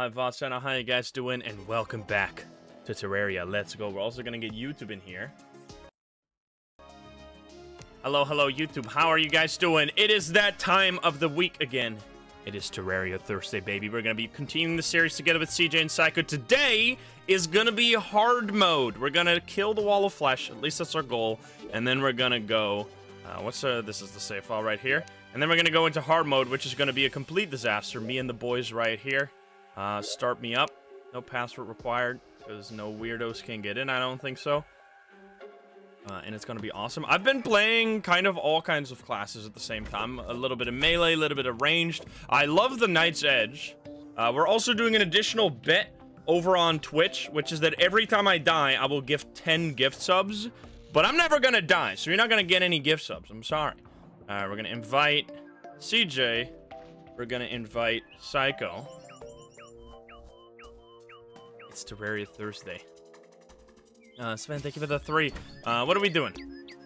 Hi, Vossana. How you guys doing? And welcome back to Terraria. Let's go. We're also to get YouTube in here. Hello, hello, YouTube. How are you guys doing? It is that time of the week again. It is Terraria Thursday, baby. We're to be continuing the series together with CJ and Psycho. Today is to be hard mode. We're to kill the wall of flesh. At least that's our goal. And then we're to go... Uh, what's uh, This is the save file right here. And then we're to go into hard mode, which is to be a complete disaster. Me and the boys right here. Uh, start me up. No password required, because no weirdos can get in, I don't think so. Uh, and it's going to be awesome. I've been playing kind of all kinds of classes at the same time. A little bit of melee, a little bit of ranged. I love the Night's Edge. Uh, we're also doing an additional bet over on Twitch, which is that every time I die, I will gift 10 gift subs. But I'm never going to die, so you're not going to get any gift subs. I'm sorry. Uh, we're going to invite CJ. We're going to invite Psycho. It's Terraria Thursday. Uh, Sven, thank you for the three. Uh, what are we doing?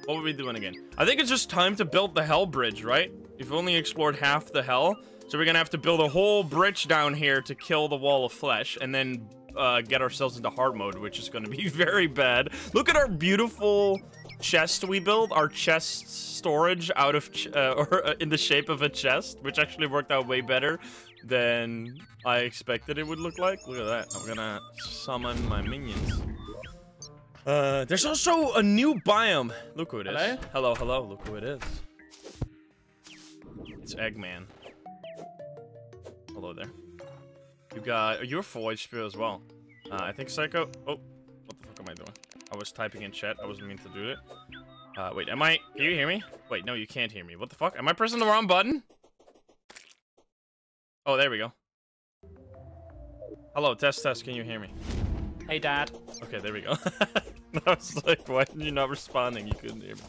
What were we doing again? I think it's just time to build the Hell Bridge, right? We've only explored half the Hell, so we're gonna have to build a whole bridge down here to kill the Wall of Flesh, and then uh, get ourselves into hard mode, which is gonna be very bad. Look at our beautiful chest we built, our chest storage out of, uh, or uh, in the shape of a chest, which actually worked out way better than I expected it would look like. Look at that. I'm gonna summon my minions. Uh, there's also a new biome. Look who it is. Hello? Hello, hello. Look who it is. It's Eggman. Hello there. You got your Void Spear as well. Uh, I think Psycho. Oh, what the fuck am I doing? I was typing in chat. I wasn't mean to do it. Uh, wait, am I? Can you hear me? Wait, no, you can't hear me. What the fuck? Am I pressing the wrong button? Oh, there we go. Hello, test, test. Can you hear me? Hey, Dad. Okay, there we go. I was like, why are you not responding? You couldn't hear me.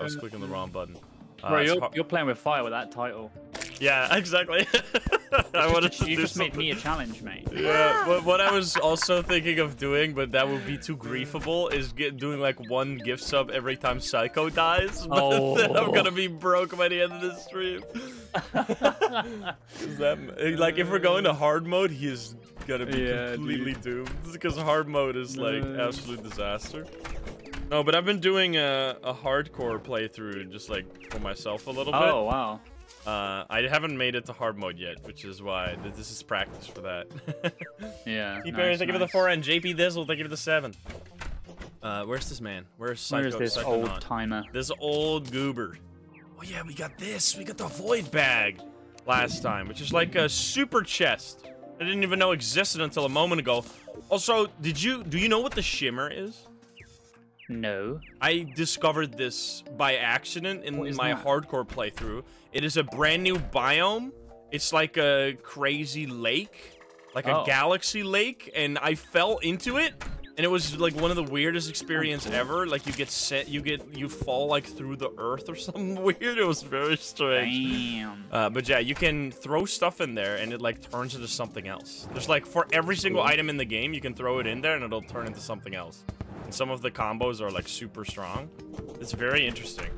I was clicking the wrong button. Uh, Bro, you're, you're playing with fire with that title. Yeah, exactly. I wanted to you just made me a challenge, mate. Yeah, but what I was also thinking of doing, but that would be too griefable, is get doing like one gift sub every time Psycho dies. But then I'm Oh. gonna be oh. broke by the end of this stream. Is that eh, like if we're going to hard mode, he is gonna be Yeah, completely doomed because hard mode is like No. absolute disaster. No, but I've been doing a, a hardcore playthrough just like for myself a little bit. Oh, wow. Uh, I haven't made it to hard mode yet, which is why this is practice for that. Yeah. T nice, Perry, thank you for the four, and JP Dizzle, thank you for the seven. Uh, where's this man? Where's Psycho? Where is this Psycho old Not? timer? This old goober. Oh yeah, we got this. We got the void bag last time, which is like a super chest. I didn't even know existed until a moment ago. Also, did you do you know what the shimmer is? No. I discovered this by accident in my that? hardcore playthrough. It is a brand new biome. It's like a crazy lake, like a Oh. galaxy lake, and I fell into it, and it was like one of the weirdest experience ever. Like you get set, you get you fall like through the earth or something weird. It was very strange. Damn. Uh, but yeah, you can throw stuff in there and it like turns into something else. There's like for every single item in the game, you can throw it in there and it'll turn into something else. And some of the combos are like super strong. It's very interesting.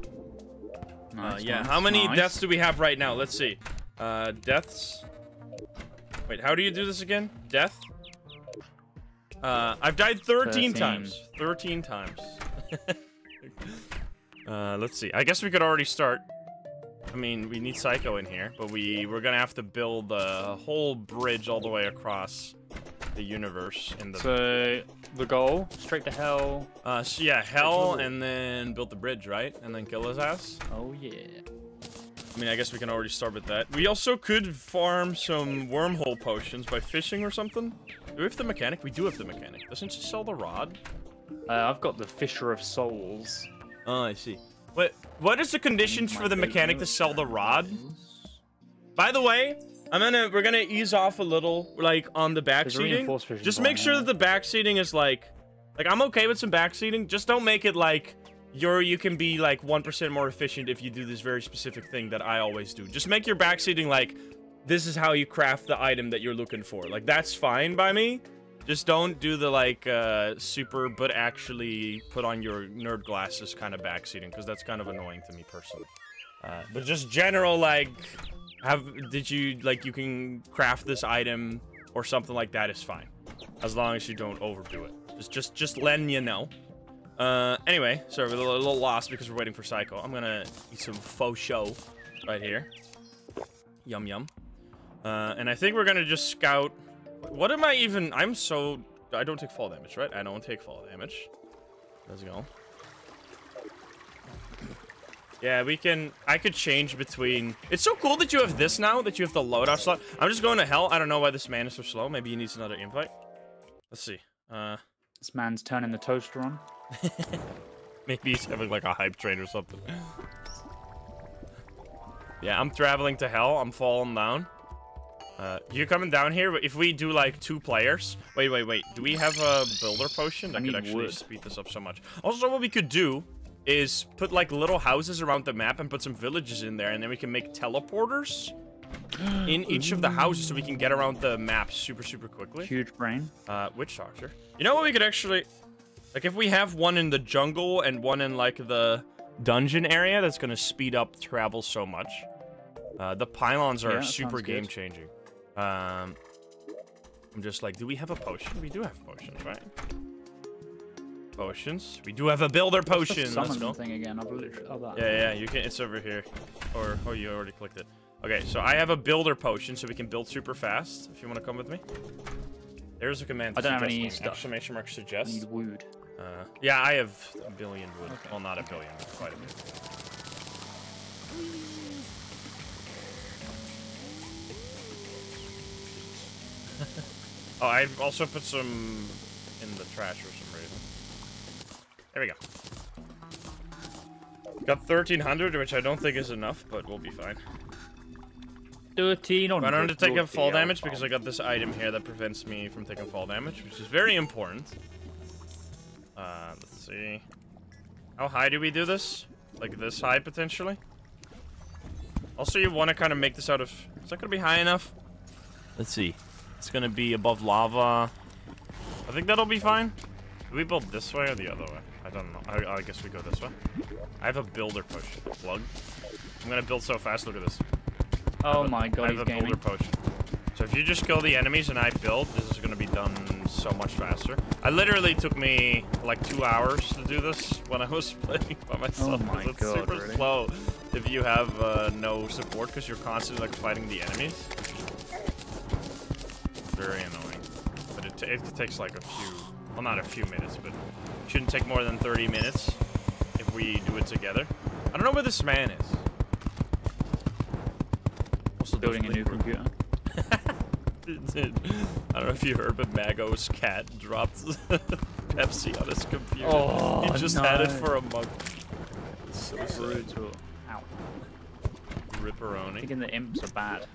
Uh, yeah, nice, how many nice. deaths do we have right now? Let's see. Uh, deaths. Wait, how do you do this again? Death? Uh, I've died 13 13. times. 13 times. uh, let's see. I guess we could already start. I mean, we need Psycho in here, but we, we're gonna have to build a whole bridge all the way across the universe in the So, the goal? Straight to hell. uh so yeah hell and then build the bridge right and then kill his ass Oh, yeah. I mean, I guess we can already start with that. We also could farm some wormhole potions by fishing or something. Do we have the mechanic? We do have the mechanic. Doesn't she sell the rod? Uh, I've got the Fisher of Souls. Oh, I see. What What is the conditions for the mechanic to sell the rod? By the way, I'm gonna we're gonna ease off a little, like on the back seating. Just make sure that the back seating is like, like I'm okay with some back seating. Just don't make it like you're you can be like one percent more efficient if you do this very specific thing that I always do. Just make your back seating like this is how you craft the item that you're looking for. Like that's fine by me. Just don't do the like uh, super, but actually put on your nerd glasses kind of backseating, because that's kind of annoying to me personally. Uh, but just general like, have did you like you can craft this item or something like that is fine, as long as you don't overdo it. Just just just letting you know. Uh, anyway, sorry, we're a little, lost because we're waiting for Psycho. I'm gonna eat some faux show right here. Yum yum. Uh, and I think we're gonna just scout. What am I even? I'm so. I don't take fall damage, right? I don't take fall damage. Let's go. Yeah, we can. I could change between. It's so cool that you have this now. That you have the loadout slot. I'm just going to hell. I don't know why this man is so slow. Maybe he needs another invite. Let's see. Uh, This man's turning the toaster on. maybe he's having like a hype train or something. Yeah, I'm traveling to hell. I'm falling down. Uh, you coming down here? If we do like two players. Wait, wait, wait. Do we have a builder potion that I could actually wood. speed this up so much? Also, what we could do is put like little houses around the map and put some villages in there, and then we can make teleporters in each of the houses so we can get around the map super, super quickly. Huge brain. Uh, witch doctor. You know what we could actually, like, if we have one in the jungle and one in like the dungeon area, that's gonna speed up travel so much. Uh, the pylons are Yeah, super game changing. Um, I'm just like, do we have a potion? We do have potions, right? Potions. We do have a builder potion. Let's go. thing again. I've literally. Yeah, yeah, you can. It's over here, or oh, you already clicked it. Okay, so I have a builder potion, so we can build super fast. If you want to come with me, there's a command. I don't have any stuff. Exclamation mark I need wood. Uh, yeah, I have a billion wood. Okay. Well, not a billion, but quite a bit. oh, I also put some in the trash for some reason. There we go. Got 1300, which I don't think is enough, but we'll be fine. 13 on. I don't have to take a fall damage because I got this item here that prevents me from taking fall damage, which is very important. Uh, let's see. How high do we do this? Like this high, potentially? Also, you want to kind of make this out of... Is that going to be high enough? Let's see. It's going to be above lava. I think that'll be fine. Do we build this way or the other way? I don't know. I, I guess we go this way. I have a builder potion. Plug. I'm going to build so fast. Look at this. Oh a- my god, I have a gaming. builder potion. So if you just kill the enemies and I build, this is gonna be done so much faster. I literally took me like two hours to do this when I was playing by myself. Oh my it's God, super really? slow if you have uh, no support because you're constantly like fighting the enemies. Very annoying. But it, it takes like a few, well not a few minutes, but it shouldn't take more than 30 minutes if we do it together. I don't know where this man is. Also, Building a new computer. I don't know if you heard, but Mago's cat dropped Pepsi on his computer. Oh, he just had it for a month. It's so. Brutal. Ow. Ripperoni. Thinking the imps are bad.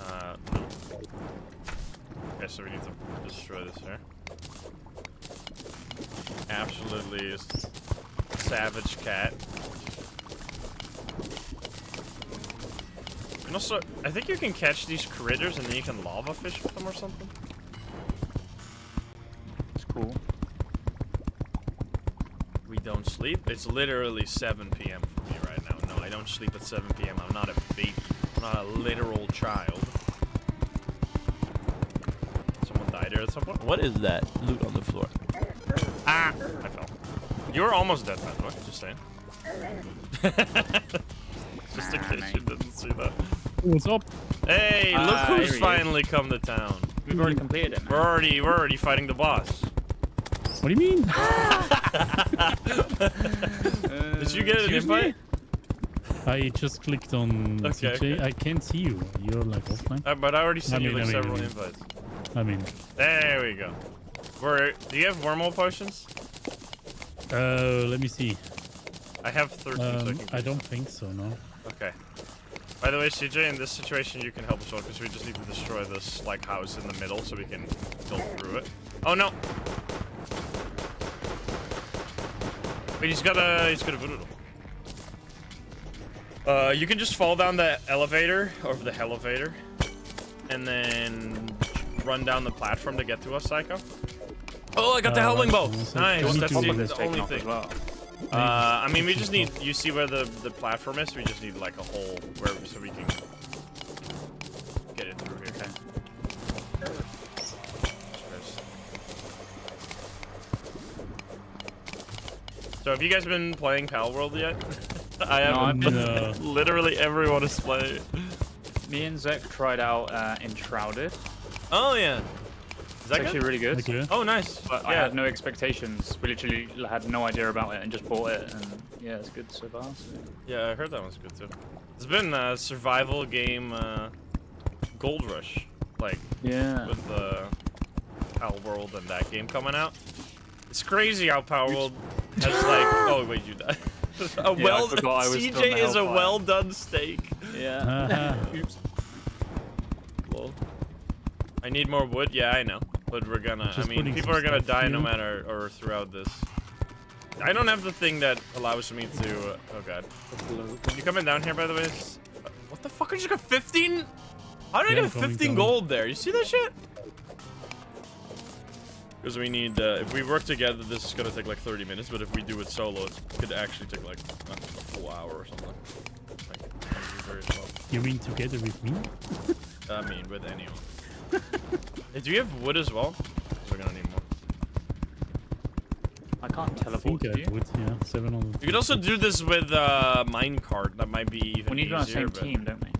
Uh, no. Okay, so we need to destroy this here. Absolutely savage cat. And also, I think you can catch these critters and then you can lava fish with them or something. It's cool. We don't sleep. It's literally 7 p.m. for me right now. No, I don't sleep at 7 p.m. I'm not a baby. I'm not a literal child. Here at some point. What is that loot on the floor? Ah! I fell. You were almost dead, by the way. Just saying. Just in Ah, case you didn't see that. What's up? Hey, look Ah, here who's he is. finally come to town. We've already completed it, Man. We're already, we're already fighting the boss. What do you mean? Did you get an Excuse me? invite? I just clicked on Okay, CJ. okay. I can't see you. You're like offline. Uh, but I already sent you mean, like I mean, several I mean. invites. I mean, There we go. Where, do you have wormhole potions? uh, let me see. I have 13 so I Um, I don't think so. No. Okay. By the way, CJ, in this situation, you can help us out because we just need to destroy this like house in the middle so we can go through it. Oh no! Wait, he's got a he's got a voodoo. Uh, you can just fall down the elevator or the elevator, and then run down the platform to get to us, Psycho. Oh, I got the Uh, Hellwing bow. Nice. I That's the, Top of this the only thing. well. Uh, I mean, we just need. You see where the the platform is? We just need like a hole where so we can get it through here. Okay? So have you guys been playing Palworld yet? I haven't. I've been- but Literally everyone is playing. Me and Zek tried out uh, Enshrouded. Oh yeah. Is It's that actually good? really good. Okay. Oh nice. But I yeah. had no expectations. We literally had no idea about it and just bought it, and yeah, it's good so far. So. Yeah, I heard that one's good too. It's been a survival game, uh, Gold Rush, like Yeah. with uh, Palworld and that game coming out. It's crazy how Palworld has like. Oh wait, you died. a I well. forgot I was CJ is a well done steak. Yeah. Haha. Oops. I need more wood. Yeah, I know, but we're gonna. I mean, people are gonna die no matter or throughout this. I don't have the thing that allows me to. Uh, oh god. You coming down here, by the way? Uh, What the fuck? I just got 15? How did I get 15 coming. gold there? You see that shit? Because we need, uh, if we work together, this is gonna take like 30 minutes, but if we do it solo, it could actually take like uh, a full hour or something. Like, very slow. You mean together with me? I mean, with anyone. hey, do you have wood as well? 'Cause we're gonna need more. I can't I teleport think to I you. would, yeah. 700. You could also do this with uh, minecart. That might be even We need to be on the same but- team, don't we?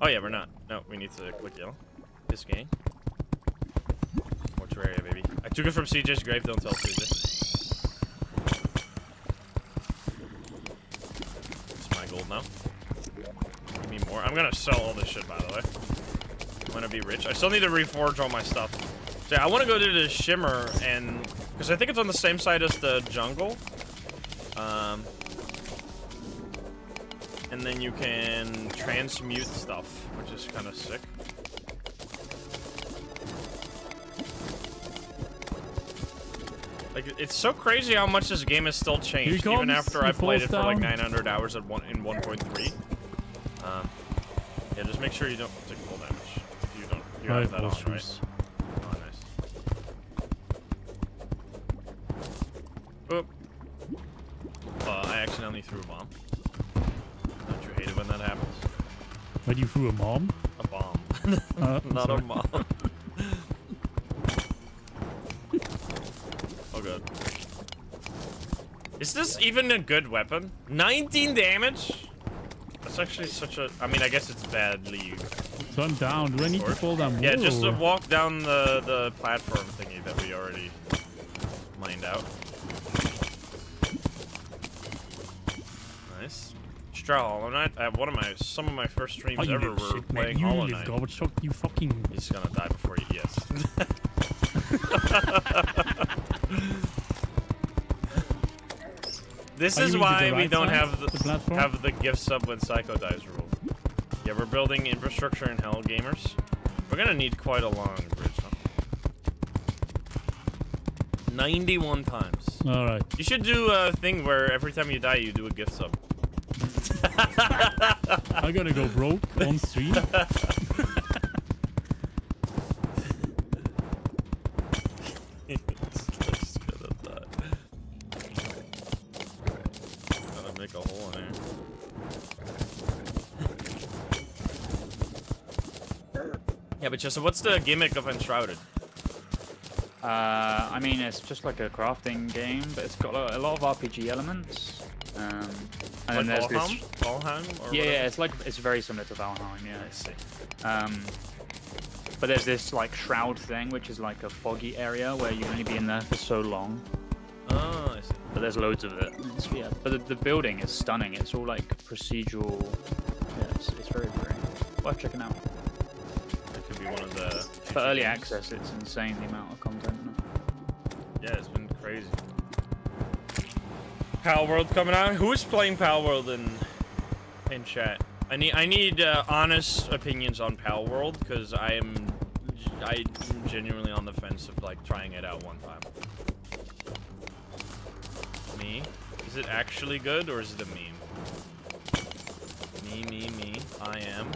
Oh yeah, we're not. No, we need to click yellow. This game. Mortuaria, baby. I took it from CJ's grave. Don't tell CJ. It's my gold now. Give me more. I'm gonna sell all this shit, by the way. I'm gonna be rich. I still need to reforge all my stuff. So yeah, I want to go to the shimmer and because I think it's on the same side as the jungle. Um, and then you can transmute stuff, which is kind of sick. Like it's so crazy how much this game has still changed, even after I played it for like 900 hours at one in 1.3. Um, yeah, just make sure you don't you don't, I have that on, right? Oh, nice. Oop. Uh, I accidentally threw a bomb. Don't you hate it when that happens? But you threw a bomb? A bomb. Uh, Not a bomb. oh god. Is this even a good weapon? 19 damage? That's actually such a... I mean, I guess it's badly... So I'm down. Do I need to fall down? Yeah, just to walk down the, the platform thingy that we already mined out. Nice. Straw Hollow Knight. Uh, one of my some of my first streams Oh, ever were shit, man. playing You Hollow Knight. garbage you fucking... He's gonna die before you. Yes. this Oh, is why we don't have the, The have the gift sub when Psycho dies. Yeah, we're building infrastructure in Hell Gamers. We're gonna need quite a long bridge. Huh? 91 times. Alright. You should do a thing where every time you die, you do a gift sub. I'm gonna go broke on stream. Just gonna die. Gotta make a hole in here. Yeah, but just so what's the gimmick of Enshrouded? Uh, I mean, it's just like a crafting game, but it's got a, a lot of RPG elements. Um, and Like then there's Valheim? this. Valheim? Or Yeah, yeah, it's like it's very similar to Valheim. Yeah. I see. Um, but there's this like shroud thing, which is like a foggy area where you only be in there for so long. Oh, I see. But there's loads of it. It's, yeah, but the, the building is stunning. It's all like procedural. Yeah, it's, it's very very worth checking out. That could be one of the. For early games. access, it's insane the amount of content. in. Yeah, it's been crazy. Palworld coming out. Who is playing Palworld in in chat? I need I need uh, honest opinions on Palworld because I am I am genuinely on the fence of like trying it out one time. Me? Is it actually good or is it a meme? Me, me, me. I am.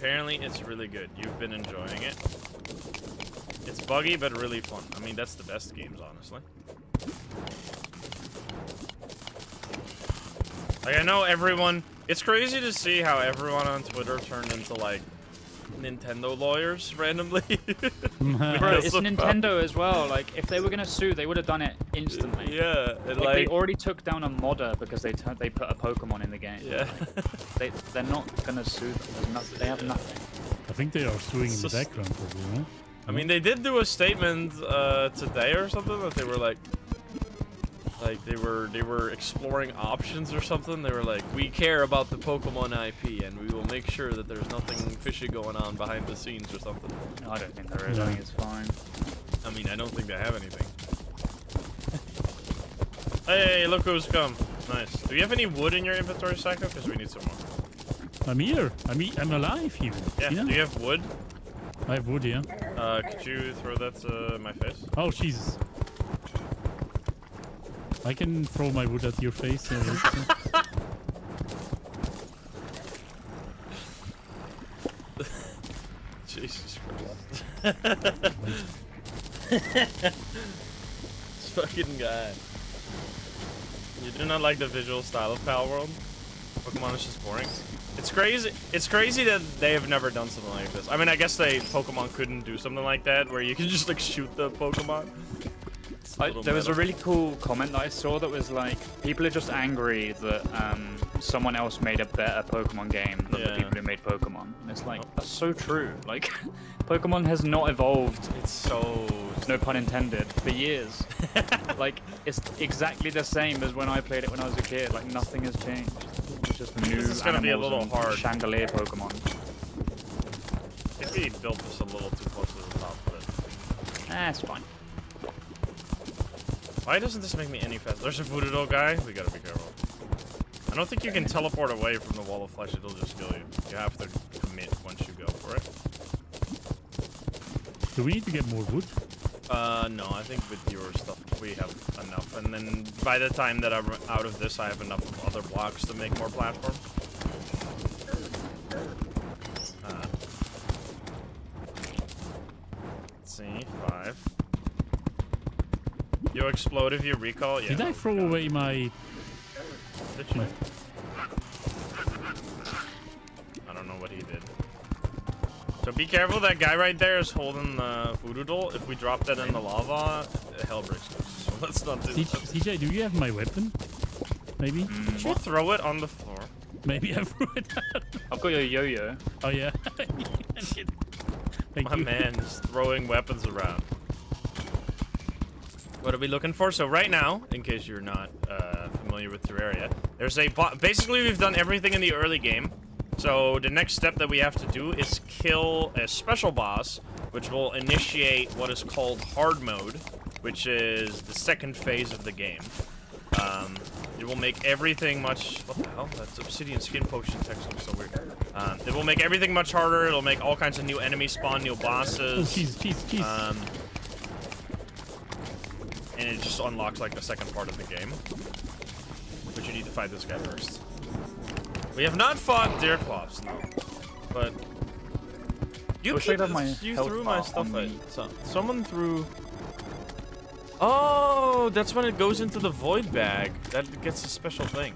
Apparently, it's really good. You've been enjoying it. It's buggy, but really fun. I mean, that's the best games, honestly. Like, I know everyone... It's crazy to see how everyone on Twitter turned into, like, Nintendo lawyers randomly. Bro, it's of- Nintendo as well. Like, if they were gonna sue, they would have done it instantly. yeah, and Like, they already took down a modder because they they put a Pokemon in the game. yeah. They they're not gonna sue them. There's nothing. They have nothing. I think they are suing in the background, probably, no? I mean, they did do a statement uh, today or something that they were like, like they were they were exploring options or something. They were like, we care about the Pokemon IP and we will make sure that there's nothing fishy going on behind the scenes or something. I don't think there is. I No. think it's fine. I mean, I don't think they have anything. hey, look who's come. Nice. Do you have any wood in your inventory, Psycho? Because we need some more. I'm here. I'm, e- I'm alive even. Yeah. Yeah. Do you have wood? I have wood, yeah. Uh, could you throw that to my face? Oh, Jesus. I can throw my wood at your face. Yeah, wait. Jesus Christ. this fucking guy. You do not like the visual style of Palworld? Pokemon is just boring. It's crazy. It's crazy that they have never done something like this. I mean, I guess they Pokemon couldn't do something like that, where you can just like shoot the Pokemon. A I, little there was a really cool comment that I saw that was like, people are just angry that um, someone else made a better Pokemon game than Yeah. the people who made Pokemon. And it's like, that's so true. Like, Pokemon has not evolved, It's so. no pun intended, for years. like, it's exactly the same as when I played it when I was a kid. Like, nothing has changed. It's just new This is gonna be a little hard. Chandelier Pokemon. If we built this a little too close to the top of it. Ah, it's fine. Why doesn't this make me any faster? There's a Voodoo guy. We gotta be careful. I don't think you can teleport away from the wall of flesh. It'll just kill you. You have to commit once you go for it. Do we need to get more wood? Uh, no, I think with your stuff we have enough. And then by the time that I'm out of this, I have enough of other blocks to make more platforms. Uh, let's see, five. You explode if you recall? Yeah. Did I throw God. away my... Did you? my I don't know what he did. So be careful, that guy right there is holding the voodoo doll. If we drop that in the lava, hell breaks loose. So let's not do C- that. CJ, do you have my weapon? Maybe? Mm, did you throw it on the floor? Maybe I threw it out. I've got your yo-yo. Oh, yeah. Thank My you. man is throwing weapons around. What are we looking for? So right now, in case you're not uh, familiar with Terraria, there's a basically we've done everything in the early game. So the next step that we have to do is kill a special boss, which will initiate what is called hard mode, which is the second phase of the game. Um, it will make everything much. What the hell? That's obsidian skin potion text looks so weird. Um, it will make everything much harder. It'll make all kinds of new enemies spawn, new Oh, bosses. jeez, jeez, jeez. Um, and it just unlocks like the second part of the game. But you need to fight this guy first. We have not fought Deerclops, no. But you, keep- have my you threw my stuff at me. so, someone threw Oh, that's when it goes into the void bag. That gets a special thing.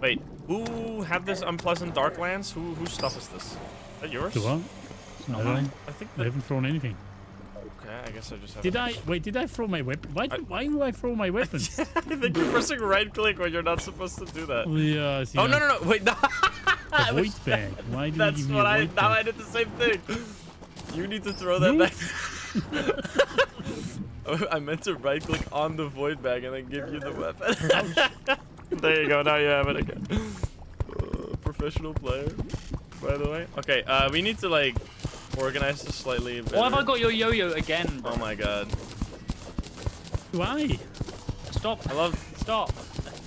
Wait, who had this unpleasant Dark Lance? Who whose stuff is this? Is that yours? Do I? not I don't mine. know. I think I haven't thrown anything. I guess I just have Did. I? Wait, did I throw my weapon? Why, do, why do I throw my weapons? I think you're pressing right click when you're not supposed to do that. yeah, see Oh no no no! Wait, no. The void bag. Why do you That's give me what I. Now I did the same thing. You need to throw that back. I meant to right click on the void bag and then give you the weapon. there you go. Now you have it again. Uh, professional player, by the way. Okay, uh, we need to like organize this slightly. Better. Why have I got your yo-yo again, bro? Oh my god. Why? Stop. I love. Stop.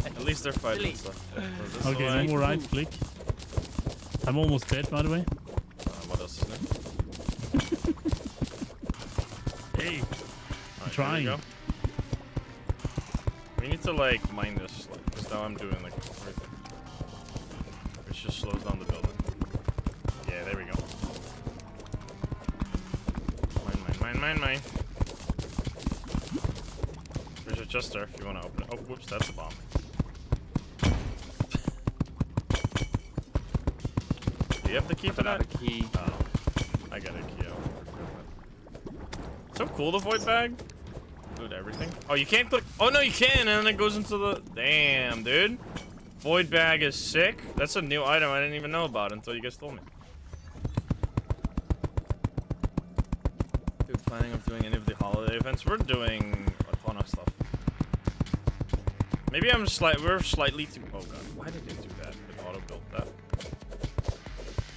At least they're fighting Delete. stuff. So Okay, way. no more right click. I'm almost dead, by the way. Uh, what else is there? Hey. Alright, trying. there we. We need to like mine this, like, because now I'm doing like everything. Which just slows down the building. Mine, mine. There's a chest there if you want to open it. Oh, whoops, that's a bomb. Do you have the key for that? a key. Oh. I got a key. So cool, the void bag. Loot everything. Oh, you can't click. Oh, no, you can, and then it goes into the... Damn, dude. Void bag is sick. That's a new item I didn't even know about until you guys told me. Planning of doing any of the holiday events? We're doing a ton of stuff. Maybe I'm slight. We're slightly too. Oh god, why did it do that? It auto built that.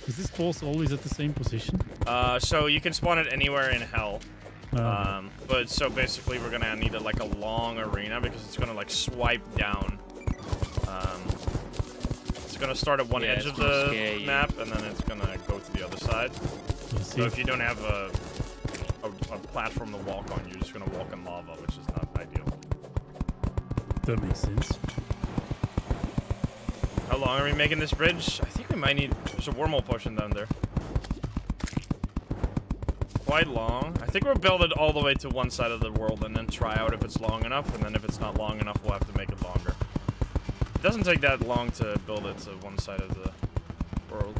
Is this boss always at the same position? Uh, so you can spawn it anywhere in hell. Uh, Um, but so basically we're gonna need a, like a long arena because it's gonna like swipe down. Um, it's gonna start at one Yeah, edge of the scare map and then it's gonna go to the other side. So if you don't have a, a, a platform to walk on, you're just gonna walk in lava, which is not ideal. That makes sense. How long are we making this bridge? I think we might need. There's a wormhole potion down there. Quite long. I think we'll build it all the way to one side of the world and then try out if it's long enough, and then if it's not long enough, we'll have to make it longer. It doesn't take that long to build it to one side of the world.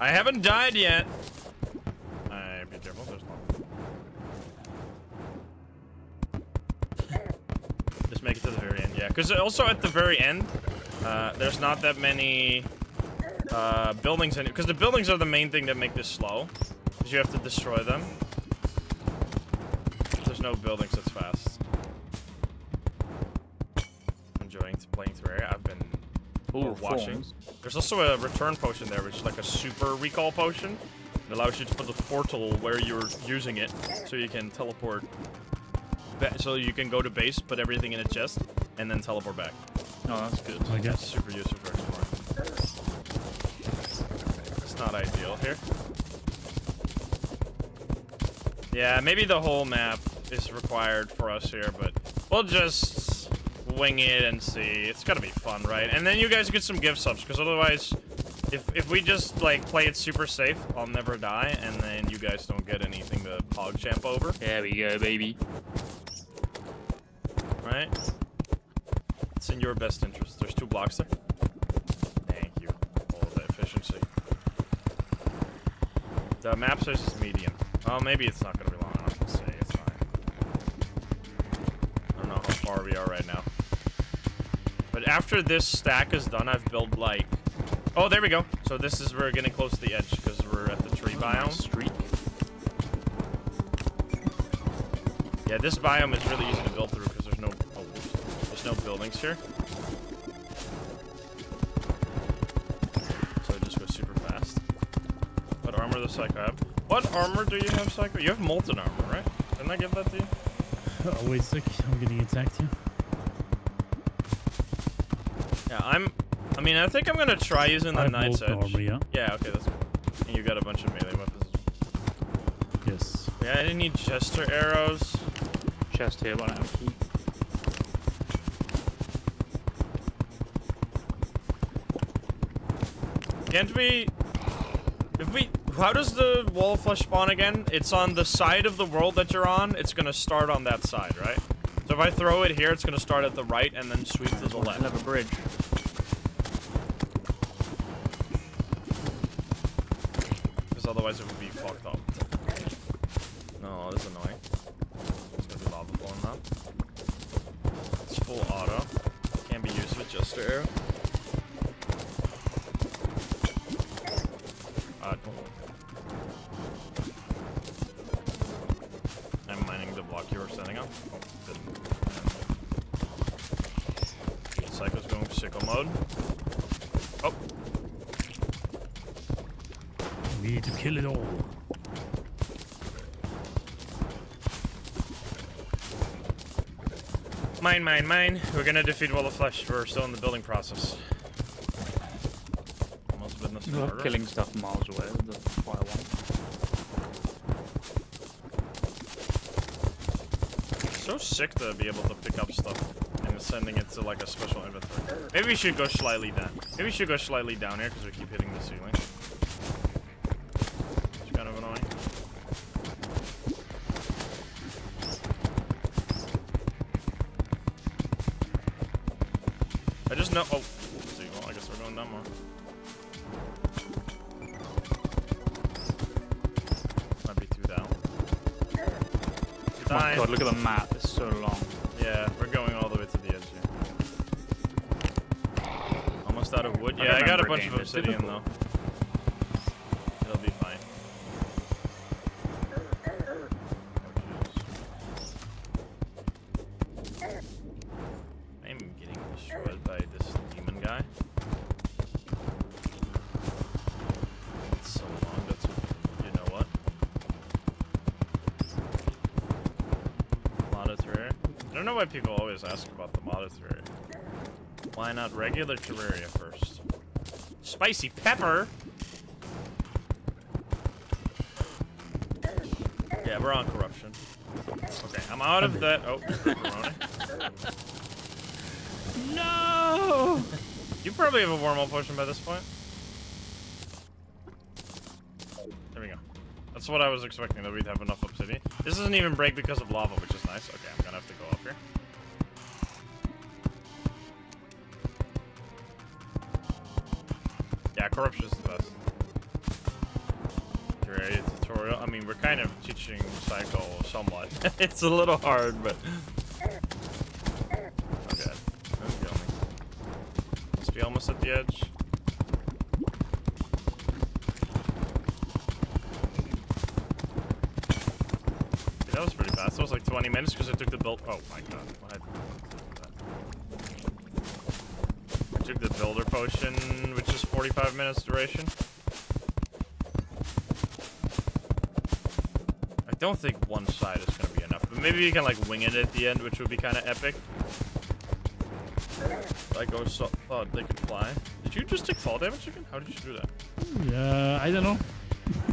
I haven't died yet. Just make it to the very end, yeah. Because also at the very end, uh, there's not that many uh, buildings in it. Because the buildings are the main thing that make this slow. Because you have to destroy them. There's no buildings, that's fast. Enjoying playing Terraria. I've been Ooh, watching. forms. There's also a return potion there, which is like a super recall potion. It allows you to put the portal where you're using it, so you can teleport. Ba- So you can go to base, put everything in a chest, and then teleport back. Oh, that's good. I That's guess. super useful for exploring. It's not ideal here. Yeah, maybe the whole map is required for us here, but we'll just wing it and see. It's gotta be fun, right? And then you guys get some gift subs, because otherwise, if if we just like play it super safe, I'll never die, and then you guys don't get anything to pog champ over, There we go, baby. Right? It's in your best interest. There's two blocks there. Thank you. All the efficiency. The map says it's medium. Oh, maybe it's not gonna be long enough to say. It's fine. I don't know how far we are right now. But after this stack is done, I've built like... Oh, there we go. So this is, we're getting close to the edge because we're at the tree biome. Streak. Yeah, this biome is really easy to build through there's no buildings here. So it just goes super fast. What armor does Psycho have? What armor do you have, Psycho? You have molten armor, right? Didn't I give that to you? Oh, wait a sec. I'm getting attacked here. Yeah, I'm. I mean, I think I'm gonna try using the I have Night's Edge. armor, yeah. Yeah, okay, that's cool. And you got a bunch of melee weapons. Yes. Yeah, I didn't need Jester arrows. Chest here, one out of key. Can't we... If we... How does the wall of flesh spawn again? It's on the side of the world that you're on. It's gonna start on that side, right? So if I throw it here, it's gonna start at the right and then sweep to the left. a bridge. Mine, mine, mine. We're gonna defeat Wall of Flesh. We're still in the building process. Almost We're order. killing stuff miles away with the fire one. So sick to be able to pick up stuff and sending it to like a special inventory. Maybe we should go slightly down. Maybe we should go slightly down here because we keep hitting why people always ask about the modded Terraria. Why not regular Terraria first? Spicy pepper? Yeah, we're on corruption. Okay, I'm out of that. Oh. No! You probably have a wormhole potion by this point. There we go. That's what I was expecting, that we'd have enough obsidian. This doesn't even break because of lava, which it's a little hard, but... Kill me. Must be almost at the edge. That was pretty fast. That was like 20 minutes because I took the build. Oh my god. Maybe you can like wing it at the end, which would be kind of epic. Like, oh, so thought they could fly. Did you just take fall damage again? How did you do that? Yeah, I don't know.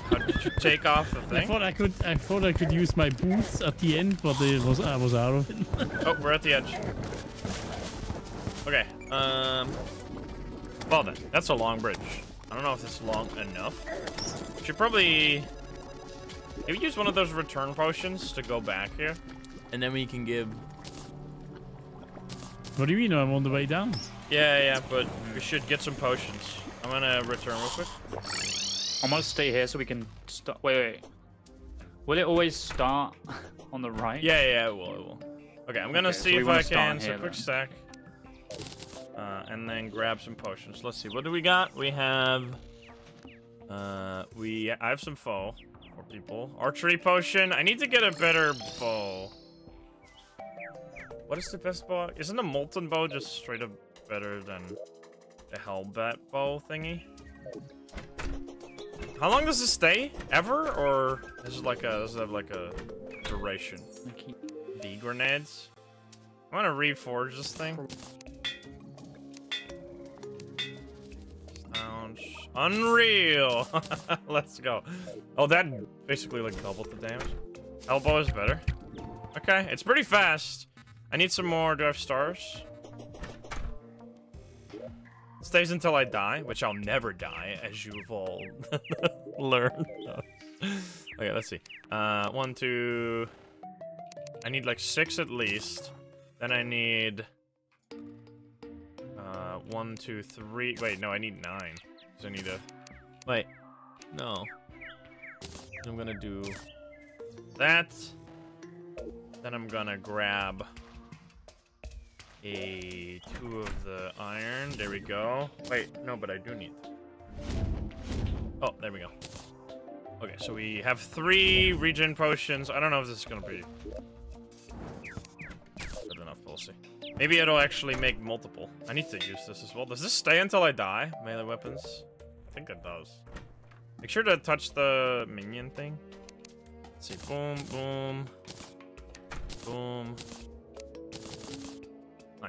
How did you take off the thing? I thought I could. I thought I could use my boots at the end, but it was I was out of it. Oh, we're at the edge. Okay. Um. Well then, that's a long bridge. I don't know if it's long enough. Should probably maybe use one of those return potions to go back here, and then we can give. what do you mean? I'm on the way down. Yeah, yeah, but we should get some potions. I'm gonna return real quick. I'm gonna stay here so we can start. Wait, wait. Will it always start on the right? Yeah, yeah, it will, it will. Okay, I'm gonna Okay, see we if wanna I start can. So here quick then. stack. Uh, and then grab some potions. Let's see. What do we got? We have. Uh, we. I have some foe for people. Archery potion. I need to get a better bow. What is the best bow? Isn't a molten bow just straight up better than the hellbat bow thingy? How long does this stay? Ever? Or is it like a? Does it have like a duration? D grenades. I want to reforge this thing. Sounds unreal. Let's go. Oh, that basically like doubled the damage. Elbow is better. Okay, it's pretty fast. I need some more. Do I have stars? Stays until I die, which I'll never die, as you've all learned. okay, let's see. Uh, one, two. I need like six at least. Then I need. Uh, one, two, three. Wait, no, I need nine. So I need a. Wait, no. I'm gonna do that. Then I'm gonna grab a two of the iron. There we go. Wait, no, but I do need. Oh, there we go. Okay, so we have three regen potions. I don't know if this is gonna be good enough. We'll see. Maybe it'll actually make multiple. I need to use this as well. Does this stay until I die? Melee weapons? I think it does. Make sure to touch the minion thing. Let's see. Boom, boom. Boom.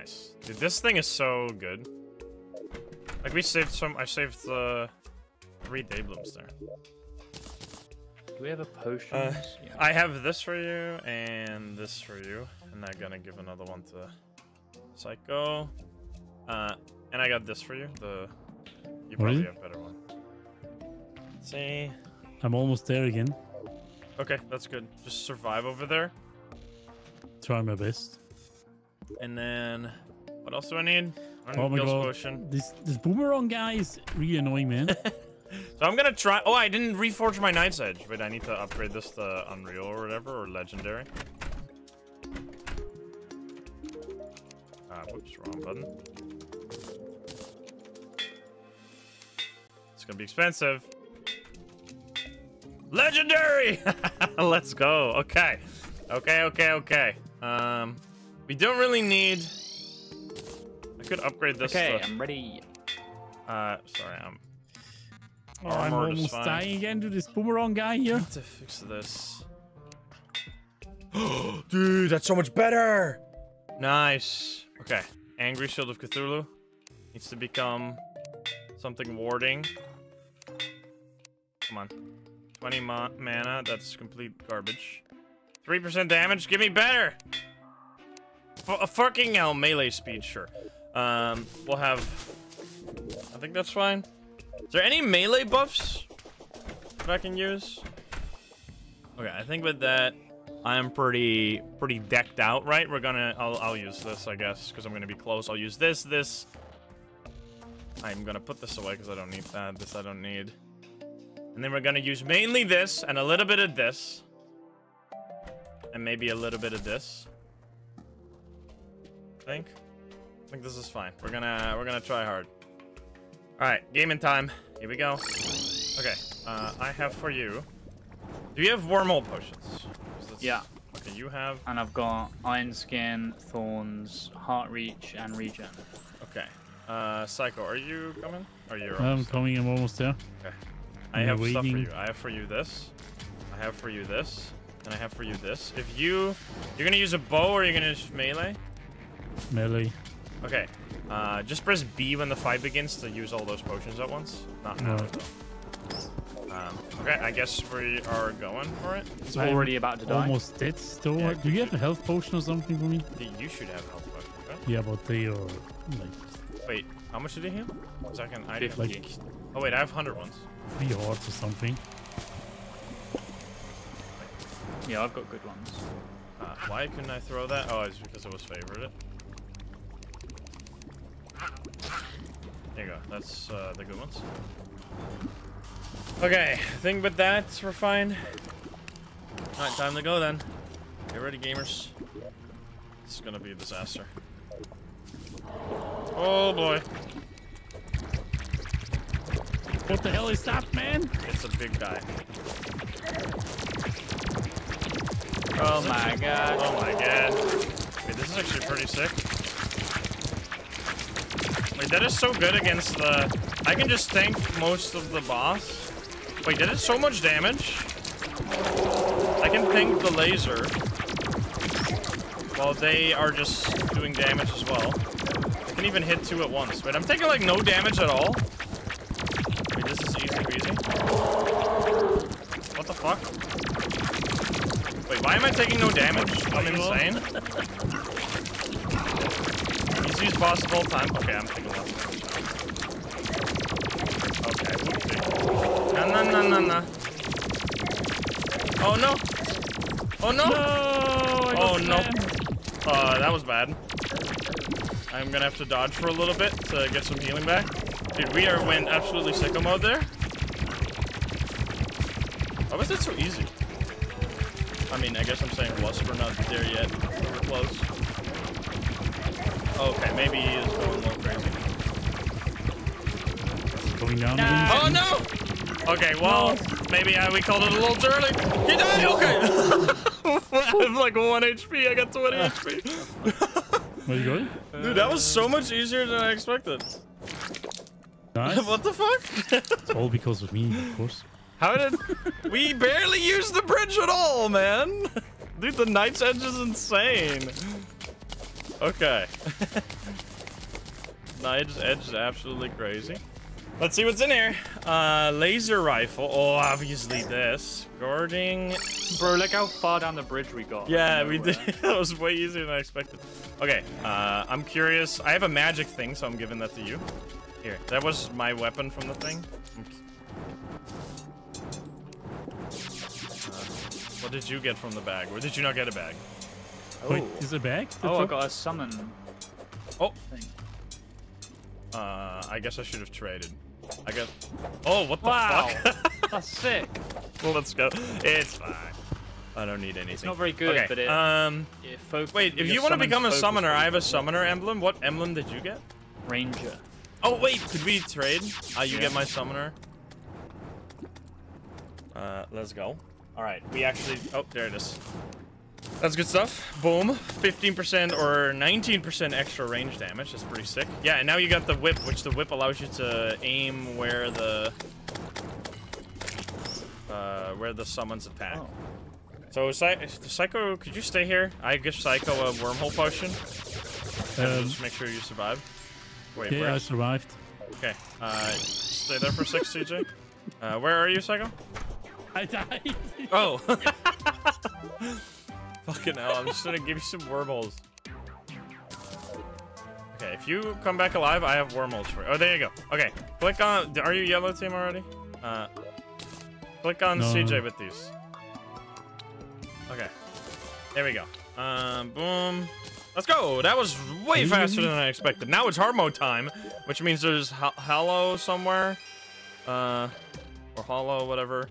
Nice. Dude, this thing is so good. Like, we saved some... I saved uh, three Dayblooms there. Do we have a potion? Uh, I have this for you and this for you, and I'm gonna give another one to Psycho. Uh, and I got this for you. The you probably Really? have a better one. Let's see. I'm almost there again. Okay, that's good. Just survive over there, Try my best. And then what else do I need? I Oh my god. potion. This this boomerang guy is really annoying, man. So I'm gonna try. Oh, I didn't reforge my Night's Edge. Wait, I need to upgrade this to Unreal or whatever or Legendary. Ah, whoops, wrong button. It's gonna be expensive. Legendary! Let's go. Okay. Okay, okay, okay. Um, we don't really need... I could upgrade this Okay, to- I'm ready. Uh, sorry, I'm... Oh, I'm almost dying again to this boomerang guy here. need to fix this. Dude, that's so much better! Nice. Okay. Angry Shield of Cthulhu needs to become something warding. Come on. 20 ma mana, that's complete garbage. 3% damage, give me better! F a fucking hell, melee speed, sure. Um, we'll have... I think that's fine. Is there any melee buffs that I can use? Okay, I think with that, I'm pretty pretty decked out, right? We're gonna, I'll, I'll use this, I guess, because I'm gonna be close. I'll use this, this. I'm gonna put this away because I don't need that. This I don't need. And then we're gonna use mainly this and a little bit of this. And maybe a little bit of this. I think. I think this is fine. We're gonna, we're gonna try hard. Alright, gaming time. Here we go. Okay, uh, I have for you. Do you have wormhole potions? Yeah. Okay, you have. And I've got Iron Skin, Thorns, Heartreach, and Regen. Okay. Uh, Psycho, are you coming? Or you're I'm almost coming, I'm almost there. Okay. I I'm have stuff for you. I have for you this. I have for you this. And I have for you this. If you... You're gonna use a bow or you're gonna use melee? Melee. Okay. Uh, just press B when the fight begins to use all those potions at once. Not now, Right. Um, okay, I guess we are going for it. It's I'm already about to die. Almost dead still. Yeah, Do you have a health potion or something for me? You should have a health potion, right? Yeah, but they are like, Wait, how much did he heal? So I can... Like Oh, wait, I have 100 ones. three hearts or something. Yeah, I've got good ones. Uh, why couldn't I throw that? Oh, it's because it was favorited. There you go. That's uh, the good ones. Okay, I think with that, we're fine. Alright, time to go then. Get ready, gamers. This is gonna be a disaster. Oh boy. What the hell is that, man? It's a big guy. Oh my god. Oh my god. Wait, this is actually pretty sick. Wait, that is so good against the... I can just tank most of the boss. Wait, that is so much damage. I can tank the laser. While they are just doing damage as well. I can even hit two at once. Wait, I'm taking like no damage at all. Wait, this is easy peasy. What the fuck? Wait, why am I taking no damage? I'm insane. Easiest boss of all time. Okay, I'm taking lots of damage. Okay, whoopsie. No, no, no, no, no. Oh no! Oh no! No! Oh, no. Uh, that was bad. I'm gonna have to dodge for a little bit to get some healing back. Dude, we are went absolutely sicko mode there. Why was that so easy? I mean, I guess I'm saying was. We're not there yet. We're close. Okay, maybe he is going a little crazy. Going down Nah. Oh no! Okay, well, maybe I, we called it a little too early. He died. Okay. I have like one HP. I got 20 HP. again. Where you going? Dude, that was so much easier than I expected. Nice. what the fuck? It's all because of me, of course. How did we barely use the bridge at all, man? Dude, the Night's Edge is insane. Okay. Night's Edge is absolutely crazy. Let's see what's in here. Uh, laser rifle. Oh, obviously this. Guarding. Bro, look how far down the bridge we got. Yeah, we did. nowhere. that was way easier than I expected. Okay, uh, I'm curious. I have a magic thing, so I'm giving that to you. Here, that was my weapon from the thing. Uh, what did you get from the bag? Or did you not get a bag? Wait, Oh. is it back? The Oh, I got a summon Oh, thing. uh, I guess I should have traded. I got. Oh, what the Wow. fuck? That's sick. well, let's go. It's fine. I don't need anything. It's not very good, okay. but it, um, it fo- wait. If you want to become a summoner, I have a summoner emblem. What emblem did you get? ranger. Oh wait, could we trade? Uh, you Yeah. get my summoner. Uh, let's go. All right, we actually. Oh, there it is. That's good stuff. Boom. 15% or 19% extra range damage. That's pretty sick. Yeah, and now you got the whip, which the whip allows you to aim where the uh, where the summons attack. Oh. So, Psy Psycho, could you stay here? I give Psycho a wormhole potion. Um, just make sure you survive. Wait, yeah, where? I survived. Okay. Uh, stay there for a sec, CJ. Uh, where are you, Psycho? I died. Oh. Fucking hell, I'm just gonna give you some wormholes. Okay, if you come back alive, I have wormholes for you. Oh, there you go. Okay, click on... Are you yellow team already? Uh, click on No. CJ with these. Okay. There we go. Um, boom. Let's go. That was way faster than I expected. Now it's hard mode time, which means there's ho- hollow somewhere. Uh, or hollow, whatever.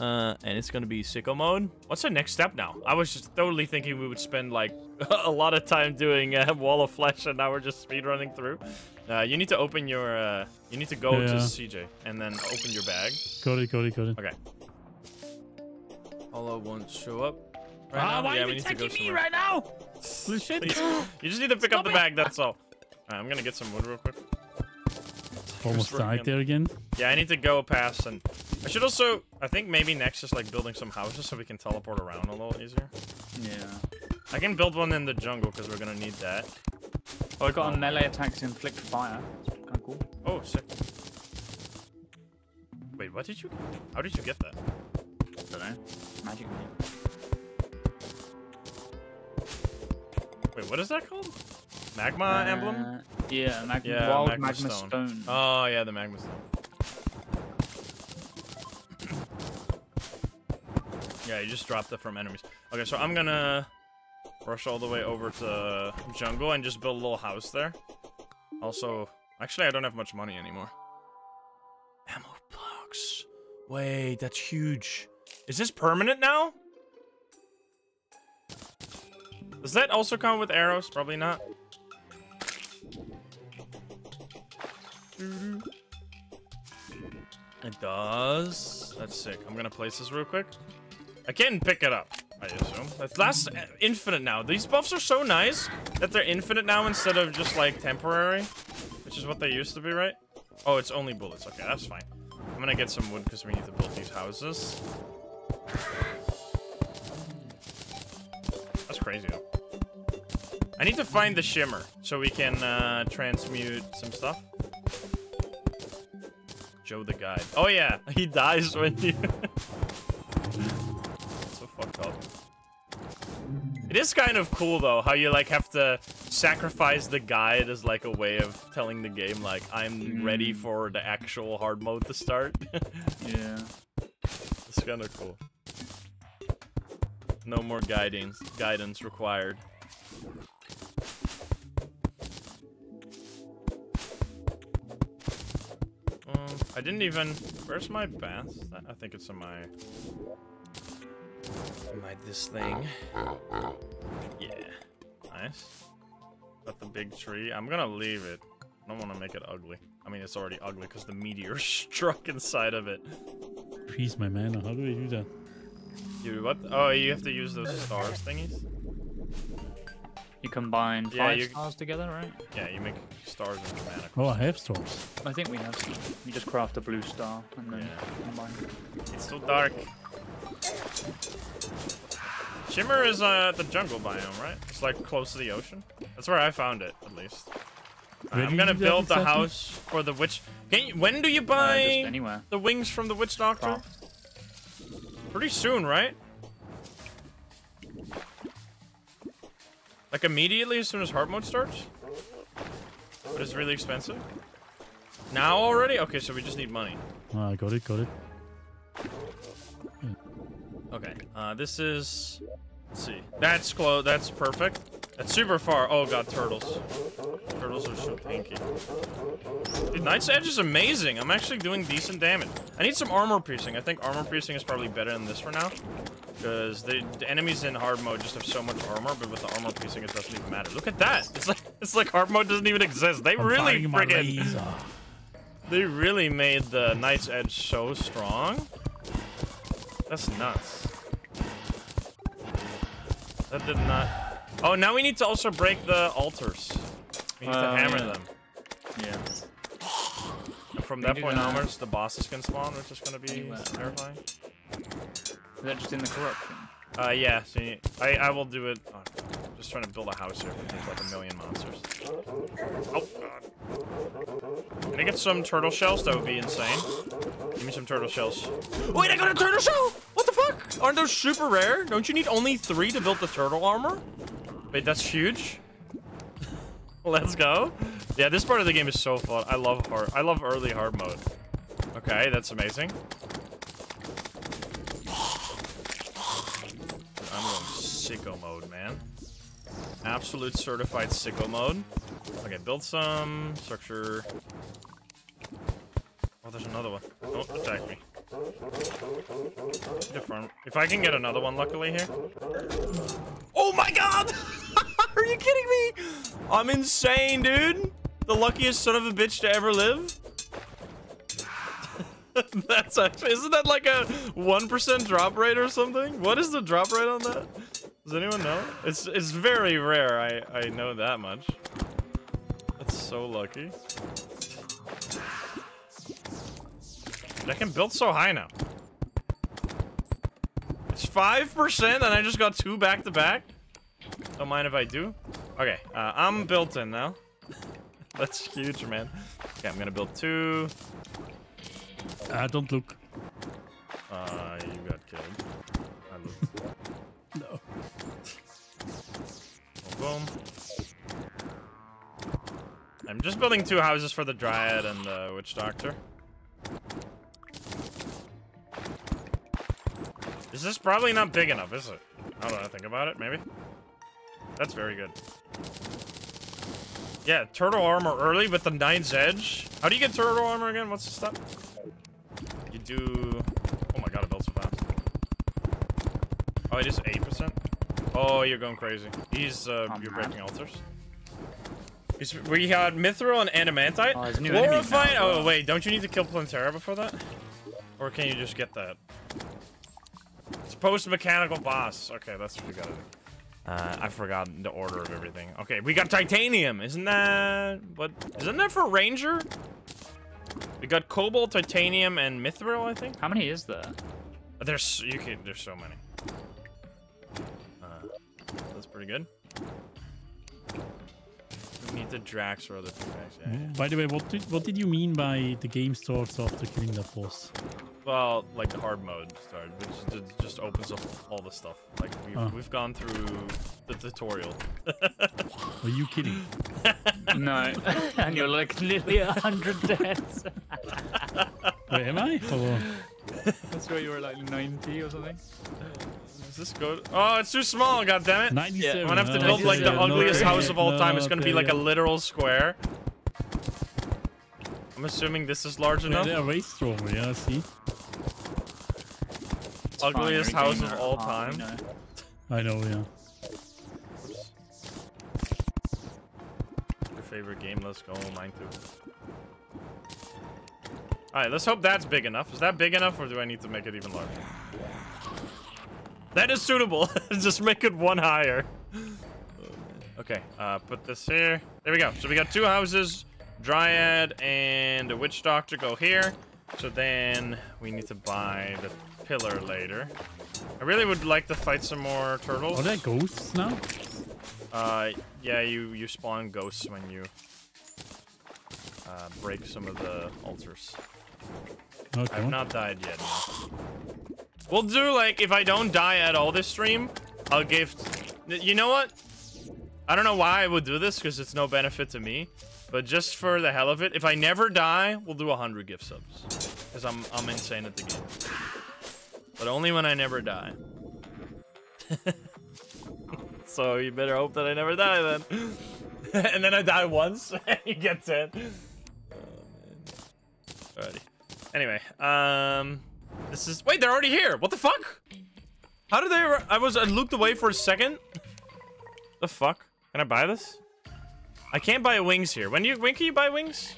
Uh, and it's gonna be sicko mode. What's the next step now? I was just totally thinking we would spend like a lot of time doing uh, Wall of Flesh, and now we're just speed running through. Uh, you need to open your. Uh, you need to go to CJ and then open your bag. got it, got it, got it. Okay. Hollow won't show up. Right ah, now? why yeah, are you need attacking me somewhere. right now? Bullshit. Please. You just need to pick up the bag. That's all. Alright, I'm gonna get some wood real quick. Almost died on- there again. Yeah, I need to go past and I should also I think maybe next is like building some houses so we can teleport around a little easier. Yeah. I can build one in the jungle because we're gonna need that. Oh, I got a melee attack to inflict fire. That's kind of cool. Oh, sick. Wait, what did you? How did you get that? I don't know. Magic. Wait, what is that called? Magma emblem? Uh, Yeah, mag Yeah, wild magma magma, stone. stone. Oh yeah, the magma stone. Yeah, you just dropped it from enemies. Okay, so I'm gonna rush all the way over to jungle and just build a little house there. Also, actually, I don't have much money anymore. Ammo blocks. Wait, that's huge. Is this permanent now? Does that also come with arrows? Probably not. It does. That's sick. I'm gonna place this real quick. I can pick it up, I assume. That's uh, infinite now. These buffs are so nice that they're infinite now instead of just like temporary, which is what they used to be, right? Oh, it's only bullets. Okay, that's fine. I'm gonna get some wood because we need to build these houses. That's crazy though. I need to find the shimmer so we can uh, transmute some stuff. Joe the guide. Oh yeah, he dies when you. It is kind of cool though how you like have to sacrifice the guide as like a way of telling the game like I'm ready for the actual hard mode to start. Yeah. it's kind of cool. No more guidance guidance required. Um, I didn't even. Where's my bath? I think it's in my. In my this thing. Yeah. Nice. Got the big tree. I'm gonna leave it. I don't want to make it ugly. I mean, it's already ugly because the meteor struck inside of it. Increase my mana. How do I do that? You what? Oh, you have to use those stars thingies. You combine Yeah, five you- stars together, right? Yeah, you make stars into mana. Oh, I have stores. I think we have some. You just craft a blue star and then Yeah. combine. It's so dark. Shimmer is uh, the jungle biome, right? It's like close to the ocean. That's where I found it, at least. Where I'm gonna build the house for the witch. Can you, when do you Uh, buy just anywhere. the wings from the witch doctor? Craft. Pretty soon, right? Like immediately as soon as hard mode starts? But it's really expensive. Now already? Okay, so we just need money. I got it, got it. Okay, uh, this is. Let's see. That's close. That's perfect. That's super far. Oh god, turtles. Turtles are so pinky. Dude, Night's Edge is amazing. I'm actually doing decent damage. I need some armor piercing. I think armor piercing is probably better than this for now. Because the, the enemies in hard mode just have so much armor, but with the armor piercing, it doesn't even matter. Look at that! It's like it's like hard mode doesn't even exist. They I'm really friggin' they really made the Night's Edge so strong. That's nuts. That did not. Oh, now we need to also break the altars. We need to Oh, hammer yeah. them. Yeah. From that point onwards, the bosses can spawn, which is gonna be terrifying. Is that just in the corruption? Uh, yeah. I I will do it. Oh, I'm just trying to build a house here. There's like a million monsters. Oh god. Can I get some turtle shells? That would be insane. Give me some turtle shells. Wait, I got a turtle shell! What the fuck? Aren't those super rare? Don't you need only three to build the turtle armor? Wait, that's huge. Let's go. Yeah, this part of the game is so fun. I love hard. I love early hard mode. Okay, that's amazing. I'm going sicko mode, man. Absolute certified sicko mode. Okay, build some structure. Oh, there's another one. Don't attack me. Farm- If I can get another one, luckily here. Oh my god! Are you kidding me? I'm insane, dude. The luckiest son of a bitch to ever live. That's actually, isn't that like a 1% drop rate or something? What is the drop rate on that? Does anyone know? It's it's very rare, I, I know that much. That's so lucky. I can build so high now. It's 5% and I just got two back to back? Don't mind if I do. Okay, uh, I'm built in now. That's huge, man. Okay, I'm gonna build two. Uh, don't look. Uh, you got killed. Boom. I'm just building two houses for the Dryad and the Witch Doctor. Is this probably not big enough, is it? Now that I think about it, maybe? That's very good. Yeah, turtle armor early with the Night's Edge. How do you get turtle armor again? What's the stuff? You do... Oh my god, it built so fast. Oh, it is 8%? Oh, you're going crazy. He's, uh, I'm you're mad. breaking altars. He's, we had Mithril and Adamantite. Oh, there's a new enemy now Oh, wait, don't you need to kill Plantera before that? Or can you just get that? It's post-mechanical boss. Okay, that's what we gotta do. Uh, I forgot the order of everything. Okay, we got titanium. Isn't that what? Isn't that for ranger? We got cobalt, titanium, and mithril. I think. How many is that? There's you can. There's so many. That's pretty good. We need the Drax or other two guys. Yeah, yeah. By the way, what did what did you mean by the game starts after killing that boss? Well, like the hard mode started, which just opens up all the stuff. Like we've, Oh. we've gone through the tutorial. Are you kidding? No. and you're like nearly a hundred deaths. Wait, am I? Or, That's why you were like 90 or something. Is this good? Oh, it's too small. God damn it! 97. I'm gonna have to build like the ugliest no, house of all no, time. It's gonna be there like a literal square. I'm assuming this is large Yeah, enough. they are way stronger, yeah, see? It's Ugliest house of all time. you. I know, yeah. Your favorite game? Let's go. Mine too. All right, let's hope that's big enough. Is that big enough, or do I need to make it even larger? That is suitable. Just make it one higher. Okay, uh, put this here. There we go. So we got two houses. Dryad and a Witch Doctor go here. So then we need to buy the pillar later. I really would like to fight some more turtles. Are there ghosts now? Uh, yeah, you you spawn ghosts when you uh, break some of the altars. Okay. I've not died yet. No. We'll do like if I don't die at all this stream, I'll give. You know what? I don't know why I would do this because it's no benefit to me, but just for the hell of it, if I never die, we'll do a hundred gift subs because I'm I'm insane at the game. But only when I never die. so you better hope that I never die then. and then I die once, and you get 10. Oh, man. Alrighty. Anyway, um... This is... Wait, they're already here! What the fuck? How did they? I was I looked away for a second. The fuck? Can I buy this? I can't buy wings here. When you when can you buy wings?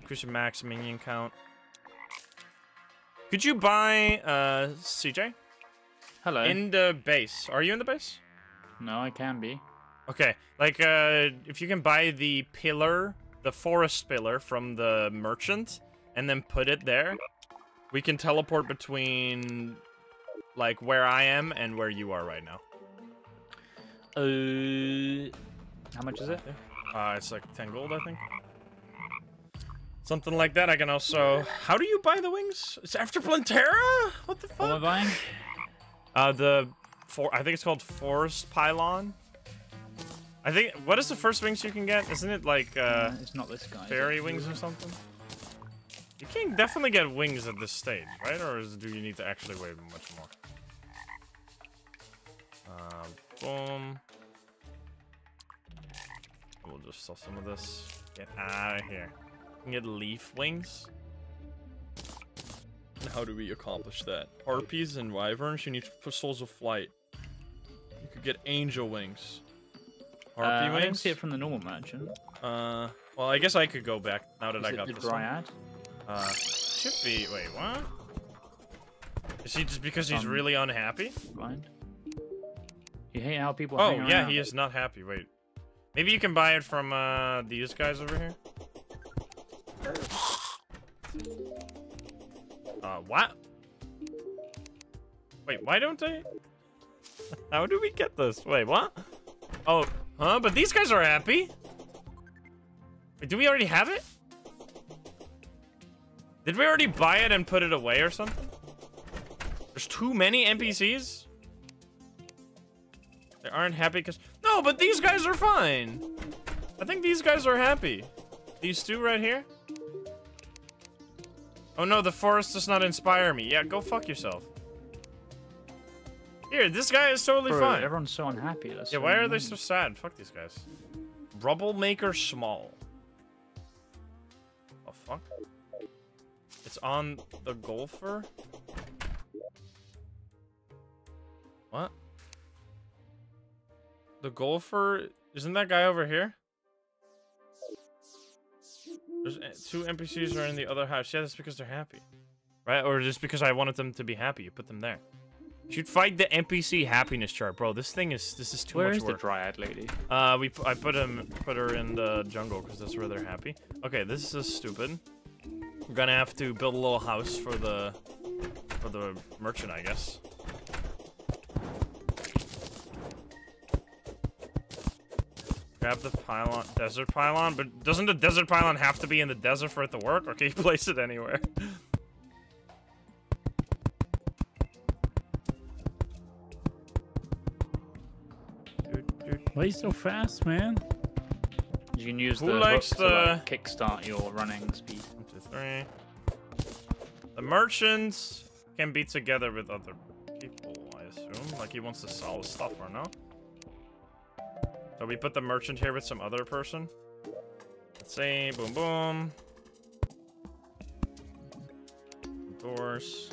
Increase your max minion count. Could you buy uh CJ Hello. in the base? Are you in the base? No, I can be. Okay, like uh if you can buy the pillar, the forest pillar from the merchant, and then put it there, we can teleport between like where I am and where you are right now. Uh, how much is it? Uh, it's like 10 gold, I think. Something like that. I can also. How do you buy the wings? It's after Plantera? What the What am I fuck? buying? Uh, the for I think it's called Forest Pylon. I think. What is the first wings you can get? Isn't it like uh, Uh, it's not this guy. fairy wings or something? You can definitely get wings at this stage, right? Or is, do you need to actually wait much more? Uh, boom. We'll just sell some of this. Get out of here. You can get leaf wings. How do we accomplish that? Harpies and wyverns, you need for souls of flight. You could get angel wings. Uh, Harpy I wings? don't see it from the normal merchant. Uh, well, I guess I could go back now that Is I got the this. one. Uh, should be. Wait, what? Is he just because he's Um, really unhappy? Blind. You hate how people Oh, yeah, around. he is not happy. Wait. Maybe you can buy it from uh these guys over here. Uh, what? Wait, why don't they? How do we get this? Wait, what? Oh, huh? But these guys are happy. Wait, do we already have it? Did we already buy it and put it away or something? There's too many NPCs? They aren't happy because... No, but these guys are fine. I think these guys are happy. These two right here? Oh no, the forest does not inspire me. Yeah, go fuck yourself. Here, this guy is totally Bro, fine. everyone's so unhappy. That's Yeah, so why are they so sad? Fuck these guys. Rubble Maker Small. The fuck? It's on the golfer? What? The golfer? Isn't that guy over here? There's uh, two NPCs are in the other house. Yeah, that's because they're happy. Right? Or just because I wanted them to be happy. You put them there. You should fight the NPC happiness chart, bro. This thing is this is too Where much is the dryad lady? Uh, we I put him put her in the jungle because that's where they're happy. Okay, this is stupid. We're gonna have to build a little house for the for the merchant, I guess. Grab the pylon, desert pylon, but doesn't the desert pylon have to be in the desert for it to work, or can you place it anywhere? Why so fast, man? You can use Who the likes hook to like, kickstart your running speed. Three. The merchants can be together with other people, I assume. Like he wants to sell stuff or no? So we put the merchant here with some other person. Let's say boom boom. Doors.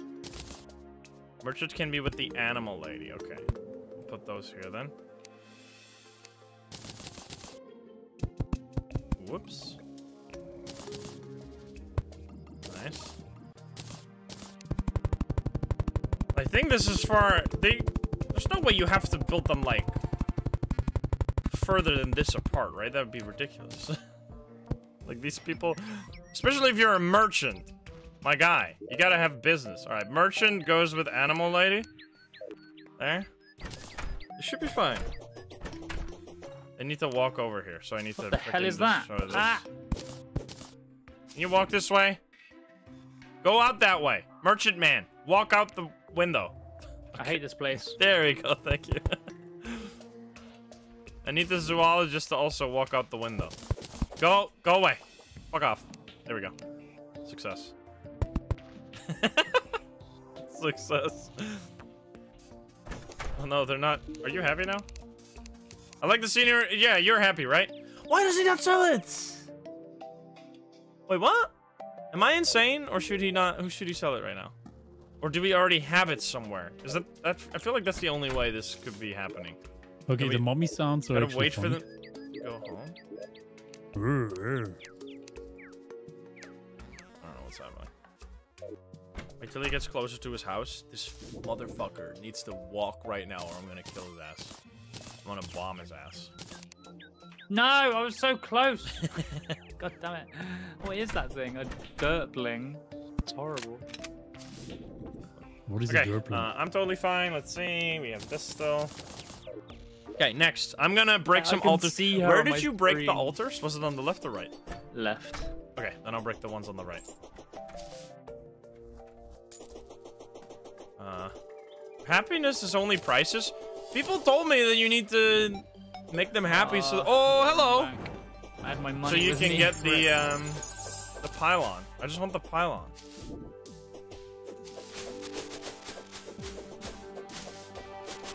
Merchant can be with the animal lady. Okay. Put those here then. Whoops. I think this is for they. There's no way you have to build them like further than this apart, right? That would be ridiculous. like these people, especially if you're a merchant, my guy, you gotta have business. All right, merchant goes with animal lady. There. It should be fine. I need to walk over here, so I need to. What the hell is that? Ah! Can you walk this way? Go out that way. Merchant man, walk out the window. I hate this place. There we go, thank you. I need the zoologist to also walk out the window. Go, go away. Fuck off. There we go. Success. Success. Oh no, they're not. Are you happy now? I like the senior. Yeah, you're happy, right? Why does he not sell it? Wait, what? Am I insane, or should he not? Who should he sell it right now? Or do we already have it somewhere? Is that, that I feel like that's the only way this could be happening. Okay, we- the mommy sounds are Gotta actually wait for funny. them to go home. Brr, brr. I don't know what's happening. Wait till he gets closer to his house. This motherfucker needs to walk right now or I'm gonna kill his ass. I'm gonna bomb his ass. No, I was so close. God damn it. What is that thing? A dirtling? It's horrible. What is Okay, a derpling? uh, I'm totally fine. Let's see. We have this still. Okay, next. I'm gonna break I some altars. Where did you break the altars? Was it on the left or right? Left. Okay, then I'll break the ones on the right. Uh, happiness is only prices. People told me that you need to make them happy. so, Uh, oh, hello. Bank. I had my So you can get the um, the pylon. I just want the pylon.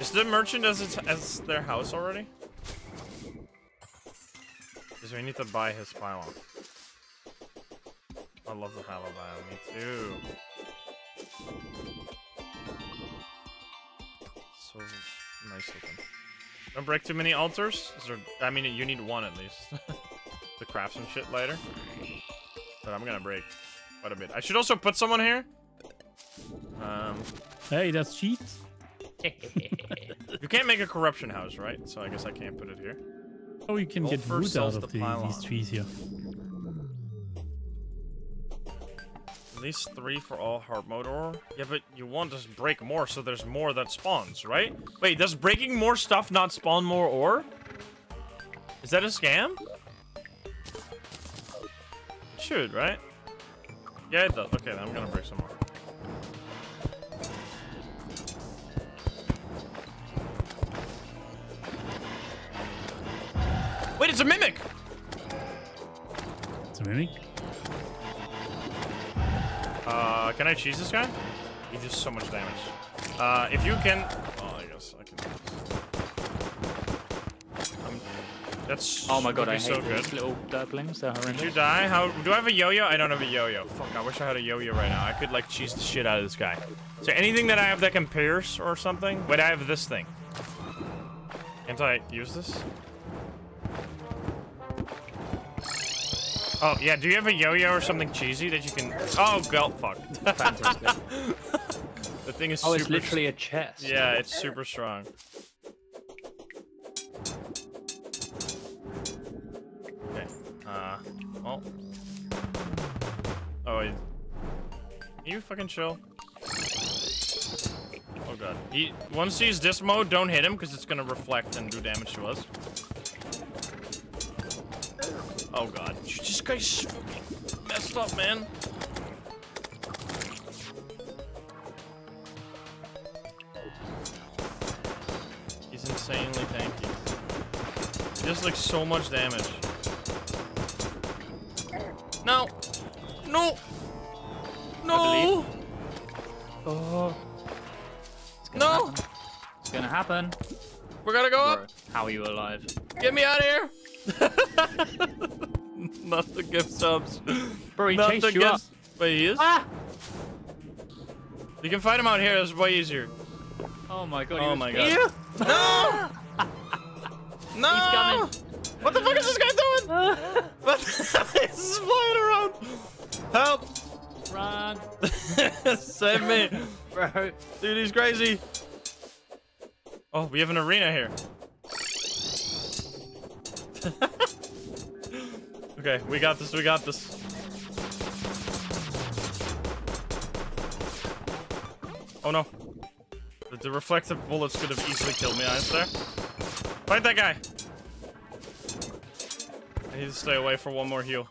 Is the merchant as its as their house already? Because we need to buy his pylon. I love the Hallow biome. Me too. So nice looking. Don't break too many altars. Is there? I mean, you need one at least to craft some shit later. But I'm gonna break quite a bit. I should also put someone here. Um, Hey, that's cheat. you can't make a corruption house, right? So I guess I can't put it here. Oh, you can get wood out of the the, these trees here. At least three for all hard mode ore. Yeah, but you want to break more so there's more that spawns, right? Wait, does breaking more stuff not spawn more ore? Is that a scam? Should, right? Yeah, it does. Okay, then I'm gonna break some more. Wait, it's a mimic! It's a mimic. Uh, can I cheese this guy? He does so much damage. Uh, if you can... Oh, I guess I can that's... Oh my god, would I hate so good. little dirtlings. They're Did you die? How... Do I have a yo-yo? I don't have a yo-yo. Fuck, I wish I had a yo-yo right now. I could, like, cheese the shit out of this guy. Is there anything that I have that can pierce or something? Wait, I have this thing. Can't I use this? Oh, yeah, do you have a yo-yo or something cheesy that you can... Oh, god, fuck. Fantastic. the thing is Oh, super... it's literally a chest. Yeah, it's super strong. Uh. Well. Oh, wait. Can you fucking chill? Oh god. He once he's this mode, don't hit him because it's gonna reflect and do damage to us. Oh god. This guy's messed up, man. He's insanely tanky. He does like so much damage. No! No! No! Oh. It's gonna No! happen. It's gonna happen. We're gonna go Bro, up! how are you alive? Get me out of here! Not the gift subs. Bro, he Not chased you up. gift- Wait, he is? Ah! You can fight him out here, it's way easier. Oh my god. Oh was my here. god. No! no! He's coming. What the fuck is this guy doing? Uh. what? He's flying around. Help! Run, Save me. bro. Dude, he's crazy. Oh, we have an arena here. okay, we got this, we got this. Oh no. The, the reflective bullets could have easily killed me, I there. Fight that guy! I need to stay away for one more heal.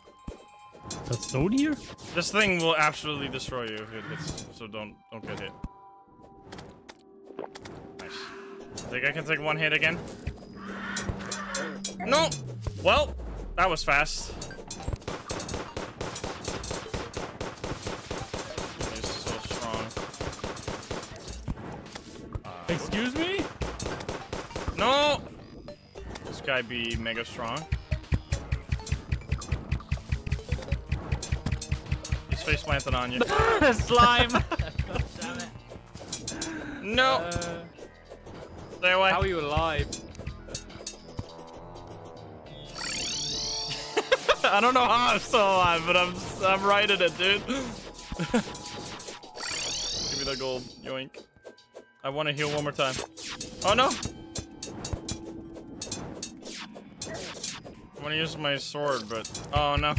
That stone here? This thing will absolutely destroy you if it hits, so don't don't get hit. Nice. Think I can take one hit again? No! Well, that was fast. He's so strong. Uh, Excuse me? No! This guy be mega strong. Face planted on you. Slime. No. Uh, Stay away. how are you alive? I don't know how I'm still alive, but I'm I'm right in it, dude. Give me the gold, yoink. I want to heal one more time. Oh no! I want to use my sword, but oh no.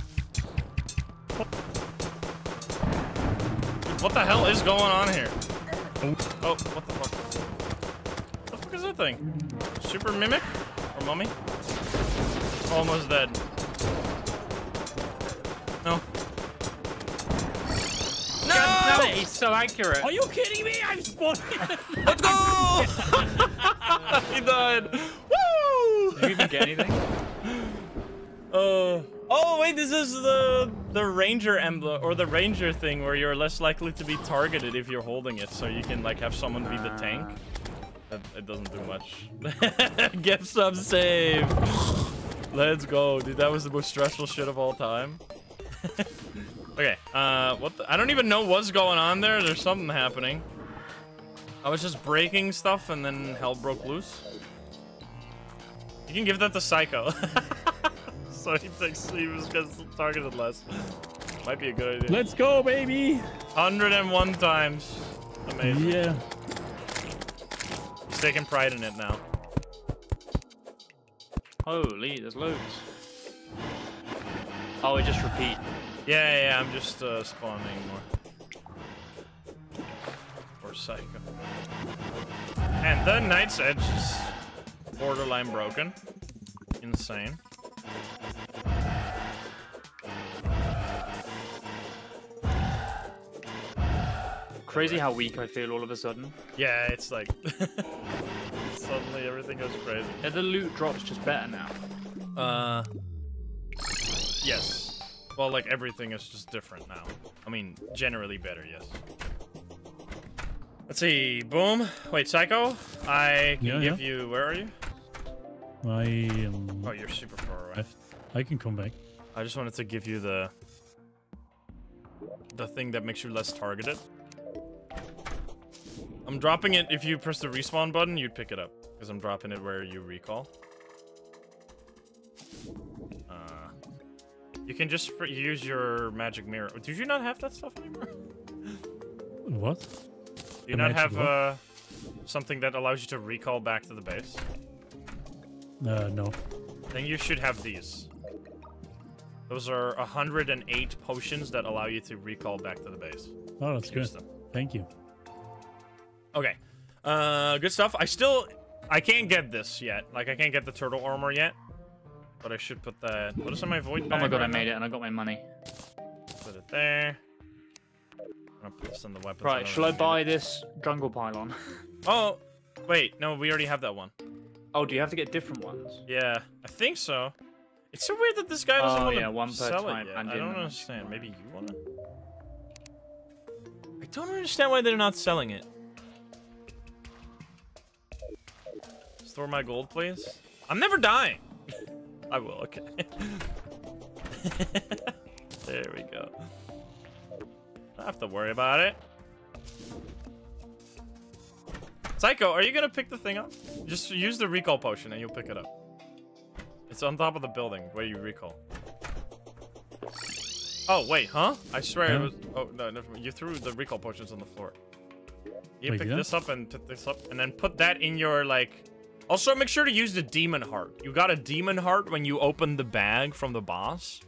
What the hell is going on here? Oh, what the fuck? What the fuck is that thing? Super mimic or mummy? Almost dead. No. It, he's so accurate. Are you kidding me? I'm spawning. Let's go! he died. Woo! Did you even get anything? Uh, oh wait, this is the the ranger emblem or the ranger thing where you're less likely to be targeted if you're holding it, so you can like have someone be the tank. That, it doesn't do much. Get some save. Let's go, dude. That was the most stressful shit of all time. okay, uh, what? The, I don't even know what's going on there. There's something happening. I was just breaking stuff and then hell broke loose. You can give that to Psycho. so he thinks he was gets targeted less. Might be a good idea. Let's go, baby. 101 times. Amazing. Yeah. He's taking pride in it now. Holy, there's loads. Oh, it just repeat. Yeah, yeah, yeah, I'm just uh, spawning more. Or Psycho. And the Night's Edge is borderline broken. Insane. Crazy how weak I feel all of a sudden. Yeah, it's like... Suddenly everything goes crazy. Are the loot drops just better now? Uh, yes. Well, like everything is just different now. I mean, generally better, yes. Let's see. Boom. Wait, Psycho. I can Yeah, give yeah. you. Where are you? I am. Oh, you're super far away. left. I can come back. I just wanted to give you the the thing that makes you less targeted. I'm dropping it. If you press the respawn button, you'd pick it up because I'm dropping it where you recall. Uh, you can just use your magic mirror. Did you not have that stuff anymore? What? Do you not have uh, something that allows you to recall back to the base? Uh, no. Then you should have these. Those are 108 potions that allow you to recall back to the base. Oh, that's good. Use them. Thank you. Okay. Uh, good stuff. I still, I can't get this yet. Like, I can't get the turtle armor yet. But I should put that. What is in my void Oh my god, I made now? it and I got my money. Put it there. I'm gonna put this in the weapons. Right, don't shall I buy it. this jungle pylon? Oh, wait. No, we already have that one. Oh, do you have to get different ones? Yeah, I think so. It's so weird that this guy doesn't Oh, want to one per sell time it yet. I don't them. understand. Maybe you want to? I don't understand why they're not selling it. Store my gold, please. I'm never dying. I will, okay. there we go. Don't have to worry about it. Psycho, are you gonna pick the thing up? Just use the recall potion and you'll pick it up. It's on top of the building where you recall. Oh wait, huh? I swear it was. Oh no, never mind. You threw the recall potions on the floor. You pick yeah? this up and pick this up, and then put that in your like. Also, make sure to use the demon heart. You got a demon heart when you open the bag from the boss.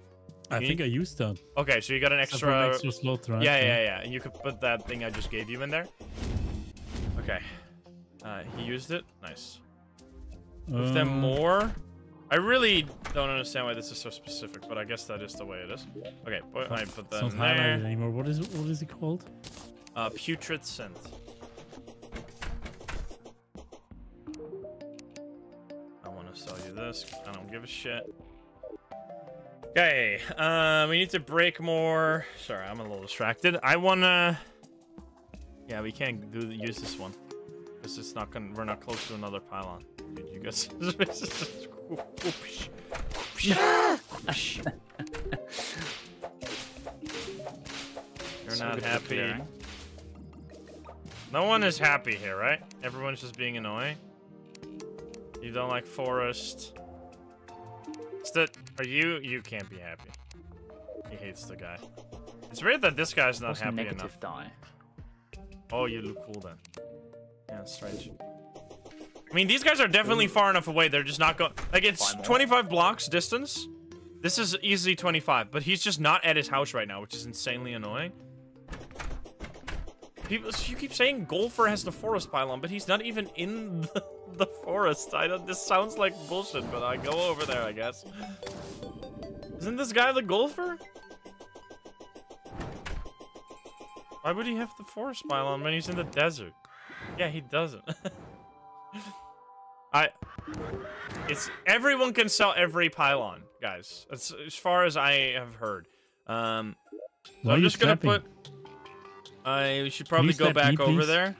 I You think need- I used that. Okay, so you got an extra. an extra slot, right? Yeah, yeah, yeah. And you could put that thing I just gave you in there. Okay. Uh, he used it. Nice. With them Um, more. I really don't understand why this is so specific, but I guess that is the way it is. Okay, put, I put It's that not in highlighted anymore. What is it? What is it called? Uh, putrid scent. I want to sell you this. I don't give a shit. Okay, uh, we need to break more. Sorry, I'm a little distracted. I wanna. Yeah, we can't do use this one. This is not gonna. We're not close to another pylon. Dude, you guys. You're So not happy. No one is happy here, right? Everyone's just being annoying. You don't like forest. It's the, are you? You can't be happy. He hates the guy. It's weird that this guy's not What's happy negative enough. die? Oh, you look cool then. Yeah, strange. I mean, these guys are definitely far enough away. They're just not going. Like, it's 25 blocks distance. This is easily 25, but he's just not at his house right now, which is insanely annoying. People, you keep saying Golfer has the forest pylon, but he's not even in the, the forest. I don't. This sounds like bullshit, but I go over there, I guess. Isn't this guy the golfer? Why would he have the forest pylon when he's in the desert? Yeah, he doesn't. I. It's everyone can sell every pylon, guys. As, as far as I have heard. Um, so I'm you just gonna clapping? put. I we should probably go let me, back over there,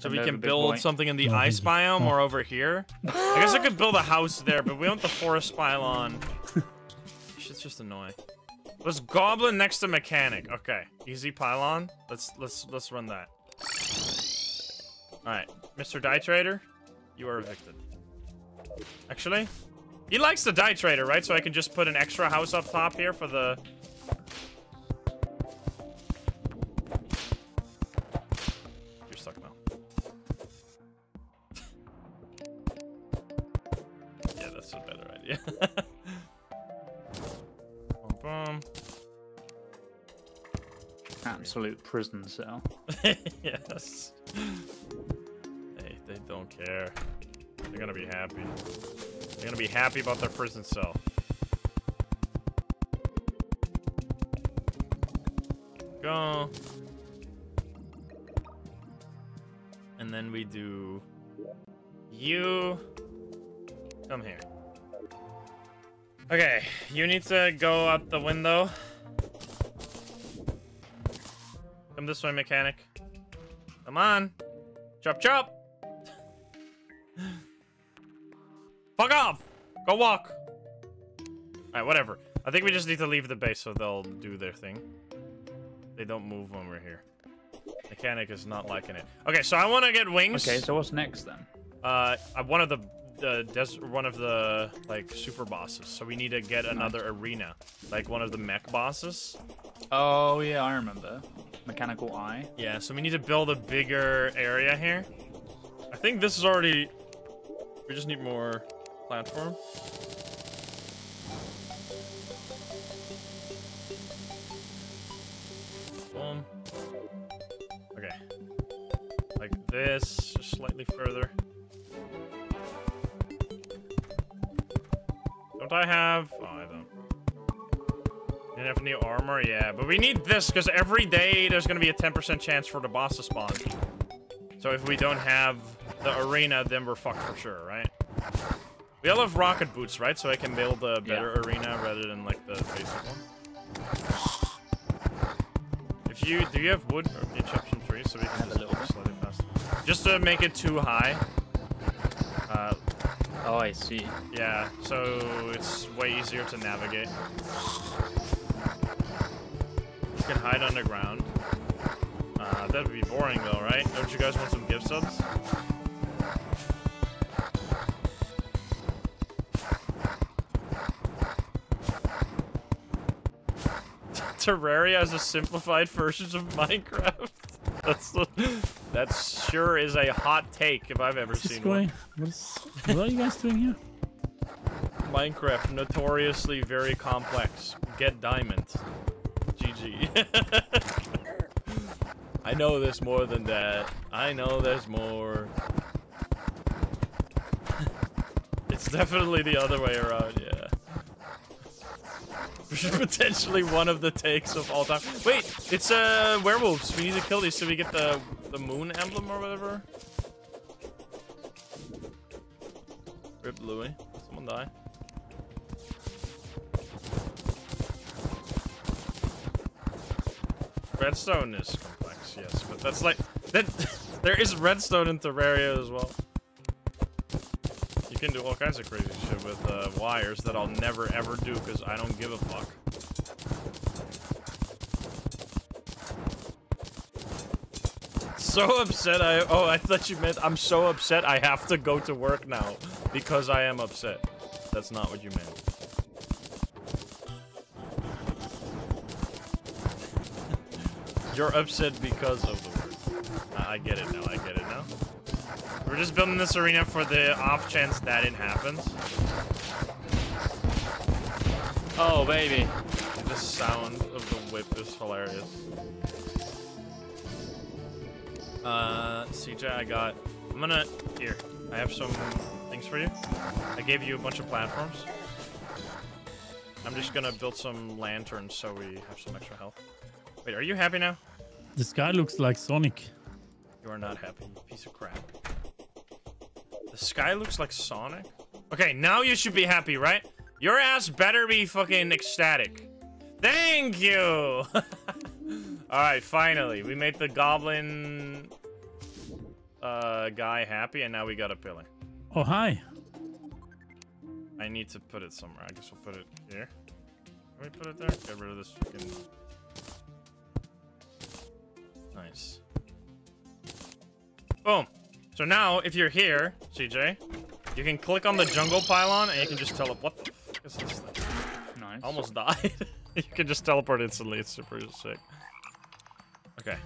so we Send over, can build boy. something in the No, ice biome Oh. or over here. I guess I could build a house there, but we want the forest pylon. Shit's just annoying. There's goblin next to mechanic. Okay, easy pylon. Let's let's let's run that. All right, Mr. Dye Trader, you are evicted. Actually, he likes the Dye Trader, right? So I can just put an extra house up top here for the. You're stuck now. yeah, that's a better idea. Boom, boom. Absolute prison cell. yes. Don't care. They're gonna be happy. They're gonna be happy about their prison cell. Go. And then we do you. Come here. Okay, you need to go out the window. Come this way, mechanic. Come on. Chop chop. Fuck off. Go walk. Alright, whatever. I think we just need to leave the base so they'll do their thing. They don't move when we're here. Mechanic is not liking it. Okay, so I want to get wings. Okay, so what's next then? Uh, uh, one of the the des- one of the like super bosses. So we need to get another arena, like one of the mech bosses. Oh yeah, I remember. Mechanical eye. Yeah, so we need to build a bigger area here. I think this is already. We just need more platform. Boom. Okay. Like this, just slightly further. Don't I have? Oh, I don't. Didn't have any armor? Yeah, but we need this because every day there's going to be a 10% chance for the boss to spawn. So if we don't have the arena, then we're fucked for sure, right? We all have rocket boots, right? So I can build a better arena rather than like the basic one. If you do, you have wood or chop trees so we can have a just little slightly faster. Just to make it too high. Uh, Oh, I see. yeah, so it's way easier to navigate. You can hide underground. Uh, that'd be boring though, right? Don't you guys want some gift subs? Terraria is a simplified version of Minecraft. That's the, that sure is a hot take if I've ever What's seen one. What's, what are you guys doing here? Minecraft, notoriously very complex. Get diamond. GG. I know there's more than that. I know there's more. it's definitely the other way around, yeah. Potentially one of the takes of all time. Wait, it's uh werewolves. We need to kill these so we get the the moon emblem or whatever. Rip Louis. Someone die. Redstone is complex, yes, but that's like that. there is redstone in Terraria as well. Can do all kinds of crazy shit with uh, wires that I'll never ever do because I don't give a fuck. so upset. I oh, I thought you meant I'm so upset. I have to go to work now because I am upset. That's not what you meant. You're upset because of the word. I I get it now. I get it now. We're just building this arena for the off chance that it happens. Oh, baby. The sound of the whip is hilarious. Uh, CJ, I got. I'm gonna. Here. I have some things for you. I gave you a bunch of platforms. I'm just gonna build some lanterns so we have some extra health. Wait, are you happy now? This guy looks like Sonic. You are not happy, you piece of crap. The sky looks like Sonic? Okay, now you should be happy, right? Your ass better be fucking ecstatic. Thank you! Alright, finally. We made the goblin uh, guy happy, and now we got a pillar. Oh, hi. I need to put it somewhere. I guess we'll put it here. Can we put it there? Get rid of this fucking... Nice. Boom. So now, if you're here, CJ, you can click on the jungle pylon, and you can just teleport. What the fuck is this thing? Nice. Almost died. you can just teleport instantly. It's super sick. Okay.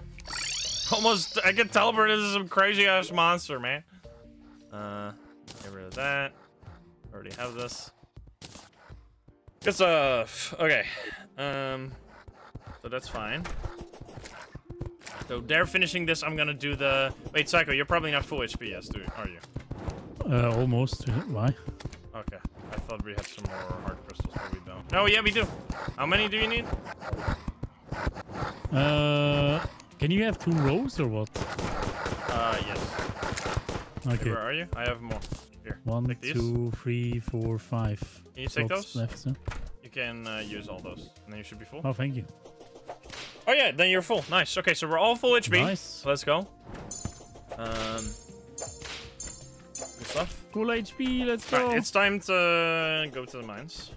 Almost, I get teleported to some crazy ass monster, man. Uh, get rid of that. Already have this. Good stuff. Okay. Um, so that's fine. So they're finishing this. I'm gonna do the. Wait, Psycho, you're probably not full HP, yes, dude, are you? Uh, almost. Why? Okay. I thought we had some more heart crystals, but we don't. No, yeah, we do. How many do you need? Uh, can you have two rows or what? Uh, yes. Okay. Where are you? I have more. Here. One, take these. two, three, four, five. Can you take those? Left, huh? You can uh, use all those, and then you should be full. Oh, thank you. Oh yeah, then you're full. Nice. Okay, so we're all full HP. Nice. Let's go. Um, good stuff. Full HP. Let's go. Right, it's time to go to the mines.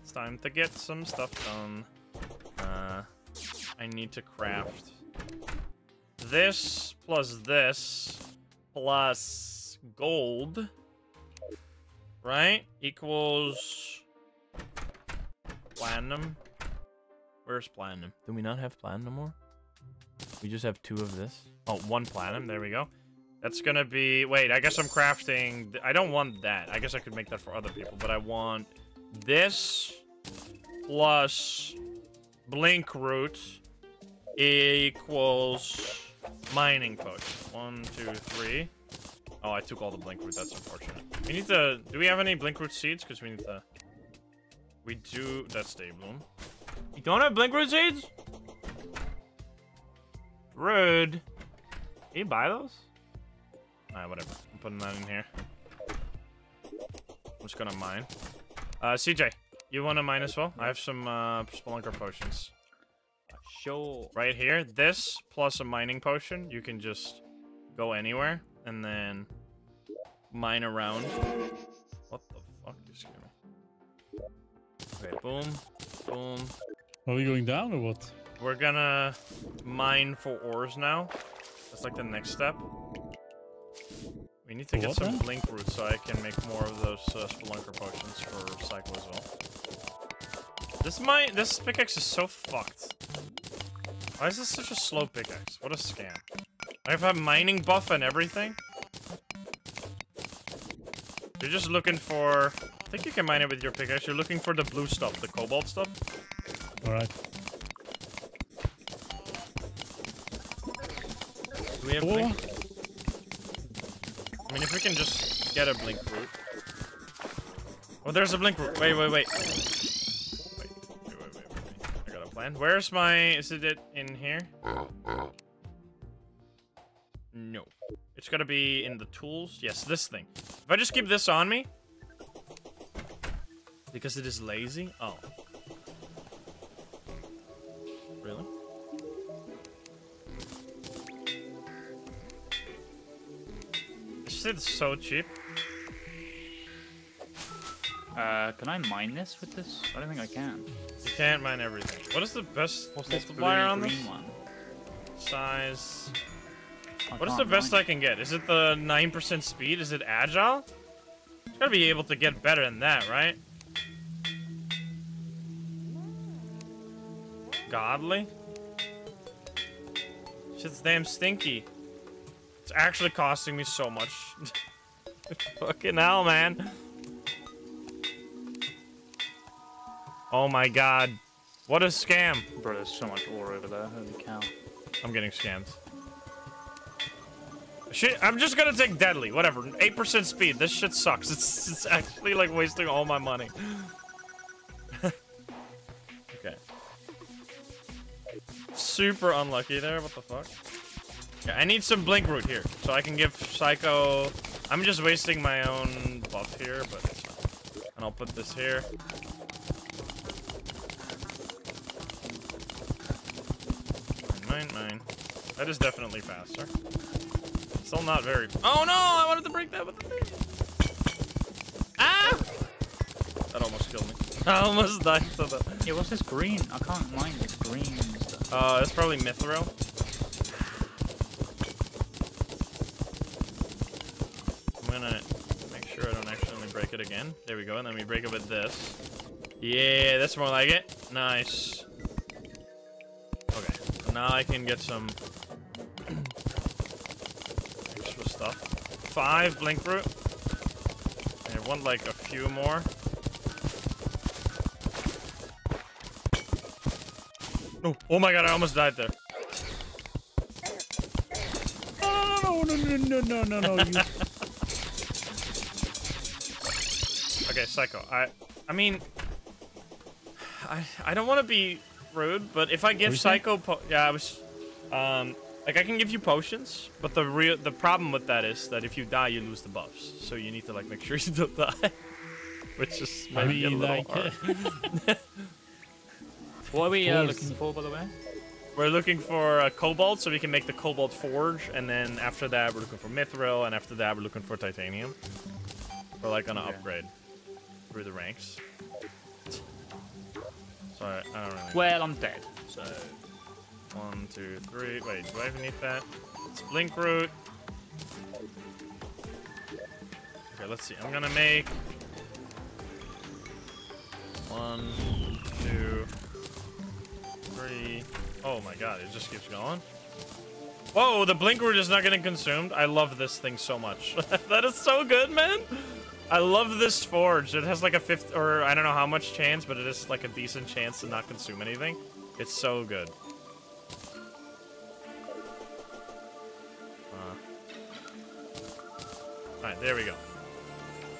It's time to get some stuff done. Uh, I need to craft this plus this plus gold, right? Equals platinum. Where's platinum? Do we not have platinum more? We just have two of this. Oh, one platinum. There we go. That's gonna be... Wait, I guess I'm crafting... I don't want that. I guess I could make that for other people, but I want this plus blink root equals mining potion. One, two, three. Oh, I took all the blink root. That's unfortunate. We need to... Do we have any blink root seeds? Because we need to... We do... That's Daybloom. You don't have blink root seeds? Rude. Can you buy those? Alright, whatever. I'm putting that in here. I'm just gonna mine. Uh, CJ, you want to mine as well? I have some uh, Spelunker potions. Sure. Right here, this plus a mining potion, you can just go anywhere and then mine around. What the fuck? Just give me. Okay, boom, boom. Are we going down or what? We're gonna mine for ores now. That's like the next step. We need to For get what some then? blink root so I can make more of those uh, spelunker potions for Psycho as well. This mine, this pickaxe is so fucked. Why is this such a slow pickaxe? What a scam. I have a mining buff and everything. You're just looking for... I think you can mine it with your pickaxe. You're looking for the blue stuff, the cobalt stuff. All right. Do we have Oh, blink? I mean, if we can just get a blink root. Oh, there's a blink root. Wait, wait, wait. Wait, wait, wait, wait, wait. I got a plan. Where's my... Is it it in here? No. It's gotta be in the tools. Yes, this thing. If I just keep this on me... Because it is lazy? Oh. Really? This shit's so cheap. Uh, can I mine this with this? I don't think I can. You can't mine everything. What is the best What's multiplier on this? one? Size. I What is the best mine. I can get? Is it the 9% speed? Is it agile? It's gotta be able to get better than that, right? Godly? Shit's damn stinky. It's actually costing me so much. Fucking hell, man. Oh my god. What a scam. Bro, there's so much ore over there. Holy cow. I'm getting scammed. Shit, I'm just gonna take deadly. Whatever. 8% speed. This shit sucks. It's, it's actually like wasting all my money. Super unlucky there. What the fuck? Yeah, I need some blink root here, so I can give Psycho. I'm just wasting my own buff here, but. And I'll put this here. Mine, mine, mine. That is definitely faster. Still not very. Oh no! I wanted to break that with the thing. Ah! That almost killed me. I almost died to that. Yeah, what's this green? I can't mine this green. Uh, it's probably Mithril. I'm gonna make sure I don't accidentally break it again. There we go, and then we break it with this. Yeah, that's more like it. Nice. Okay, so now I can get some extra stuff. Five blink root. I want like a few more. Oh, oh my god, I almost died there. No, no, no, no, no, no, no, no. You, Okay, Psycho. I I mean I I don't want to be rude, but if I give? Psycho po yeah, I was um like I can give you potions, but the real the problem with that is that if you die, you lose the buffs. So you need to like make sure you don't die. Which is I maybe a little like, hard. What are we uh, looking for, by the way? We're looking for uh, cobalt, so we can make the cobalt forge, and then after that, we're looking for mithril, and after that, we're looking for titanium. We're like gonna Okay. upgrade through the ranks. So I, I don't really. Well, I'm dead. So One, two, three. Wait, do I even need that? It's blink root. Okay, let's see. I'm gonna make one, two, three. Oh my god, it just keeps going. Whoa, the blink root is not getting consumed. I love this thing so much. that is so good, man. I love this forge. It has like a fifth, or I don't know how much chance, but it is like a decent chance to not consume anything. It's so good. Uh. Alright, there we go.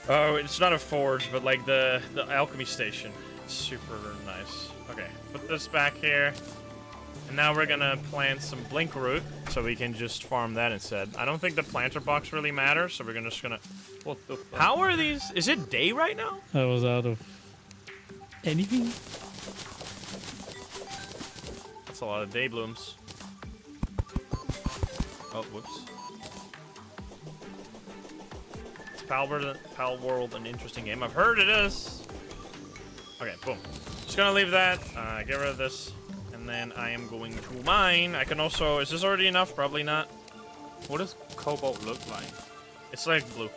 Oh, it's not a forge, but like the, the alchemy station. Super nice. Okay, put this back here. And now we're gonna plant some blink root, so we can just farm that instead. I don't think the planter box really matters, so we're gonna just gonna... what the fuck? How are these? Is it day right now? I was out of anything. That's a lot of Dayblooms. Oh, whoops. Is Palworld, Pal World an interesting game? I've heard it is. Okay, boom. Just gonna leave that. Uh, get rid of this. And then I am going to mine. I can also... Is this already enough? Probably not. What does cobalt look like? It's like blue. Uh,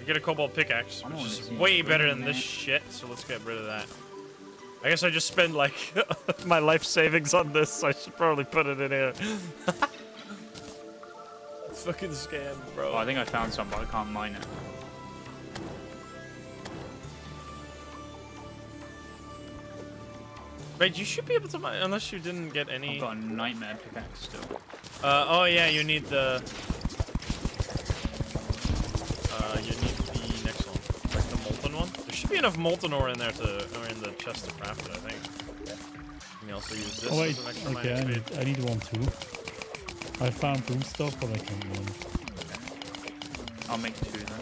you get a cobalt pickaxe, which is way better than this shit, so let's get rid of that. I guess I just spend like my life savings on this, so I should probably put it in here. Fucking scam, bro. Oh, I think I found some, but I can't mine it. Wait, you should be able to mine, unless you didn't get any... I've got a nightmare pickaxe still. Uh, oh yeah, you need the... Uh, you need the next one. Like the molten one. There should be enough molten ore in there to... Or in the chest to craft it, I think. Can you also use this Oh as wait, an extra okay, I mining need. I need one too. I found blue stuff, but I can't one. I'll make two then.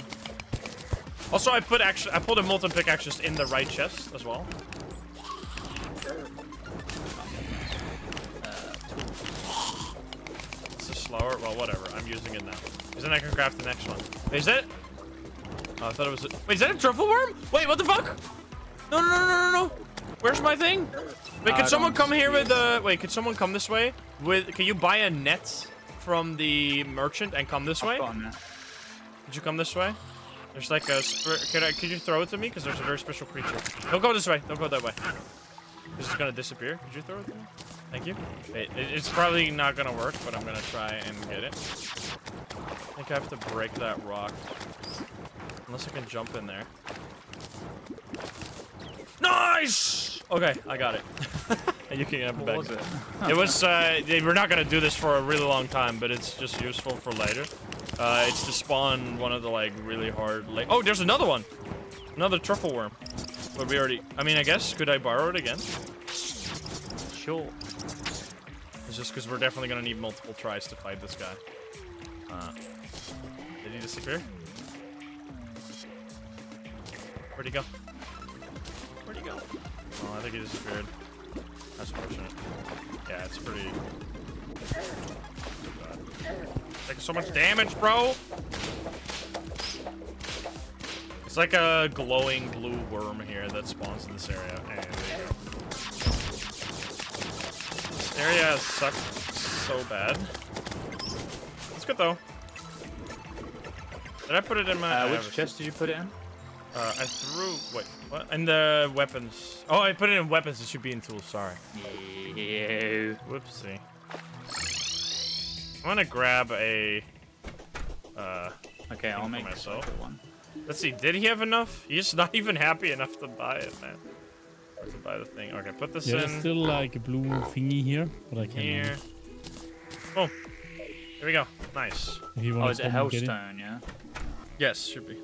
Also, I put actually... I pulled a molten pickaxe just in the right chest as well. Slower. Well, whatever. I'm using it now. Because then I can craft the next one. Wait, is that... Oh, I thought it was... A... Wait, is that a truffle worm? Wait, what the fuck? No, no, no, no, no, no. Where's my thing? Wait, I could someone come here with the... Wait, could someone come this way? with can you buy a net from the merchant and come this way? Got on there. Could you come this way? There's like a could I could you throw it to me? Because there's a very special creature. Don't go this way. Don't go that way. This is gonna disappear. Could you throw it to me? Thank you. It, it- it's probably not gonna work, but I'm gonna try and get it. I think I have to break that rock. Unless I can jump in there. Nice! Okay, I got it. and you can have it back. was it? It was, uh, they- we're not gonna do this for a really long time, but it's just useful for later. Uh, it's to spawn one of the, like, really hard, like, oh, there's another one! Another truffle worm. But we already, I mean, I guess, could I borrow it again? Sure. It's just because we're definitely gonna need multiple tries to fight this guy. Uh, did he disappear? Where'd he go? Where'd he go? Oh, I think he disappeared. That's unfortunate. Yeah, it's pretty... God. Taking so much damage, bro! It's like a glowing blue worm here that spawns in this area. And there you go. Area sucks so bad. It's good though. Did I put it in my? Uh, which chest did you put it in? Uh, I threw. Wait, what? In the weapons. Oh, I put it in weapons. It should be in tools. Sorry. Yeah. Whoopsie. I'm gonna grab a. Uh, Okay, I'll make myself. myself one. let's see. Did he have enough? He's not even happy enough to buy it, man. Or to buy the thing. Okay, put this Yeah, in there's still like a blue thingy here, but I can't. here. Boom. Here we go. Nice. If you Oh, want is it Hellstone, yeah? Yes, should be.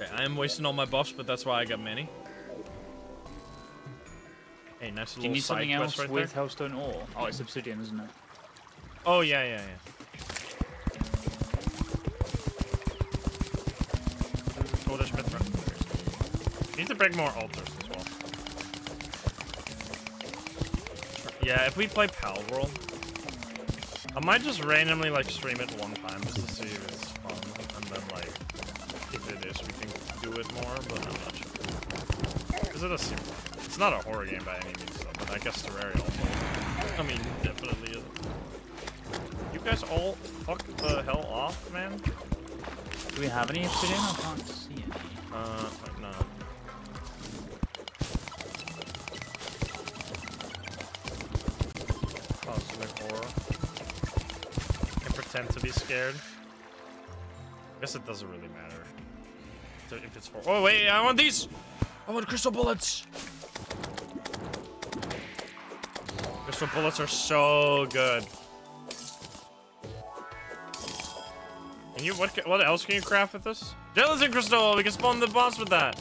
Okay, I am wasting all my buffs, but that's why I got many. Hey, nice Do little you need side something quest else right with there. Hellstone ore? Oh, it's obsidian, isn't it? Oh yeah, yeah, yeah. Oh, there's Mithril. Need to break more altars Yeah, if we play Palworld, I might just randomly like stream it one time just to see if it's fun, and then like if it is, we can do it more. But I'm not sure because it does seem fun. It's not a horror game by any means, though, but I guess Terraria also. I mean, definitely isn't. You guys all fuck the hell off, man. Do we have any obsidian? I can't see any. Uh, Cosmic horror. Can pretend to be scared. I guess it doesn't really matter. If it's for- Oh wait, I want these! I want crystal bullets! Crystal bullets are so good. Can you what? What else can you craft with this? Gelatin crystal. We can spawn the boss with that.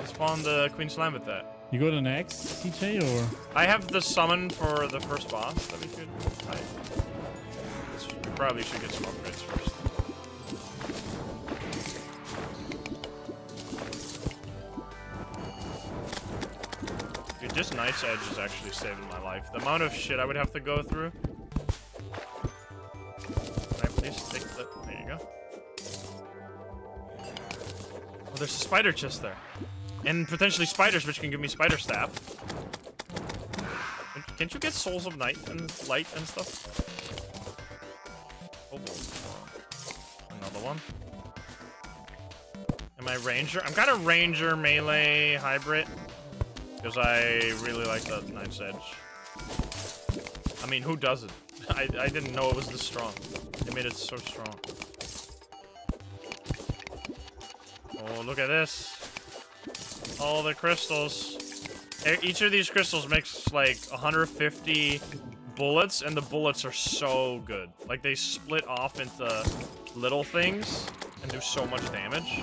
We spawn the queen slime with that. You got an axe, CJ, or I have the summon for the first boss that we could fight. We probably should get some upgrades first. Dude, just Night's Edge is actually saving my life. The amount of shit I would have to go through. Can I please take the... There you go. Oh, there's a spider chest there. And potentially spiders, which can give me spider staff. Can't you get souls of night and light and stuff? Oh. Another one. Am I ranger? I'm kind of ranger melee hybrid. Because I really like that Night's Edge. I mean, who doesn't? I, I didn't know it was this strong. They made it so strong. Oh, look at this. All the crystals. Each of these crystals makes like 150 bullets, and the bullets are so good. Like, they split off into little things and do so much damage.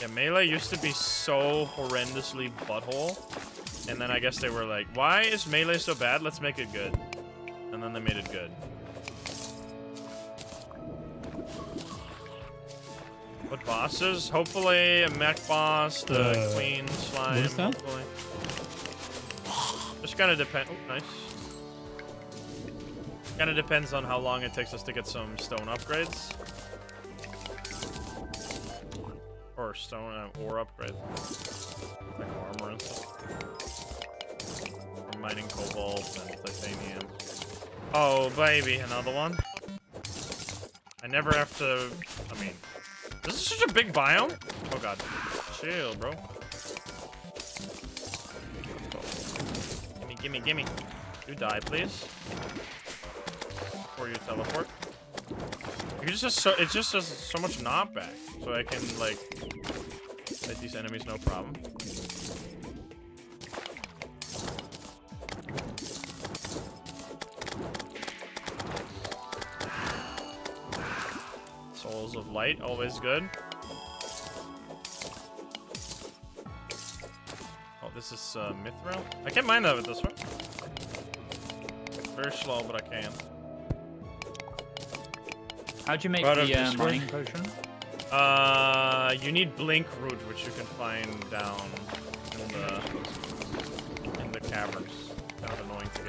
Yeah, Melee used to be so horrendously butthole. And then I guess they were like, why is Melee so bad? Let's make it good. And then they made it good. What bosses? Hopefully a mech boss, the Uh, queen slime. is that? Hopefully. Just kind of depend. Oh, nice. Kind of depends on how long it takes us to get some stone upgrades. Or stone uh, ore upgrades. Like armor and stuff. Or mining cobalt and titanium. Oh, baby, another one? I never have to... I mean, this is such a big biome? Oh god. Chill, bro. Gimme, gimme, gimme. You die, please. Before you teleport. You just, so, it just so much knockback. So I can, like, hit these enemies no problem. Souls of Light, always good. Oh, this is uh, Mithril? I can't mine that with this one. Very slow, but I can. How'd you make Right the uh, mining potion? Uh, you need Blink Root, which you can find down in the in the caverns.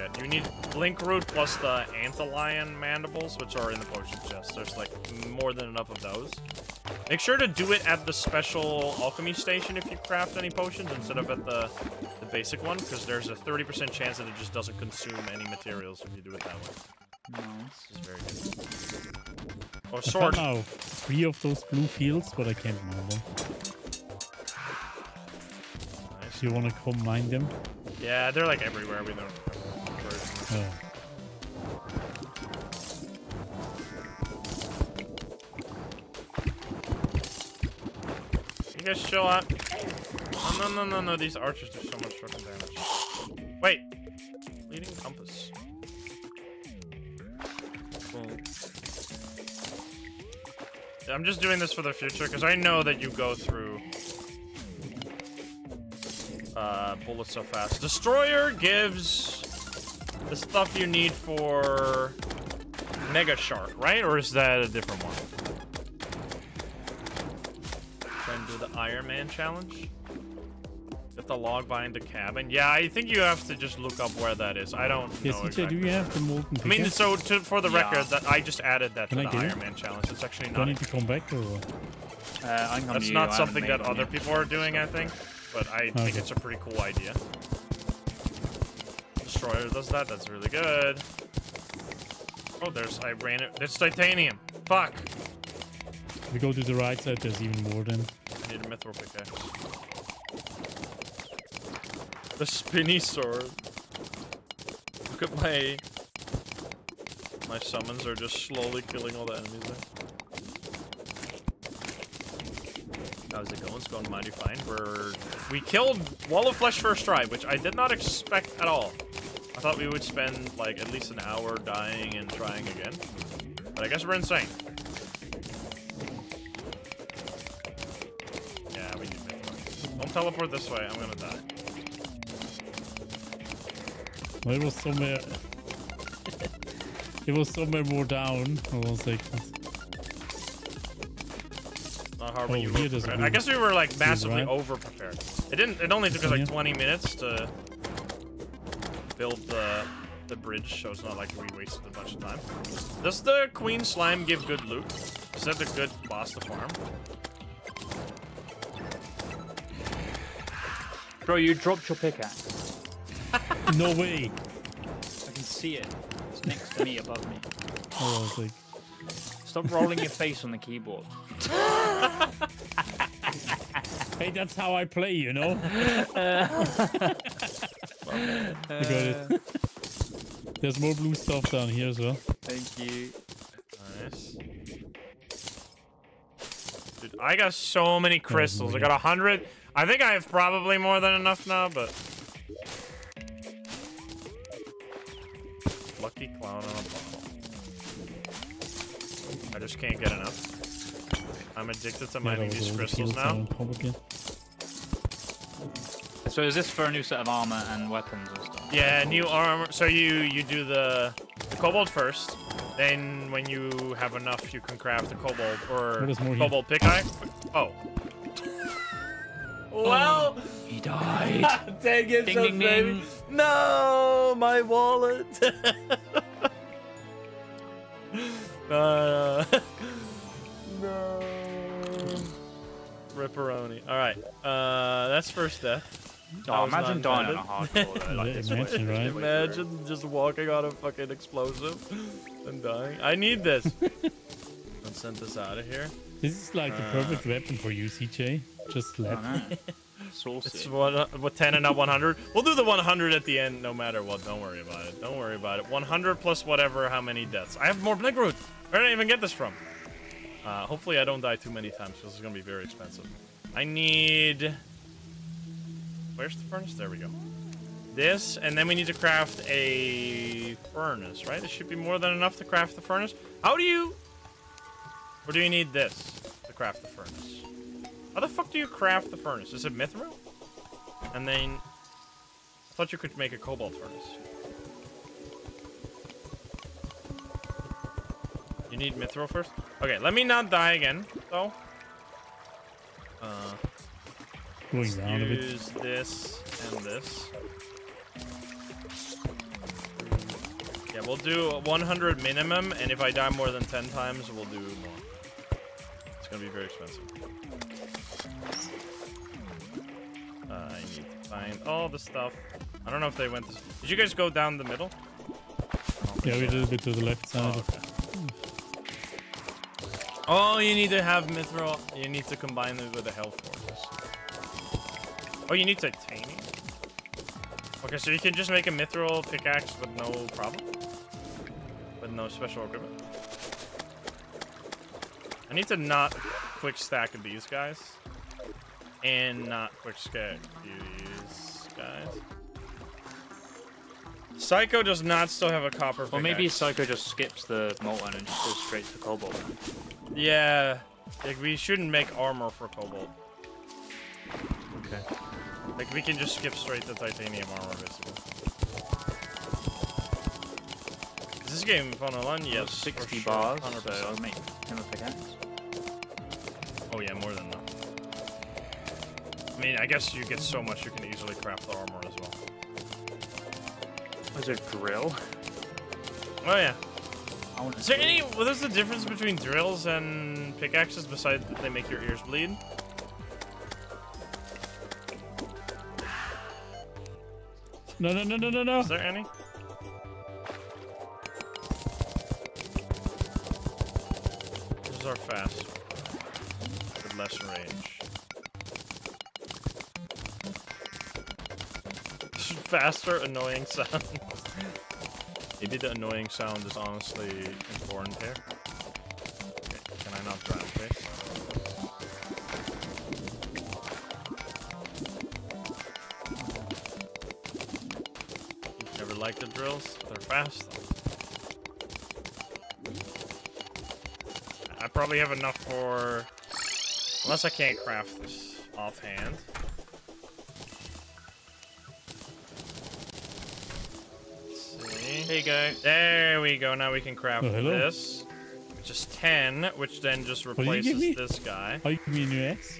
Kind of annoying to get. You need Blink Root plus the Antlion Mandibles, which are in the potion chest. There's like more than enough of those. Make sure to do it at the special alchemy station if you craft any potions instead of at the the basic one, because there's a 30% chance that it just doesn't consume any materials if you do it that way. Nice. This is very good. Oh, I found now three of those blue fields, but I can't mine them. Nice. Do you want to come mine them? Yeah, they're like everywhere. We don't. You guys chill out. No, no, no, no, no. These archers do so much fucking damage. Wait. Leading compass. Boom. Yeah, I'm just doing this for the future because I know that you go through uh, bullets so fast. Destroyer gives the stuff you need for Mega Shark, right? Or is that a different one? Try and do the Iron Man challenge. Get the log behind the cabin. Yeah, I think you have to just look up where that is. I don't Yes, know exactly. do you have the molten I mean, so to, for the Yeah. record, that I just added that Can to I the get it? Iron Man challenge. It's actually Do I not. need to come back or? Uh, I can That's to you, not something that other people are doing, I think. But I think it's a pretty cool idea. Destroyer does that. That's really good. Oh, there's I ran it. There's titanium. Fuck. If we go to the right side, there's even more than. I need a mithril pickaxe. The spinny sword. Look at my my summons are just slowly killing all the enemies there. How's it going? It's going mighty fine. We're we killed Wall of Flesh first try, which I did not expect at all. I thought we would spend like at least an hour dying and trying again. But I guess we're insane. Yeah, we need mithril. Don't teleport this way, I'm gonna die. Well, it was somewhere. it was somewhere more down. I was like, Not hard Oh, when you were prepared. I guess we were like massively right? over prepared. It didn't. It only took us like Yeah. 20 minutes to build the the bridge, so it's not like we wasted a bunch of time. Does the queen slime give good loot? Is that a good boss to farm? Bro, you dropped your pickaxe. no way. I can see it. It's next to me, above me. Oh, I was like, Stop rolling your face on the keyboard. hey, that's how I play, you know? I got it. Eh. There's more blue stuff down here as well. Thank you. Nice. Dude, I got so many crystals. I got a hundred. I think I have probably more than enough now, but lucky clown on a bottle. I just can't get enough. I'm addicted to Yeah, mining that was these crystals fields now. On top again. So is this for a new set of armor and weapons and stuff? Yeah, new armor. So you you do the, the cobalt first. Then when you have enough, you can craft the cobalt or What is more here? cobalt pickaxe. Oh. Well, He died. dang it, Ding, ding, ding. No, my wallet. uh, no. Ripperoni. All right. Uh, that's first death. Oh, was imagine not dying on a hardcore though. Like, this imagine, way- right? this way through. Imagine just walking on a fucking explosive and dying. I need this. Let's send this out of here. This is like the Uh, perfect weapon for you, CJ. Just I slap. know. It's one, uh, what, 10 and not 100. We'll do the 100 at the end no matter what. Don't worry about it. Don't worry about it. 100 plus whatever, how many deaths. I have more Blink Root. Where did I even get this from? Uh, hopefully I don't die too many times because it's going to be very expensive. I need... Where's the furnace? There we go. This, and then we need to craft a furnace, right? This should be more than enough to craft the furnace. How do you... Or do you need this to craft the furnace? How the fuck do you craft the furnace? Is it mithril? And then... I thought you could make a cobalt furnace. You need mithril first? Okay, let me not die again, though. Uh, Going down a bit. use this and this. Yeah, we'll do 100 minimum, and if I die more than 10 times, we'll do more. It's gonna be very expensive. Uh, I need to find all the stuff. I don't know if they went this. Did you guys go down the middle? Yeah, we did a bit to the left side. Oh, okay. Oh, you need to have mithril. You need to combine it with a Hellforges. Oh, you need titanium. Okay, so you can just make a mithril pickaxe with no problem, with no special equipment. I need to not quick stack these guys, and not quick stack these guys. Psycho does not still have a copper. Or maybe. Psycho just skips the molten and just goes straight to Cobalt. Yeah, like we shouldn't make armor for cobalt. Okay. Like we can just skip straight to titanium armor, basically. Is this game fun online? Yes, for 60 sure, bars, 100%. so I'll make him a pickaxe. Oh yeah, more than enough. I mean, I guess you get so much you can easily craft the armor as well. Was it drill? Oh yeah. I want Is there any? What is the difference between drills and pickaxes besides that they make your ears bleed? No, no, no, no, no, no. Is there any? This is our fast. With less range. Faster, annoying sound. Maybe the annoying sound is honestly important here. Okay, can I not drive? Never liked the drills. They're fast though. I probably have enough for... Unless I can't craft this offhand. Let's see. There you go. There we go. Now we can craft Oh, this. Which is 10, which then just did you give replaces me? this guy. How you give me a new axe?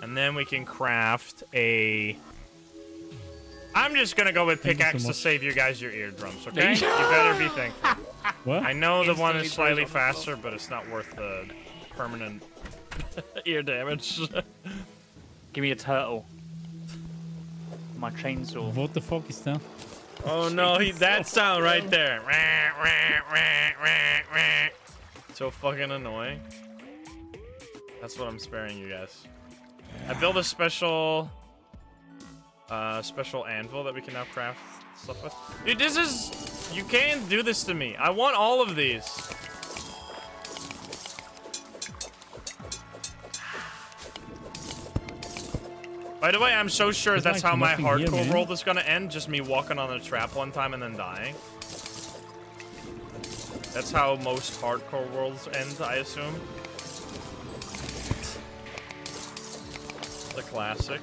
And then we can craft a... I'm just gonna go with Thank you so pickaxe to save you guys your eardrums, okay? you better be thankful. What? I know the one is slightly throws off the faster, but it's not worth the permanent ear damage. Give me a turtle. My chainsaw. What the fuck is that? oh no, he, that sound right there. So fucking annoying. That's what I'm sparing you guys. I built a special, uh, special anvil that we can now craft stuff with. Dude, this is, you can't do this to me. I want all of these. By the way, I'm so sure that's like how my hardcore world is gonna end. Just me walking on a trap one time and then dying. That's how most hardcore worlds end, I assume. The classic.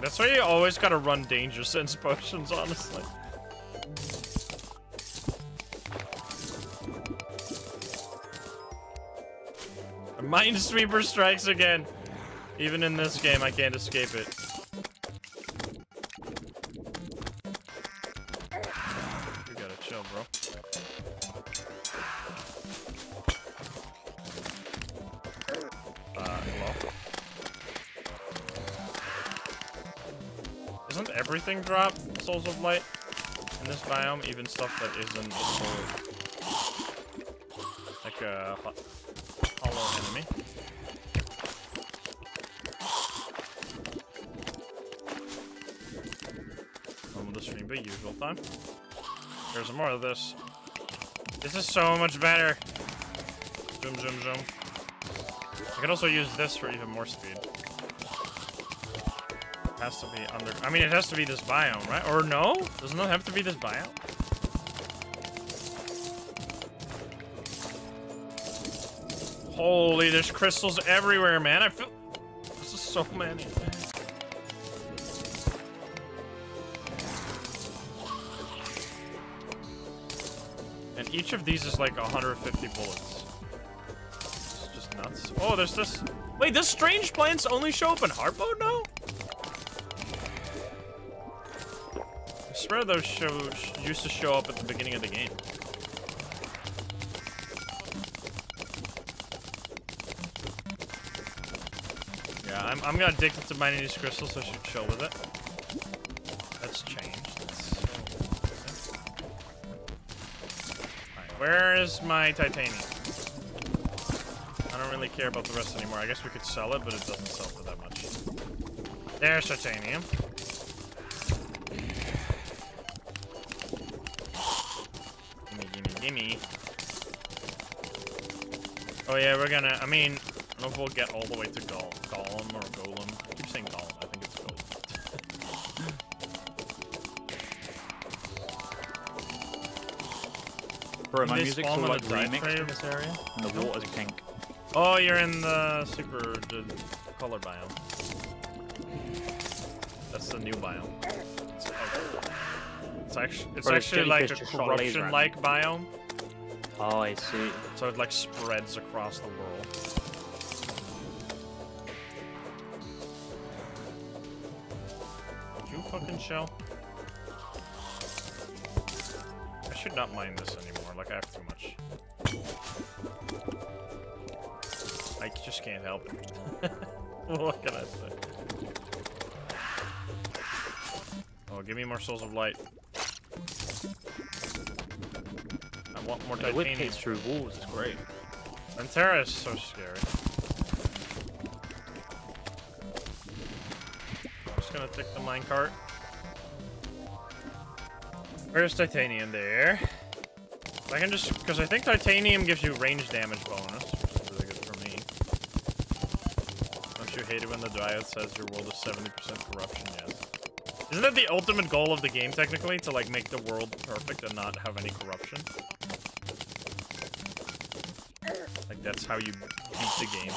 That's why you always gotta run danger sense potions, honestly. Minesweeper strikes again. Even in this game, I can't escape it. Everything drop Souls of Light in this biome, even stuff that isn't. Like a ho hollow enemy. Normal the stream, but usual time. There's more of this. This is so much better. Zoom, zoom, zoom. I can also use this for even more speed. Has to be under. I mean, it has to be this biome, right? Or no? Doesn't it have to be this biome? Holy, there's crystals everywhere, man. I feel. This is so many. And each of these is like 150 bullets. It's just nuts. Oh, there's this. Wait, this strange plants only show up in hard mode now? Swear those show, used to show up at the beginning of the game. Yeah, I'm, I'm gonna mining these crystals, so I should chill with it. That's changed. That's so where is my titanium? I don't really care about the rest anymore. I guess we could sell it, but it doesn't sell for that much. There's titanium. We're gonna, I mean, I don't know if we'll get all the way to Gol Golem or Golem. I keep saying Golem, I think it's Golem. Bro, my music's all like remixed in this area, and the water's pink. Oh, you're in the super the color biome. That's the new biome. It's, oh, it's actually it's Bro, actually like a jellyfish just shot a laser at corruption-like biome, Oh, I see. So it like spreads across the world. You fucking shell? I should not mind this anymore. Like I have too much. I just can't help it. what can I say? Oh, give me more souls of light. Want more The whip titanium. hits through walls. It's great. Plantera is so scary. I'm just gonna take the minecart. Where's titanium? There. I can just because I think titanium gives you range damage bonus, which is really good for me. Don't you hate it when the Dryad says your world is 70% corruption? Yes. Isn't that the ultimate goal of the game, technically? To, like, make the world perfect and not have any corruption? Like, that's how you beat the game,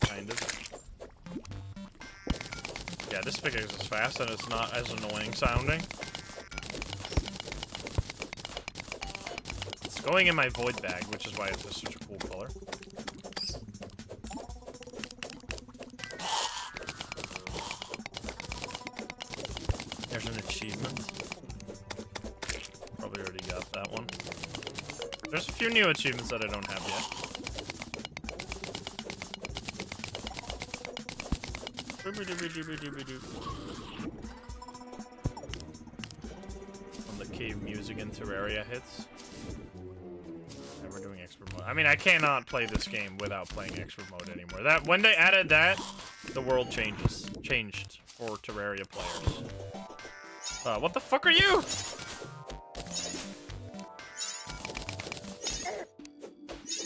kind of. Yeah, this pickaxe is fast and it's not as annoying sounding. It's going in my void bag, which is why it's such a cool color. There's an achievement. Probably already got that one. There's a few new achievements that I don't have yet. When the cave music in Terraria hits. And we're doing expert mode. I mean, I cannot play this game without playing expert mode anymore. That When they added that, the world changes. Changed for Terraria players. Uh, what the fuck are you?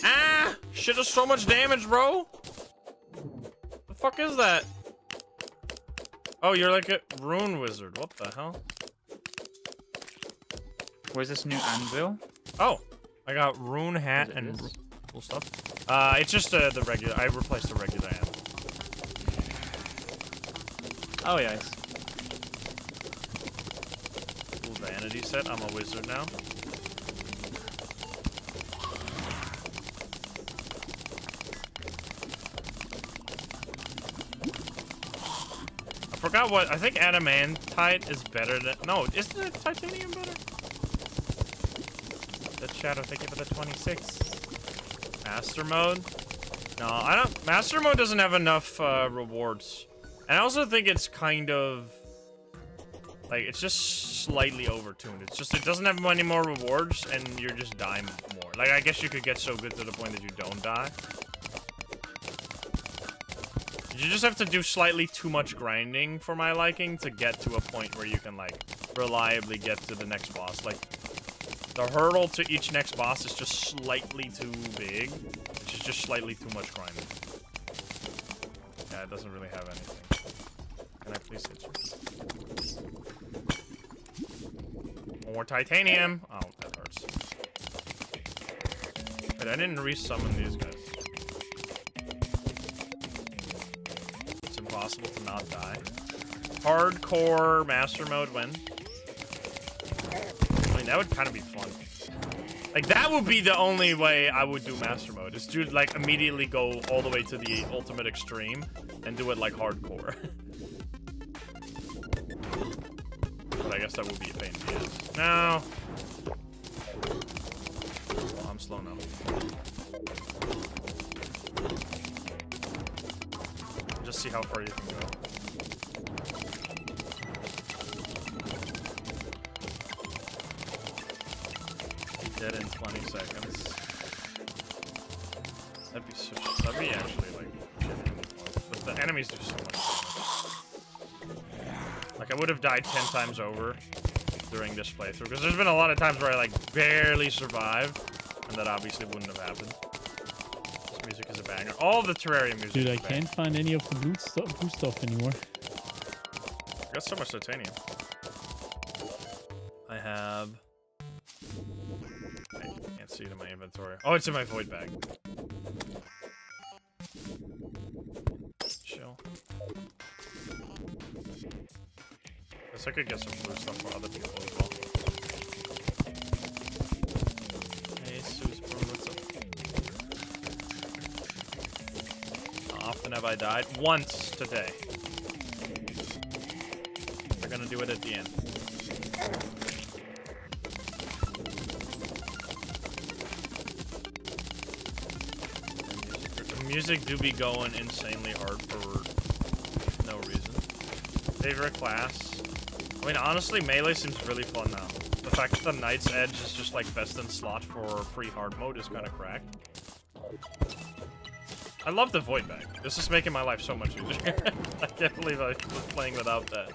Ah! Shit does so much damage, bro! The fuck is that? Oh, you're like a rune wizard. What the hell? Where's this new anvil? Oh, I got rune hat and this? cool stuff. Uh, it's just uh, the regular. I replaced the regular ammo. Oh, yes. Cool vanity set. I'm a wizard now. Forgot what. I think adamantite is better than. No, isn't it titanium better? The shadow. Thank you for the 26. Master mode. No, I don't. Master mode doesn't have enough uh, rewards, and I also think it's kind of Like, it's just slightly overtuned. It's just, it doesn't have any more rewards, and you're just dying more. Like, I guess you could get so good to the point that you don't die. You just have to do slightly too much grinding for my liking to get to a point where you can, like, reliably get to the next boss. Like, the hurdle to each next boss is just slightly too big, which is just slightly too much grinding. Yeah, it doesn't really have anything. Can I please hit you? More titanium! Oh, that hurts. Wait, I didn't resummon these guys. Not die. Hardcore master mode win. I mean, that would kind of be fun. Like, that would be the only way I would do master mode. Is to, like, immediately go all the way to the ultimate extreme and do it, like, hardcore. but I guess that would be a pain in the ass. No! Oh, I'm slow now. Just see how far you can go. dead in 20 seconds. That'd be so. That'd be actually like. But the enemies do so much. Like I would have died 10 times over during this playthrough because there's been a lot of times where I like barely survived, and that obviously wouldn't have happened. All the Terraria music. Dude, I can't find any of the blue stuff, blue stuff anymore. I got so much titanium. I have I can't see it in my inventory. Oh, it's in my void bag. Chill. Guess I could get some blue stuff for other people as well. Have I died? Once today. We're gonna do it at the end. music do be going insanely hard for no reason. Favorite class? I mean, honestly, Melee seems really fun now. The fact that the Night's Edge is just like best in slot for free hard mode is kind of cracked. I love the Void Bag. This is making my life so much easier. I can't believe I was playing without that.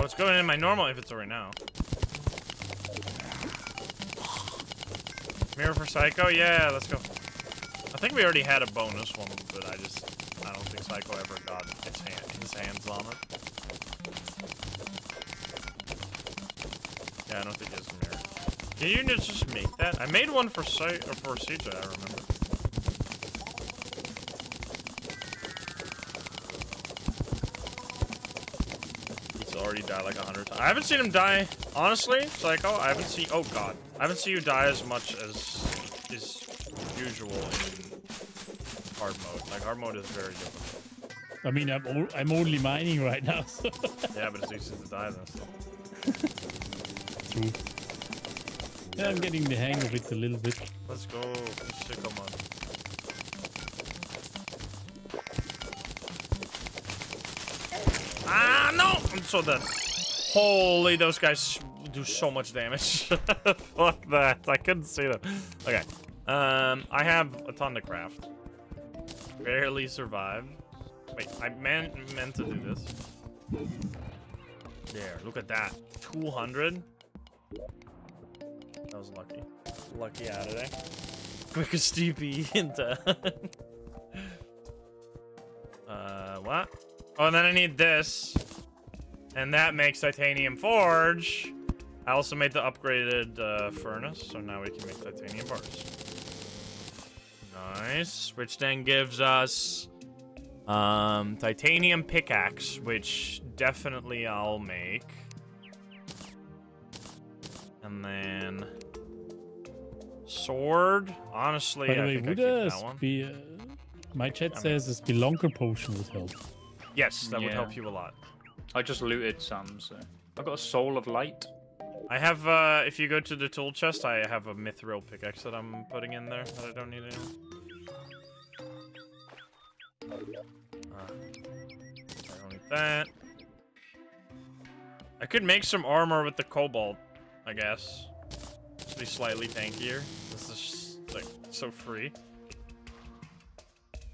Oh, it's going in my normal inventory now. Mirror for Psycho? Yeah, let's go. I think we already had a bonus one, but I just... I don't think Psycho ever got his, hand, his hands on it. Yeah, I don't think it's a mirror. Can you just make that? I made one for Psy or uh, for CJ, I remember. He's already died like a hundred times. I haven't seen him die, honestly, Psycho. I haven't seen. Oh god, I haven't seen you die as much as is usual in hard mode. Like hard mode is very difficult. I mean, I'm I'm only mining right now. So. yeah, but it's easy to die then. So. True. Yeah, I'm getting the hang of it a little bit. Let's go, Sicko man. Ah, no! I'm so dead. Holy, those guys do so much damage. Fuck that. I couldn't see them. Okay. Um, I have a ton to craft. Barely survived. Wait, I meant, meant to do this. There, look at that. 200? That was lucky. Lucky out of there. Quickest TP into... uh, what? Oh, and then I need this. And that makes titanium forge. I also made the upgraded uh, furnace, so now we can make titanium bars. Nice. Which then gives us um, titanium pickaxe, which definitely I'll make. And then sword. Honestly, By the I way, think would I keep that one. Be, uh, my chat I says a spelunker potion would help. Yes, that yeah. would help you a lot. I just looted some, so I got a soul of light. I have, uh, if you go to the tool chest, I have a mithril pickaxe that I'm putting in there that I don't need anymore. Uh, I don't need that. I could make some armor with the cobalt, I guess. Just be slightly tankier. This is just, like, so free.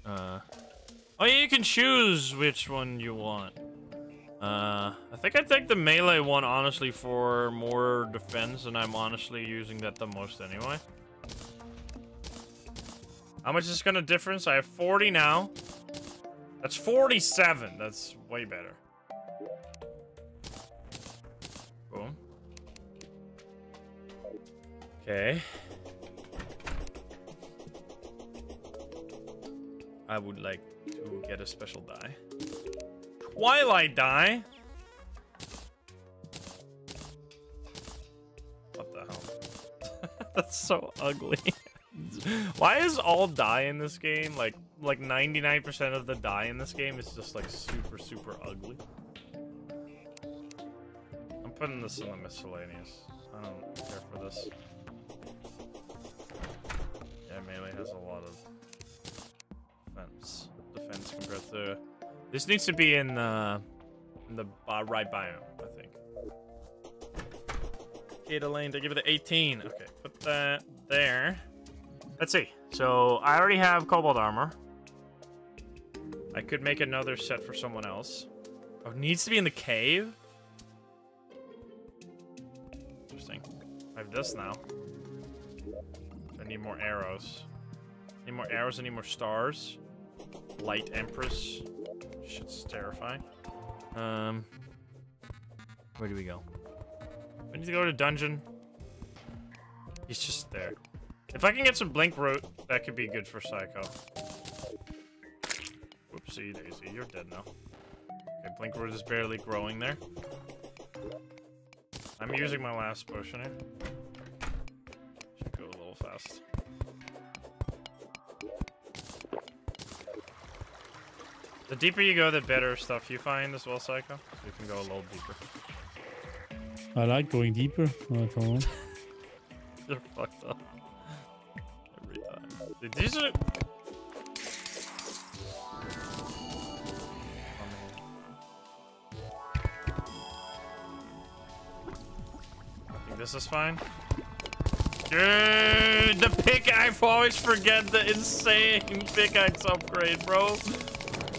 Uh, oh yeah, you can choose which one you want. Uh, I think I take the melee one, honestly, for more defense, and I'm honestly using that the most anyway. How much is this gonna difference? I have 40 now. That's 47. That's way better. Boom. Okay. I would like to get a special dye. Twilight dye? What the hell? That's so ugly. Why is all dye in this game like like 99% of the dye in this game is just like super super ugly? I'm putting this in the miscellaneous. I don't care for this. Yeah, melee has a lot of defense defense compared to this needs to be in the in the uh, right biome, I think. Kata Lane, to give it the 18. Okay, put that there. Let's see. So I already have cobalt armor. I could make another set for someone else. Oh, needs to be in the cave? Interesting. I have this now. I need more arrows. Need more arrows, I need more stars. Light Empress. Shit's terrifying. Um, where do we go? We need to go to dungeon. He's just there. If I can get some Blinkroot, that could be good for Psycho. Whoopsie daisy, you're dead now. Okay, Blinkroot is barely growing there. I'm using my last potion here. Should go a little fast. The deeper you go, the better stuff you find as well, Psycho. So you can go a little deeper. I like going deeper. I don't. You're fucked up. Every time. Dude, these are... this is fine. Dude, the pick, I always forget the insane pickaxe upgrade, bro.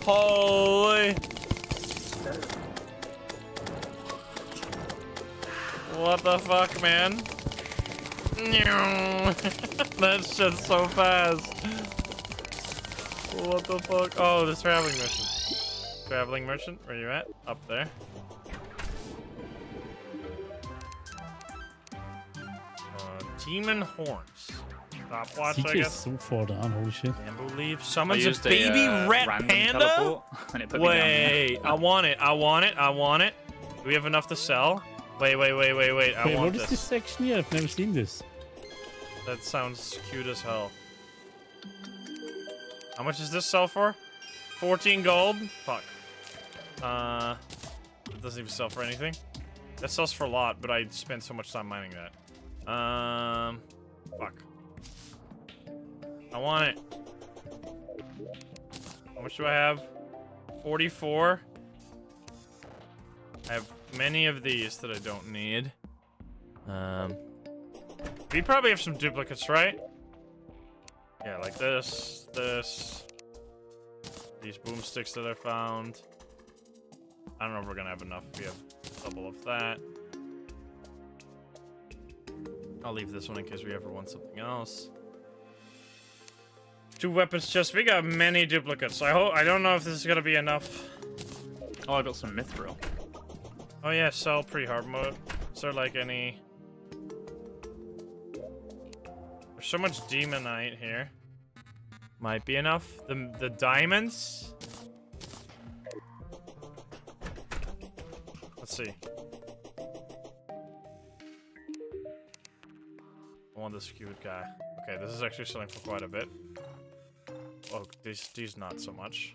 Holy. What the fuck, man? That's just so fast. What the fuck? Oh, the traveling merchant. Traveling merchant, where you at? Up there. Demon horns. Stopwatch, I guess. so far down. Holy shit. Bamboo leaf. I Summons a used baby uh, rat panda? teleport, and it put me down here. Wait, I want it. I want it. I want it. Do we have enough to sell? Wait, wait, wait, wait, wait. I Wait, want what is this. this section here? I've never seen this. That sounds cute as hell. How much does this sell for? 14 gold? Fuck. Uh, it doesn't even sell for anything. That sells for a lot, but I spent so much time mining that. Um, fuck. I want it. How much do I have? 44. I have many of these that I don't need. Um, we probably have some duplicates, right? Yeah, like this, this, these boomsticks that I found. I don't know if we're gonna have enough. We have double of that. I'll leave this one in case we ever want something else. Two weapons chest. We got many duplicates. I hope. I don't know if this is gonna be enough. Oh, I got some mithril. Oh yeah, sell pre-hard mode. Is there like any? There's so much demonite here. Might be enough. The the diamonds. Let's see. Want this cute guy. Okay, this is actually selling for quite a bit. Oh, these these not so much.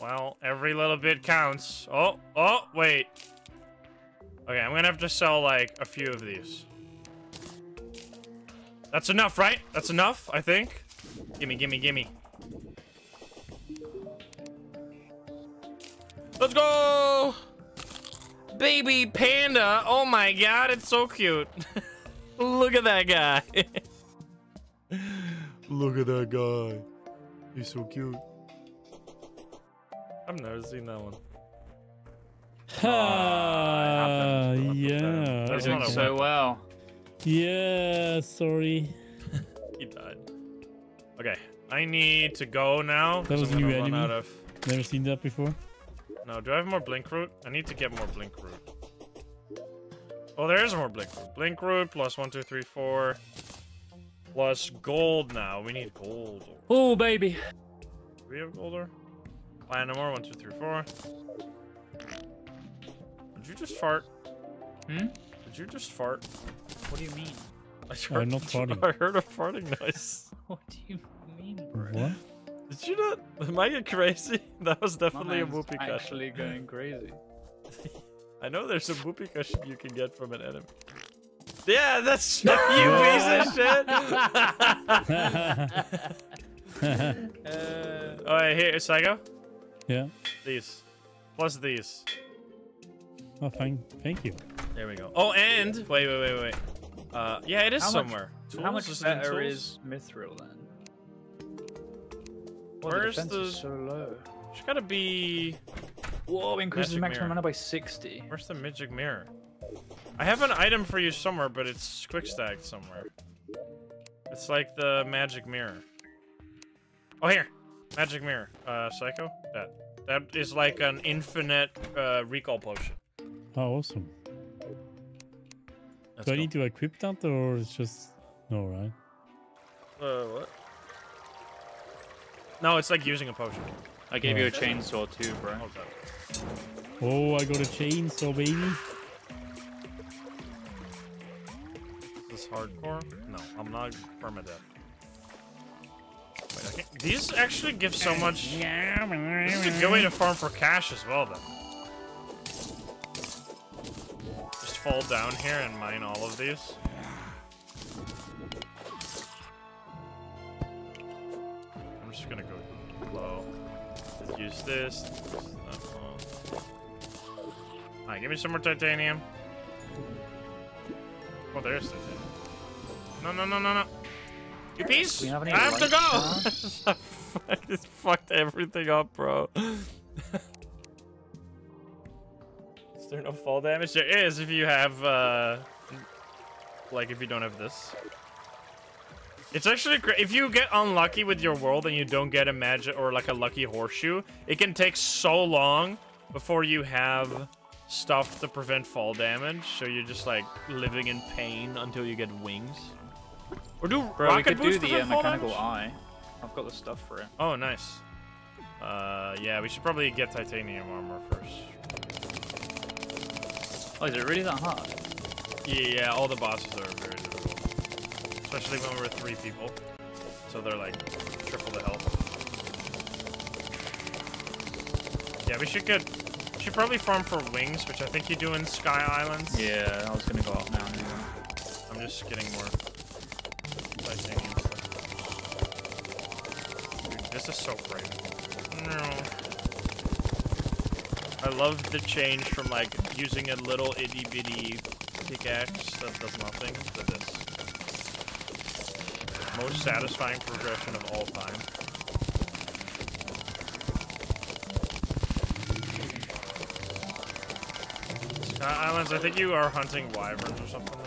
Well, every little bit counts. Oh, oh, wait. Okay, I'm gonna have to sell like a few of these. That's enough, right? That's enough, I think. Gimme, gimme, gimme. Let's go! Baby panda! Oh my god, it's so cute. Look at that guy. Look at that guy. He's so cute. I've never seen that one. Ah, happened. yeah. That's doing not so weapon. well. Yeah, sorry. He died. Okay, I need to go now. That was a new enemy. out of. Never seen that before. No, do I have more Blinkroot? I need to get more blink root. Oh, there is more Blinkroot. Blink root plus one, two, three, four. Plus gold now. We need gold. Oh, baby. Do we have gold or? Buy no more. One, two, three, four. Did you just fart? Hmm? Did you just fart? What do you mean? I I'm not farting. I heard a farting noise. What do you mean, bro? What? Did you not? Am I crazy? That was My definitely a man's whoopee cushion. actually going crazy. I know there's a whoopee cushion you can get from an enemy. Yeah, that's you piece of shit. uh, oh, hey, here, Psycho. yeah. These, plus these. Oh, thank, thank you. There we go. Oh, and wait, wait, wait, wait. Uh, yeah, it is How much- somewhere. How much Is it better tools? is Mithril then? Well, Where's the defense the- is so low. It's gotta be. Whoa, increases Magic maximum mirror. mana by 60. Where's the magic mirror? I have an item for you somewhere, but it's quick stacked somewhere. It's like the magic mirror. Oh, here. Magic mirror. Uh, Psycho? That. That is like an infinite uh, recall potion. Oh, awesome. Let's Do I go. need to equip that or it's just no, right? Uh, what? No, it's like using a potion. I gave you a chainsaw too, bro. Oh, I got a chainsaw, baby. Is this hardcore? No, I'm not permadeath. Wait, I can't. These actually give so much. This is a good way to farm for cash as well, then. Just fall down here and mine all of these. Use this. use that one. Alright, give me some more titanium. Oh, there's titanium. No, no, no, no, no. You piece? Do have any I have to go! I just fucked everything up, bro. is there no fall damage? There is if you have, uh... Like, if you don't have this. It's actually great. If you get unlucky with your world and you don't get a magic or like a lucky horseshoe, it can take so long before you have stuff to prevent fall damage. So you're just like living in pain until you get wings. Or do Bro, we rocket could do the uh, mechanical damage? eye. I've got the stuff for it. Oh, nice. Uh, yeah, we should probably get titanium armor first. Oh, is it really that hard? Yeah, yeah, all the bosses are very. Especially when we're three people. So they're like triple the health. Yeah, we should get... We should probably farm for wings, which I think you do in Sky Islands. Yeah, I was gonna go up now. Anyway. I'm just getting more. Dude, this is so bright. No. I love the change from like using a little itty bitty pickaxe that does nothing to this. Most satisfying progression of all time. Sky Islands, I think you are hunting wyverns or something.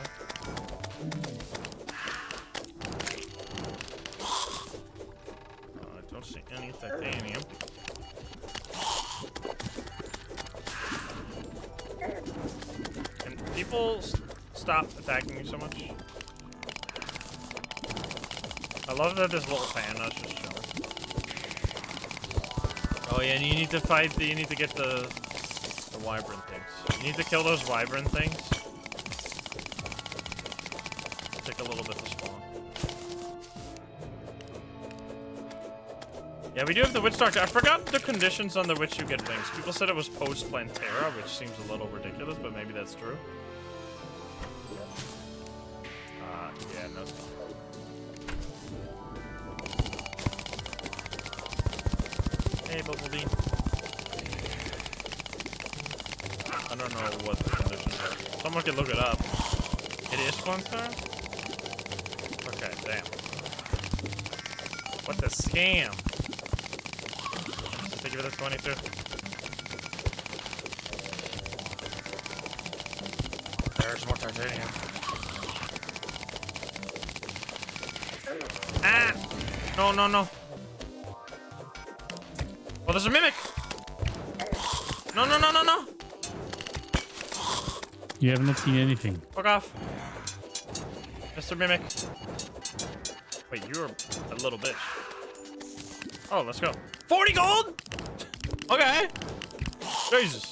Uh, I don't see any titanium. Can people s- stop attacking me so much? Love that this little panda's just chilling. Oh yeah, and you need to fight. The, you need to get the the wyvern things. You need to kill those wyvern things. Take a little bit to spawn. Yeah, we do have the Witch Doctor. I forgot the conditions on the Witch you get wings. People said it was post Plantera, which seems a little ridiculous, but maybe that's true. Uh, yeah, no. Bumblebee. I don't know what the conditions are. Someone can look it up. It is Plantera? Okay, damn. What the scam? Thank you for the 22. There's more titanium. Ah! No, no, no. There's a mimic! No, no, no, no, no! You have not seen anything. Fuck off. Mr. Mimic. Wait, you're a little bitch. Oh, let's go. 40 gold? Okay. Jesus.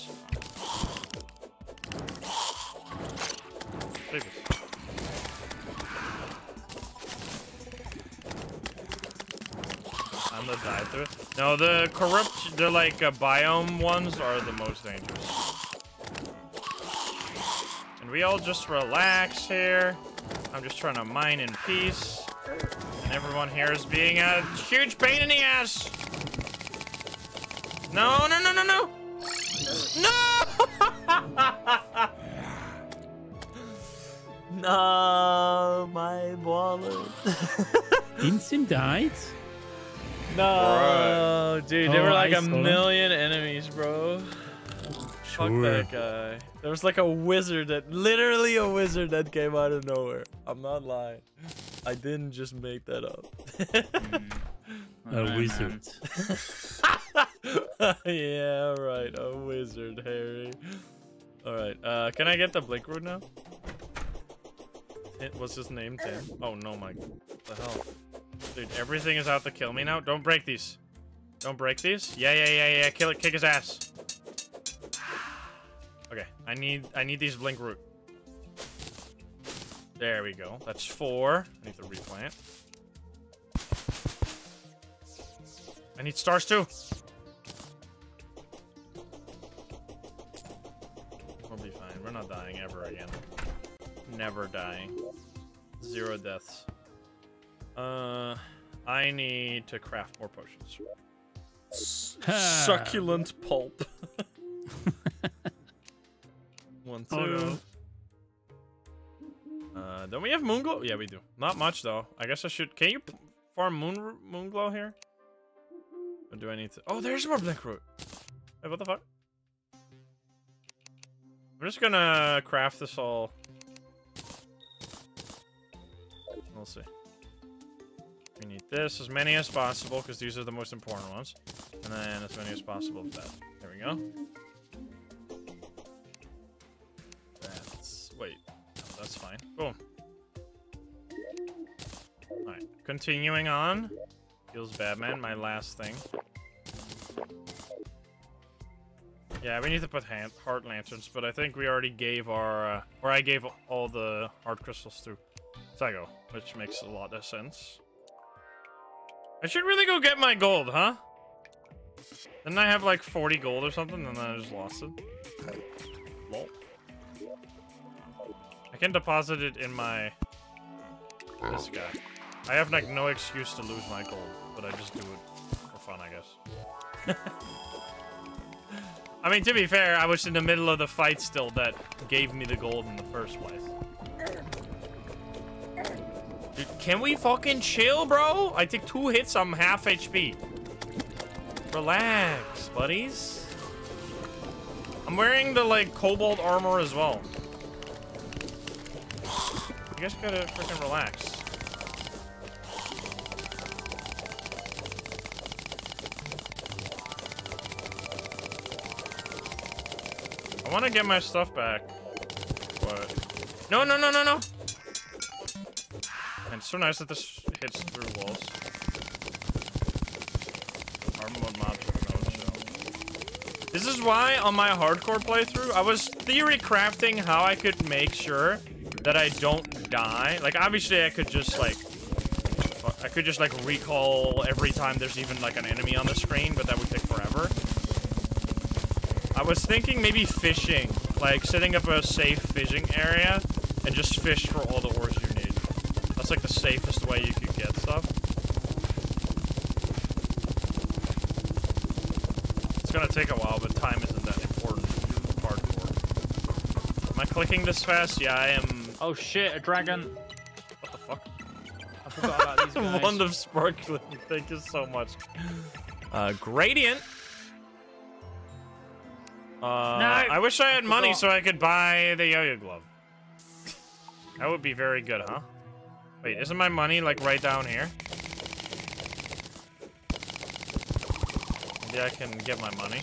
No, the corrupt, the like uh, biome ones are the most dangerous. And we all just relax here. I'm just trying to mine in peace. And everyone here is being a huge pain in the ass. No, no, no, no, no. No! no, my wallet. Instant died? No, dude, there Oh, were like a him. million enemies, bro. Fuck that guy. There was like a wizard that, literally a wizard that came out of nowhere. I'm not lying. I didn't just make that up. Don't A know, wizard. yeah, right. A wizard, Harry. All right. Uh, can I get the Blinkroot now? It, what's his name? Tim. Oh no, my. What the hell? Dude, everything is out to kill me now. Don't break these. Don't break these. Yeah, yeah, yeah, yeah. Kill it. Kick his ass. Okay. I need. I need these Blinkroot. There we go. That's four. I need to replant. I need stars too. We'll be fine. We're not dying ever again. Never dying. Zero deaths. Uh, I need to craft more potions. Succulent pulp. One, two. Oh, no. Uh, don't we have Moonglow? Yeah, we do. Not much though. I guess I should. Can you farm moon Moonglow here? Or do I need to? Oh, there's more Blinkroot. Wait, what the fuck? I'm just gonna craft this all. We'll see. We need this as many as possible because these are the most important ones, and then as many as possible of that. There we go. That's wait. No, that's fine. Boom. Alright. Continuing on. Heals Batman, my last thing. Yeah, we need to put hand, heart lanterns, but I think we already gave our, uh, or I gave all the heart crystals to Psycho, which makes a lot of sense. I should really go get my gold, huh? Didn't I have like 40 gold or something, and then I just lost it? Lol. I can deposit it in my... This guy. I have like no excuse to lose my gold, but I just do it for fun, I guess. I mean, to be fair, I was in the middle of the fight still that gave me the gold in the first place. Can we fucking chill, bro? I take two hits, I'm half HP. Relax, buddies. I'm wearing the, like, cobalt armor as well. You guys gotta freaking relax. I want to get my stuff back, but no, no, no, no, no. And it's so nice that this hits through walls. Mobs. This is why on my hardcore playthrough, I was theory crafting how I could make sure that I don't die. Like, obviously, I could just, like, I could just like recall every time there's even like an enemy on the screen, but that would take forever. I was thinking maybe fishing, like setting up a safe fishing area and just fish for all the ores. That's like the safest way you could get stuff. It's gonna take a while, but time isn't that important. Hardcore. Am I clicking this fast? Yeah, I am. Oh shit, a dragon. What the fuck? I forgot about these guys. Wand of sparkling. Thank you so much. Uh, gradient. Uh, I wish I had money so I could buy the yo-yo glove. That would be very good, huh? Wait, isn't my money like right down here? Maybe I can get my money.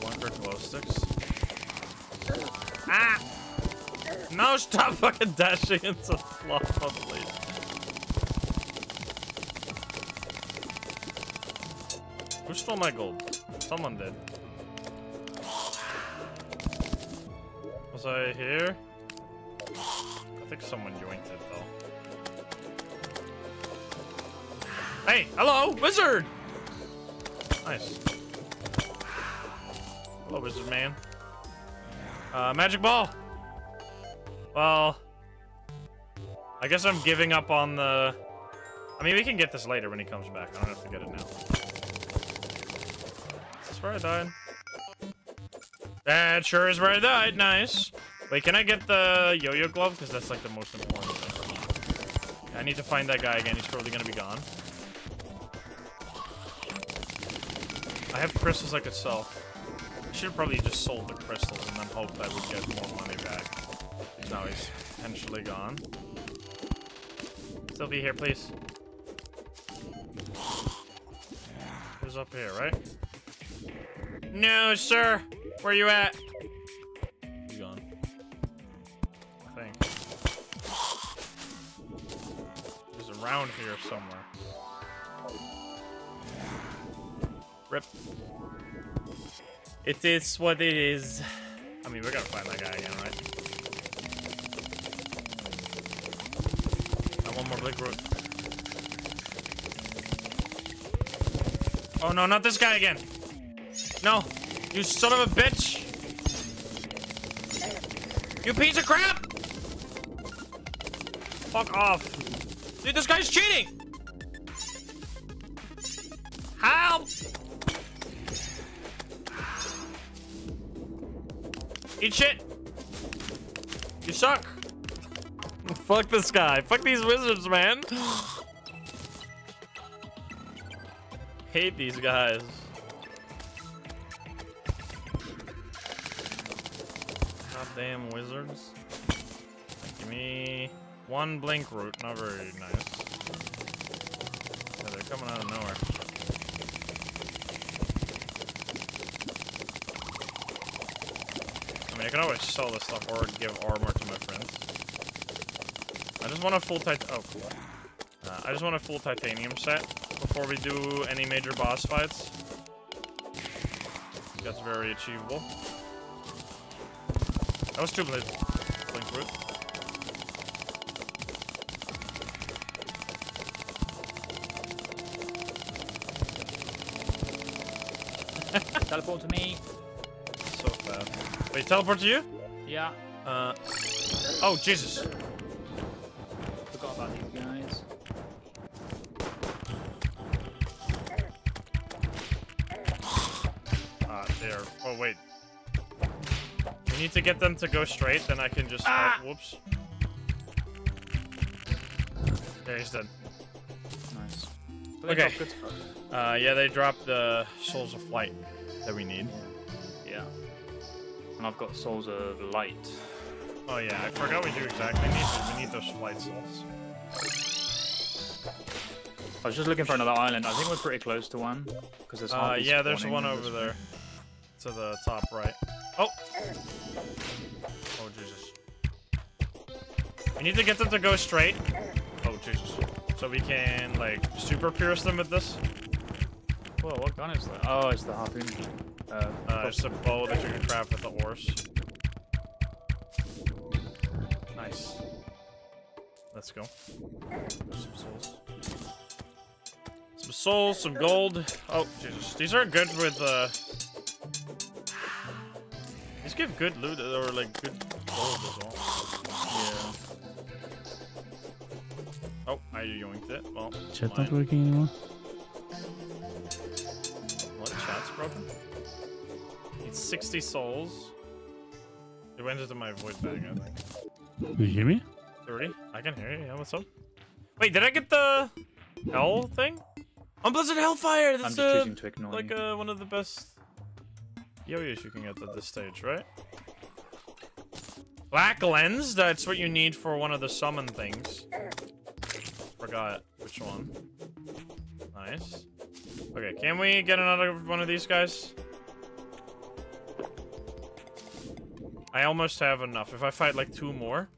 One for glow sticks. Ah! No, stop fucking dashing into lava, please. Who stole my gold? Someone did. I here? I think someone joined it, though. Hey, hello, wizard! Nice. Hello, wizard man. Uh, magic ball! Well... I guess I'm giving up on the... I mean, we can get this later when he comes back. I don't have to get it now. Is this where I died? That sure is where I died. Nice. Wait, can I get the yo-yo glove? Because that's like the most important thing. I need to find that guy again. He's probably gonna be gone. I have crystals I could sell. I should have probably just sold the crystals and then hoped I would get more money back. Now he's potentially gone. Still be here, please. Who's up here, right? No, sir. Where you at? He's gone. I think. He's around here somewhere. Rip. It is what it is. I mean, we're gonna find that guy again, right? And one more root. Oh no, not this guy again. No, you son of a bitch. You piece of crap. Fuck off. Dude, this guy's cheating. Help. Eat shit. You suck. Fuck this guy. Fuck these wizards, man. Hate these guys. Goddamn wizards. Give me one Blinkroot. Not very nice. Yeah, they're coming out of nowhere. I mean, I can always sell this stuff or give armor to my friends. I just want a full tit- oh, cool. Uh, I just want a full titanium set before we do any major boss fights. That's very achievable. That was two blink, Blinkroot. Teleport to me. So fast. Wait, teleport to you? Yeah. Uh. Oh, Jesus. Need to get them to go straight, then I can just. Oh, whoops. There, he's dead. Nice. They Okay. good? Uh, yeah, they dropped the Souls of Flight that we need. Yeah. And I've got Souls of Light. Oh, yeah, I forgot we do exactly need. We need those flight souls. I was just looking for another island. I think we're pretty close to one. Because there's Uh, yeah, there's one over there. To the top right. Oh, We need to get them to go straight. Oh, Jesus. So we can, like, super pierce them with this. Whoa, what gun is that? Oh, it's the harpoon. Uh, uh, it's the bow that you can craft with the horse. Nice. Let's go. Some souls. Some souls, some gold. Oh, Jesus. These are good with, uh... These give good loot, or, like, good gold as well. I yoinked it. Well, Chat mine. not working anymore. What? Chat's broken? It's 60 souls. It went into my void bag, I think. Do you hear me? 30? I can hear you. Yeah, what's up? Wait, did I get the hell thing? Unblizzard Hellfire! I'm That's just choosing to ignore like you. uh, one of the best yo-yos you can get at this stage, right? Black Lens? That's what you need for one of the summon things. Forgot which one. Nice. Okay, can we get another one of these guys? I almost have enough. If I fight like two more.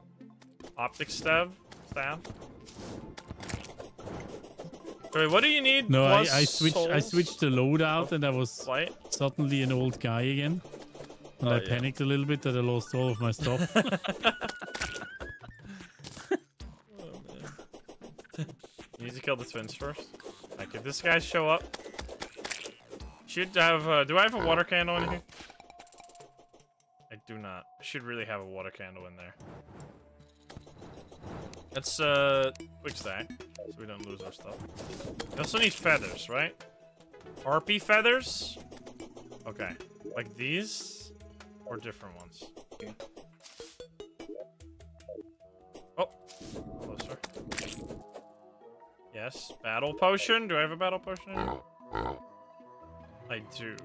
Optic Staff. Stab. Wait, what do you need? No, I, I switched. I souls? switched the loadout, and I was White? suddenly an old guy again. And Oh, I yeah. panicked a little bit that I lost all of my stuff. You need to kill the twins first. Like, if this guy show up... Should have, uh, do I have a water candle in here? I do not. I should really have a water candle in there. Let's, uh, quick stack, so we don't lose our stuff. We also need feathers, right? Harpy feathers? Okay. Like these? Or different ones? Oh. Yes, battle potion. Do I have a battle potion? I do.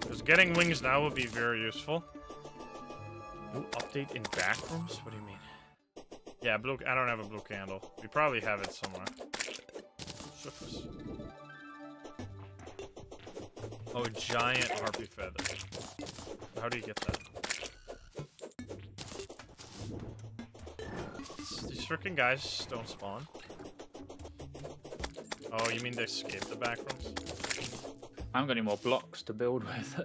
Because getting wings now would be very useful. New update in backrooms? What do you mean? Yeah, blue. I don't have a blue candle. We probably have it somewhere. Surface. Oh, giant harpy feather. How do you get that? These freaking guys don't spawn. Oh, you mean they escape the back backrooms? I haven't got any more blocks to build with.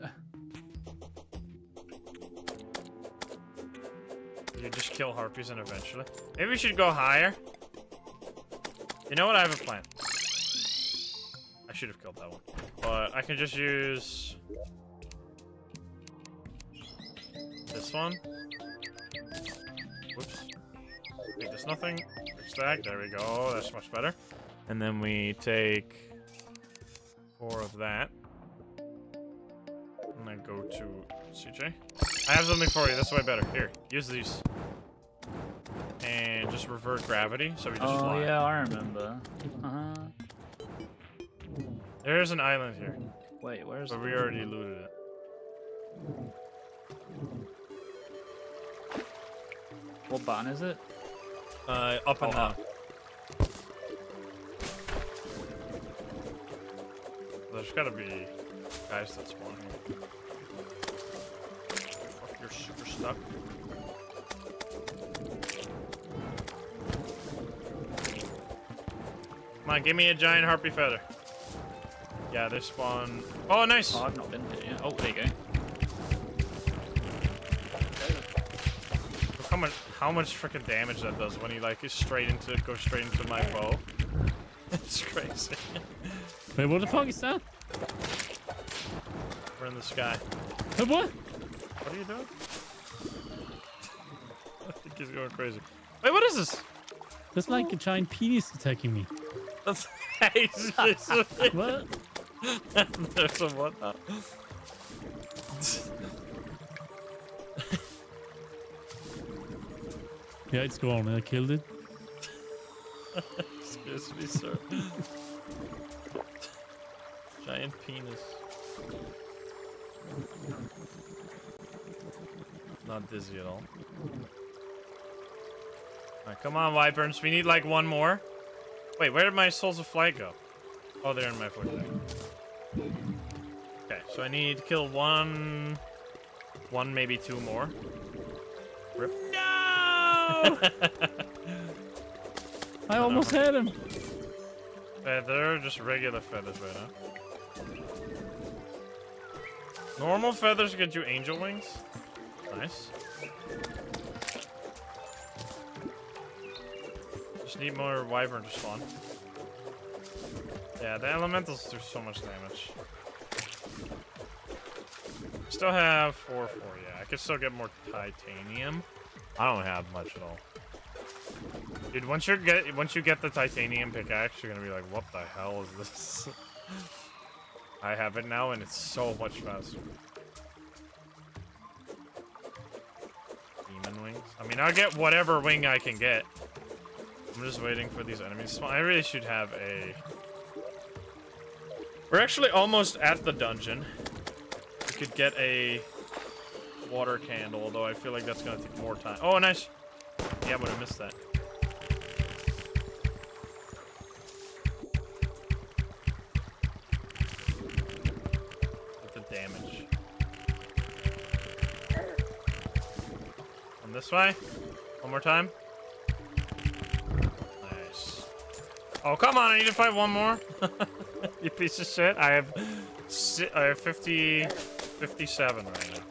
You just kill harpies and eventually. Maybe we should go higher. You know what? I have a plan. I should have killed that one. But I can just use... This one. Whoops. Wait, there's nothing. Stack. There we go. That's much better. And then we take four of that. And then go to CJ. I have something for you. That's way better. Here, use these. And just revert gravity, so we just oh fly. yeah, I remember. Uh-huh. There's an island here, Wait, where's but we already looted it. What button is it? Uh, up and Oh, down. There's gotta be guys that spawn here. Fuck, you're super stuck. Come on, give me a giant harpy feather. Yeah, they spawn. Oh, nice. Oh, I've not been here yet. Oh, there you go. How much freaking damage that does when he like is straight into go straight into my bow. it's crazy. Wait, what the fuck is that? We're in the sky. Hey, what? What are you doing? I think he's going crazy. Wait, what is this? That's like a giant penis attacking me. That's What? There's a what Yeah, it's gone. I killed it. Excuse me, sir. Giant penis. Not dizzy at all. Alright, come on, Wyverns. We need like one more. Wait, where did my Souls of Flight go? Oh, they're in my foot. Okay, so I need to kill one... One, maybe two more. Rip. I almost had him. they're just regular feathers right now. Normal feathers get you angel wings. Nice. Just need more wyvern to spawn. Yeah, the elementals do so much damage. Still have 4 4, yeah. I could still get more titanium. I don't have much at all. Dude, once you get once you get the titanium pickaxe, you're gonna be like, what the hell is this? I have it now and it's so much faster. Demon wings. I mean, I'll get whatever wing I can get. I'm just waiting for these enemies. I really should have a... We're actually almost at the dungeon. We could get a water candle, although I feel like that's gonna take more time. Oh, nice! Yeah, I would have missed that. With the damage. On this way? One more time? Nice. Oh, come on, I need to fight one more. you piece of shit. I have, I have 50, 57 right now.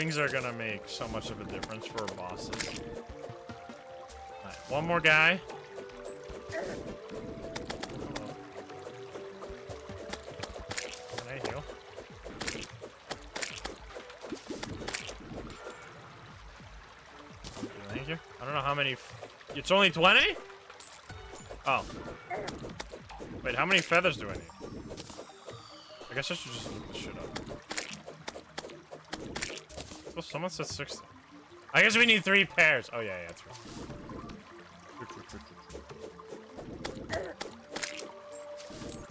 Wings are gonna make so much of a difference for bosses. Alright, one more guy. I don't know how many. It's only 20? Oh. Wait, how many feathers do I need? I guess I should just look this shit up. Oh, someone said 60. I guess we need three pairs. Oh, yeah, yeah, that's right.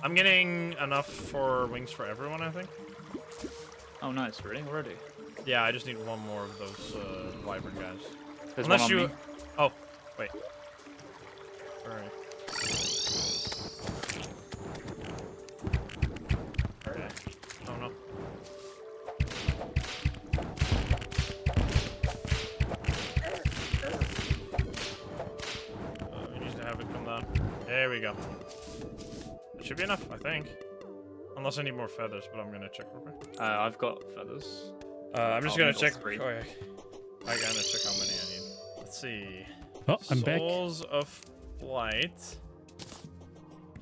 I'm getting enough for wings for everyone, I think. Oh, nice. Really? Already? Yeah, I just need one more of those uh, wyvern guys. There's Unless you. me. Oh, wait. Alright. There we go. It should be enough, I think. Unless I need more feathers, but I'm gonna check real quick. Uh, I've got feathers. Uh, I'm just Oh, gonna check. three. Oh, yeah. I gotta check how many I need. Let's see. Oh, I'm back. Souls of Flight.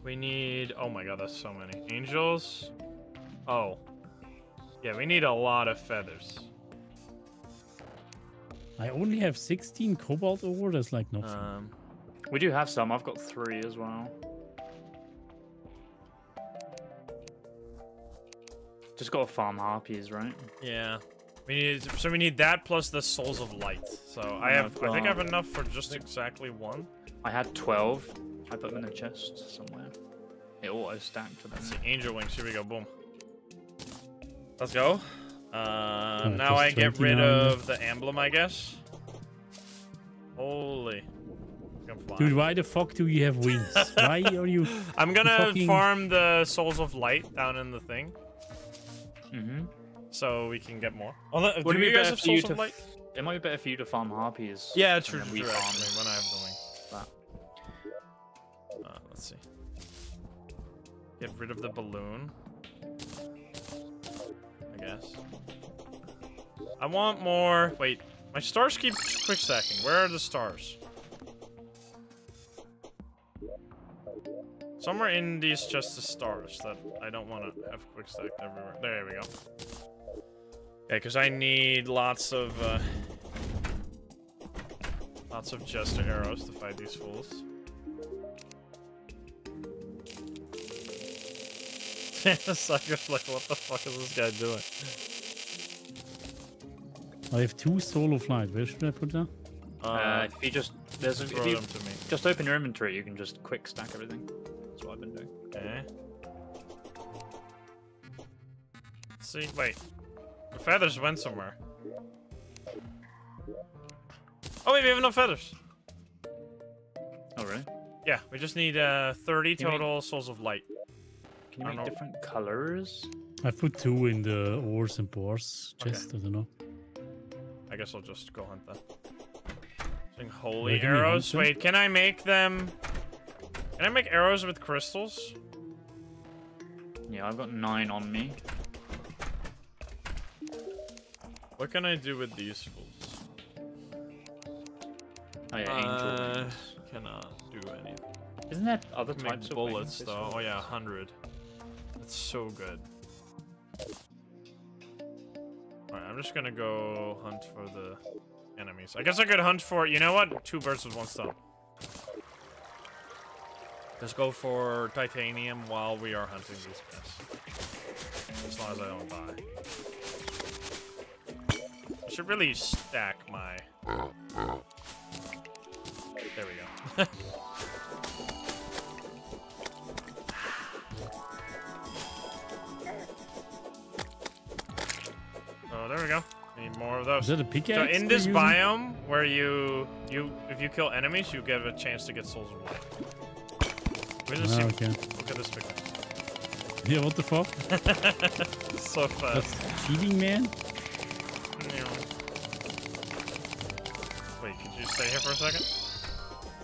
We need. Oh my god, that's so many. Angels. Oh. Yeah, we need a lot of feathers. I only have 16 cobalt ore. That's like nothing. Um. We do have some. I've got three as well. Just got to farm harpies, right? Yeah. We need. So we need that plus the Souls of Light. So I have. I think I have enough for just exactly one. I had 12. I put them in a chest somewhere. It auto stacked to them. Let's see. Angel wings. Here we go. Boom. Let's go. Uh, now I get rid of the emblem, I guess. Holy. I'm flying. Dude, why the fuck do you have wings? why are you? I'm gonna fucking- farm the souls of light down in the thing, Mm-hmm. so we can get more. Oh, no, Would do you guys better have souls of light? It might be better for you to farm harpies. Yeah, and true, then true. we farm Actually, when I have the wing. that. Uh, let's see. Get rid of the balloon. I guess. I want more. Wait, my stars keep quick stacking. Where are the stars? Somewhere in these just the stars that I don't want to have quick stacked everywhere. There we go. Yeah, because I need lots of uh, lots of jester arrows to fight these fools. the sucker's like, what the fuck is this guy doing? I have two solo of light. Where should I put that? Uh, if you just there's a, throw if you them to me. just open your inventory, you can just quick stack everything. Okay. See, wait. The feathers went somewhere. Oh wait, we have enough feathers. Oh really? Yeah, we just need uh 30 You mean- total souls of light. Can I you make know. different colors? I've put two in the ores and bars Okay. chest. I don't know. I guess I'll just go hunt that. Using holy Where can we hunt arrows. Wait, can I make them? Can I make arrows with crystals? Yeah, I've got nine on me. What can I do with these fools? Oh yeah, Uh, angel cannot do anything. Isn't that other Make types of bullets though. Oh yeah, hundred. That's so good. Alright, I'm just gonna go hunt for the enemies. I guess I could hunt for you know what? Two birds with one stone. Let's go for titanium while we are hunting these guys. As long as I don't die. I should really stack my There we go. Oh, there we go. Need more of those. Is that a So in this biome where you you if you kill enemies, you get a chance to get souls of light. Where's this? Ah, even- okay. Look at this picture. Yeah, what the fuck? so fast. That's cheating, man. Wait, could you stay here for a second?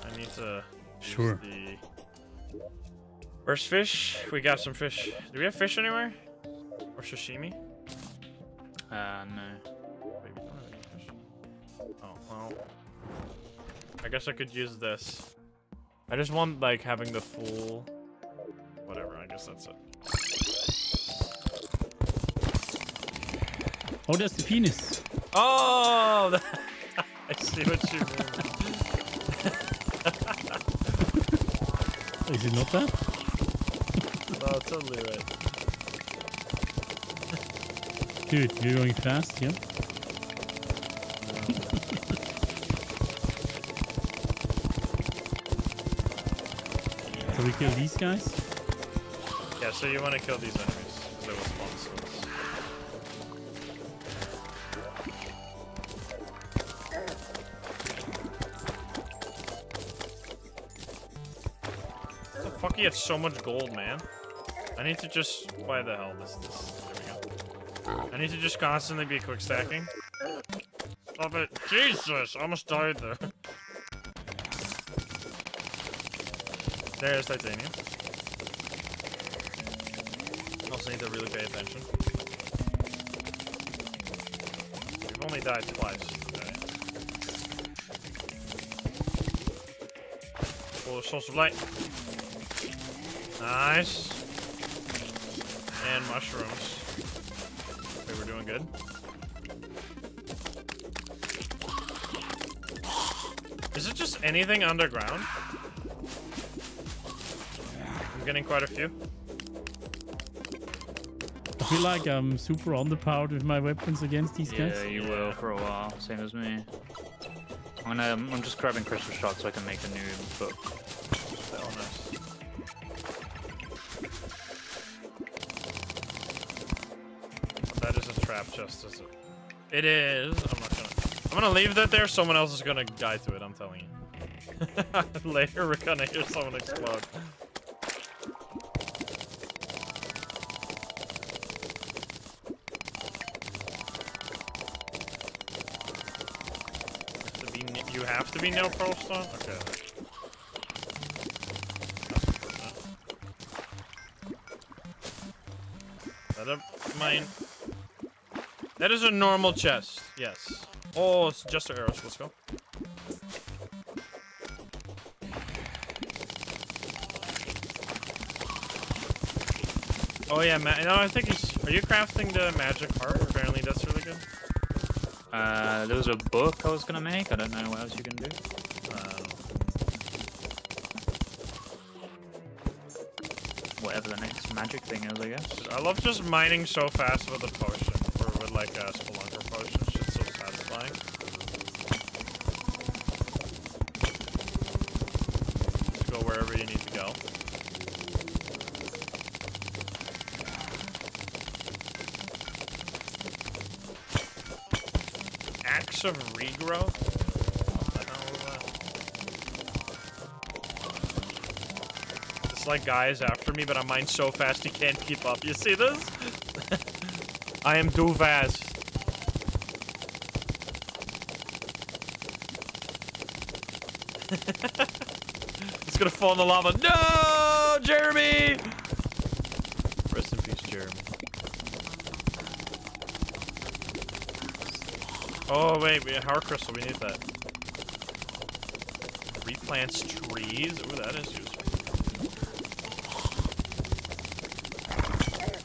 I need to. use Sure. The... Where's fish? We got some fish. Do we have fish anywhere? Or sashimi? Uh, no. Wait, we don't have any fish. Oh, well. I guess I could use this. I just want, like, having the full... Whatever, I guess that's it. Oh, that's the penis. Oh! I see what you mean. Is it not that? No, totally right. Dude, you're going fast, yeah? So we kill these guys? Yeah, so you want to kill these enemies. Because they. The fuck, he had so much gold, man. I need to just... Why the hell? This, this... There we go. I need to just constantly be quick stacking. Oh, Stop it. Jesus! I almost died there. There's titanium. Also need to really pay attention. We've only died twice. Full of source of light. Nice. And mushrooms. Okay, we're doing good. Is it just anything underground? I'm getting quite a few. I feel like I'm super underpowered with my weapons against these Yeah, guys. Yeah, you will for a while. Same as me. I'm gonna. Um, I'm just grabbing crystal shards so I can make a new book. That is a trap chest, is it? It is. I'm not gonna. I'm gonna leave that there. Someone else is gonna die to it. I'm telling you. Later, we're gonna hear someone explode. Be no pro stone? Okay. That mine. That is a normal chest. Yes. Oh, it's just arrows. Let's go. Oh yeah, ma no, I think he's. Are you crafting the magic heart? Apparently, that's really good. Uh, there was a book I was gonna make. I don't know what else you can do. Uh, Whatever the next magic thing is, I guess. I love just mining so fast with a potion, or with like a spelunker potion. It's just so satisfying. Just go wherever you need to go. This like guy is after me, but I'm mine so fast he can't keep up. You see this? I am too fast. He's gonna fall in the lava. No, Jeremy. Rest in peace, Jeremy. Oh wait, we have heart crystal. We need that. Replants trees. Ooh, that is useful.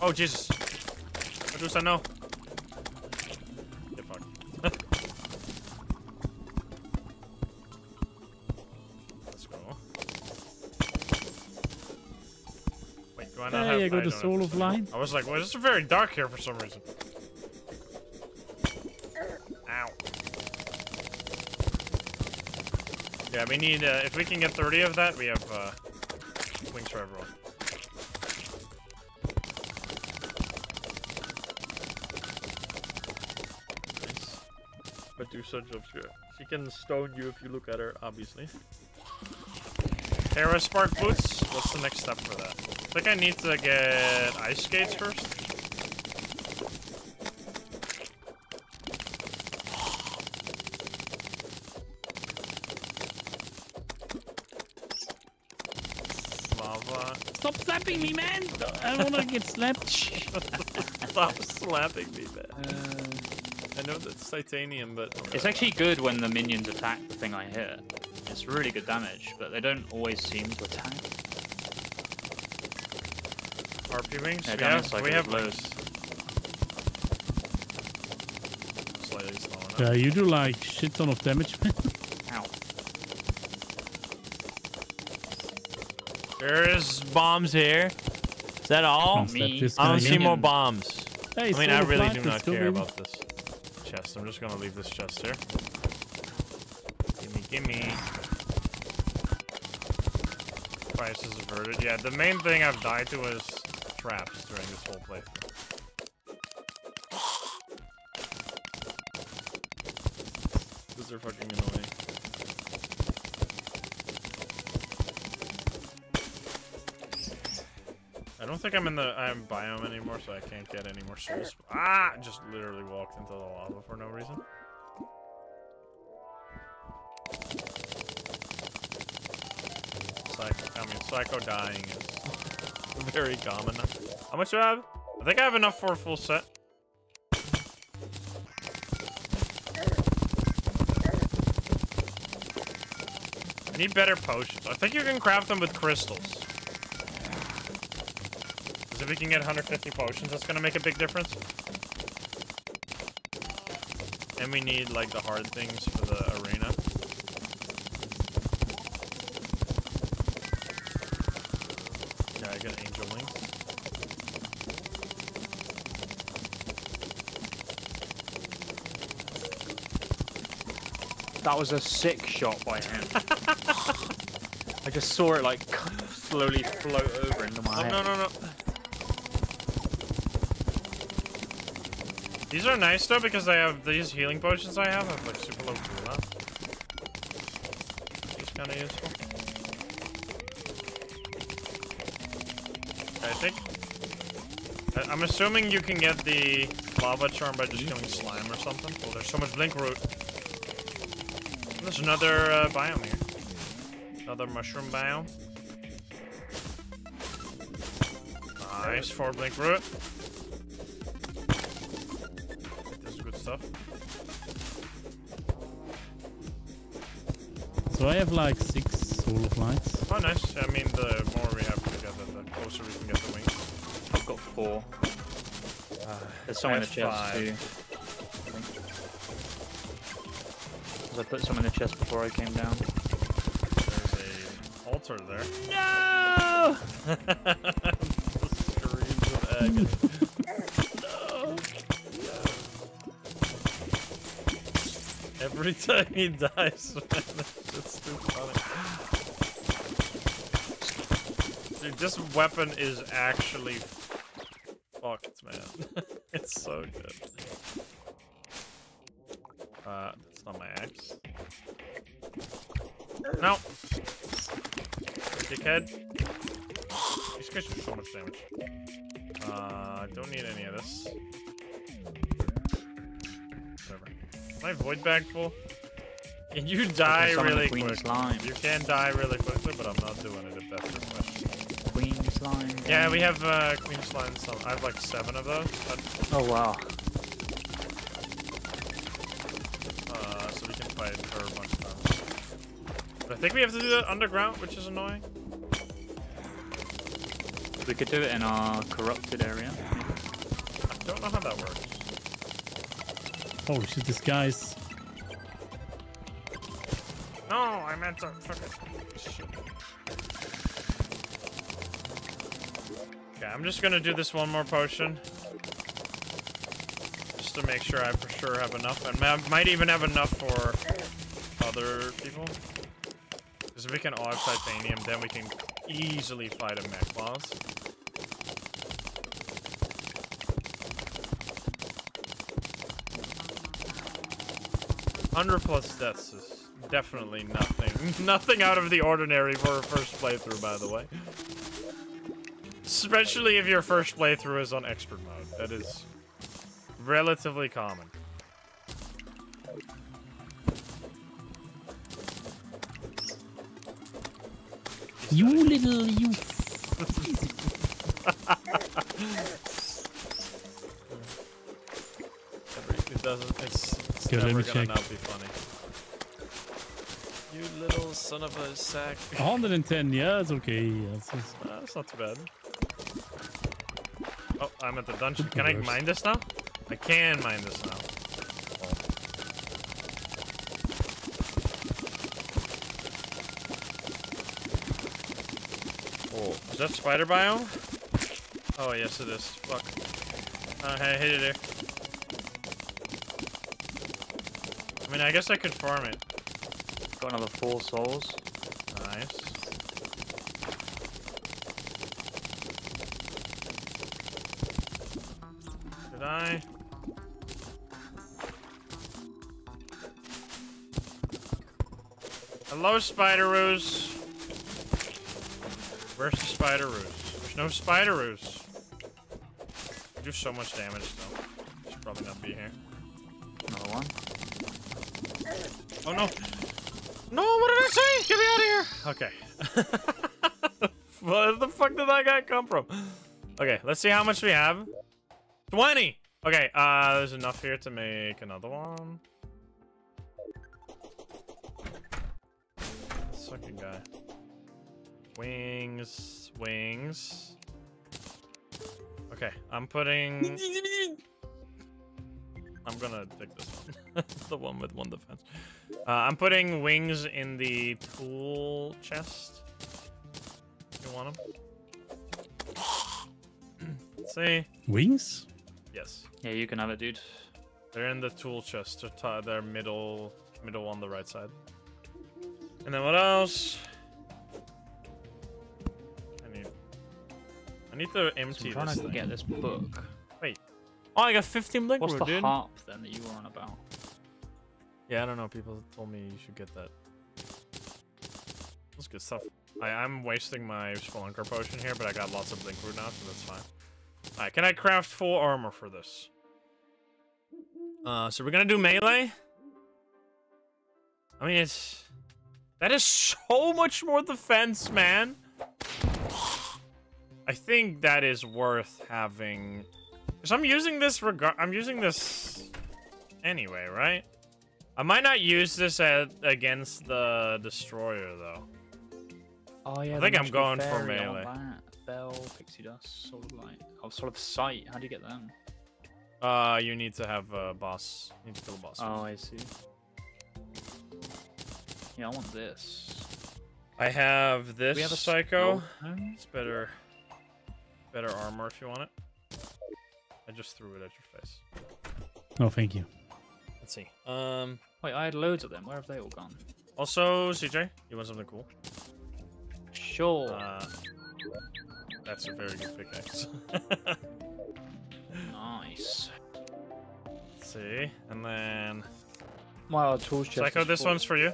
Oh Jesus! What does I know? Get fucked. Let's go. Wait, do I I got the soul of light. I was like, well, this is very dark here for some reason. Yeah, we need, uh, if we can get 30 of that, we have, uh, wings for everyone. Nice. But do such. She can stone you if you look at her, obviously. Terraspark Boots? What's the next step for that? I think I need to get ice skates first. Lava. Stop slapping me, man! I wanna get slapped. Stop slapping me, man. I know that's titanium, but It's actually good when the minions attack the thing I hit. It's really good damage, but they don't always seem to attack. RP wings. Yeah, we down have, this cycle we have there's loads. Slightly slow enough. Yeah, you do like shit ton of damage, man. Ow. There is bombs here. Is that all? Me. I don't see more bombs. Hey, I mean, I really do not care about this chest. I'm just gonna leave this chest here. Gimme, gimme. Prices averted. Yeah, the main thing I've died to is traps during this whole playthrough. Think I'm in the I'm biome anymore, so I can't get any more souls. Ah! Just literally walked into the lava for no reason. Psycho, I mean, psycho dying is very common. How much do I have? I think I have enough for a full set. I need better potions. I think you can craft them with crystals. If we can get 150 potions, that's gonna make a big difference. And we need, like, the hard things for the arena. Yeah, I got angel wings. That was a sick shot by him. I just saw it like slowly float over into my Oh, head. no, no, no. These are nice, though, because I have these healing potions I have. have, like, super low cooldown. These kind of useful. I think... I'm assuming you can get the lava charm by just killing slime or something. Oh, there's so much Blinkroot. There's another uh, biome here. Another mushroom biome. Nice, four Blinkroot. Have like six soul of lights. Oh, nice. I mean, the more we have together, the closer we can get the wings. I've got four. Uh, There's some in the chest five. too. I think. 'Cause I put some in the chest before I came down. There's a altar there. No! Screams of agony. Every time he dies, man, it's too funny. Dude, this weapon is actually fucked, man. it's so good. Uh, that's not my axe. No! Dickhead. These guys do so much damage. Uh, I don't need any of this. Whatever. Is my void bag full? Can you die really queen quick? slime. You can die really quickly, but I'm not doing it if that's your question. Queen slime. Yeah, we have uh, queen slime. Some I have like seven of those. But, Oh wow. uh, so we can fight for a bunch of time. But I think we have to do that underground, which is annoying. We could do it in our corrupted area. I don't know how that works. Oh shit, this guy's. No, I meant to. Fuck it. Shit. I'm just gonna do this one more potion. Just to make sure I for sure have enough. And I might even have enough for other people. Because if we can all have titanium, then we can easily fight a mech boss. Hundred plus deaths is definitely nothing. nothing out of the ordinary for a first playthrough, by the way. Especially if your first playthrough is on expert mode. That is relatively common. You little you. It doesn't. It's, it's Good, never gonna check. not be funny. You little son of a sack. 110, yeah, it's okay. Yeah, it's just- Uh, that's not too bad. I'm at the dungeon. Can I mine this now? I can mine this now. Oh, is that spider biome? Oh, yes it is. Fuck. Uh, hey, hey there. I mean, I guess I could farm it. Got another four souls. Hello, Spideroos. Where's the Spideroos? There's no Spideroos. Do so much damage, though. Should probably not be here. Another one. Oh no! No, what did I say? Get me out of here! Okay. Where the fuck did that guy come from? Okay, let's see how much we have. 20! Okay, uh, there's enough here to make another one. Sucking guy. Wings, wings. Okay, I'm putting... I'm gonna take this one. the one with one defense. Uh, I'm putting wings in the tool chest. You want them? Let's see. Wings? Yes. Yeah, you can have it, dude. They're in the tool chest. They're, they're middle, middle on the right side. And then what else? I need. I need to So empty I'm trying this to thing. get this book. Wait. Oh, I got 15 blink What's the dude. harp then that you were on about? Yeah, I don't know. People told me you should get that. That's good stuff. I, I'm wasting my Spelunker potion here, but I got lots of Blinkroot now, so that's fine. Alright, can I craft full armor for this? Uh, so we're gonna do melee? I mean, it's... That is so much more defense, man! I think that is worth having... Because I'm using this regard... I'm using this... Anyway, right? I might not use this at, against the destroyer though. Oh yeah. I think I'm going for melee. Bell, pixie dust, soul of light. Oh, of sight. How do you get them? Uh, you need to have a boss. You need to kill a boss. Oh, I see. Yeah, I want this. I have this we have a psycho. It's better, better armor if you want it. I just threw it at your face. Oh, thank you. Let's see. Um. Wait, I had loads of them. Where have they all gone? Also, CJ, you want something cool? Sure. Uh, that's a very good pickaxe. nice. Let's see, and then My old tools chest. psycho. This full. one's for you.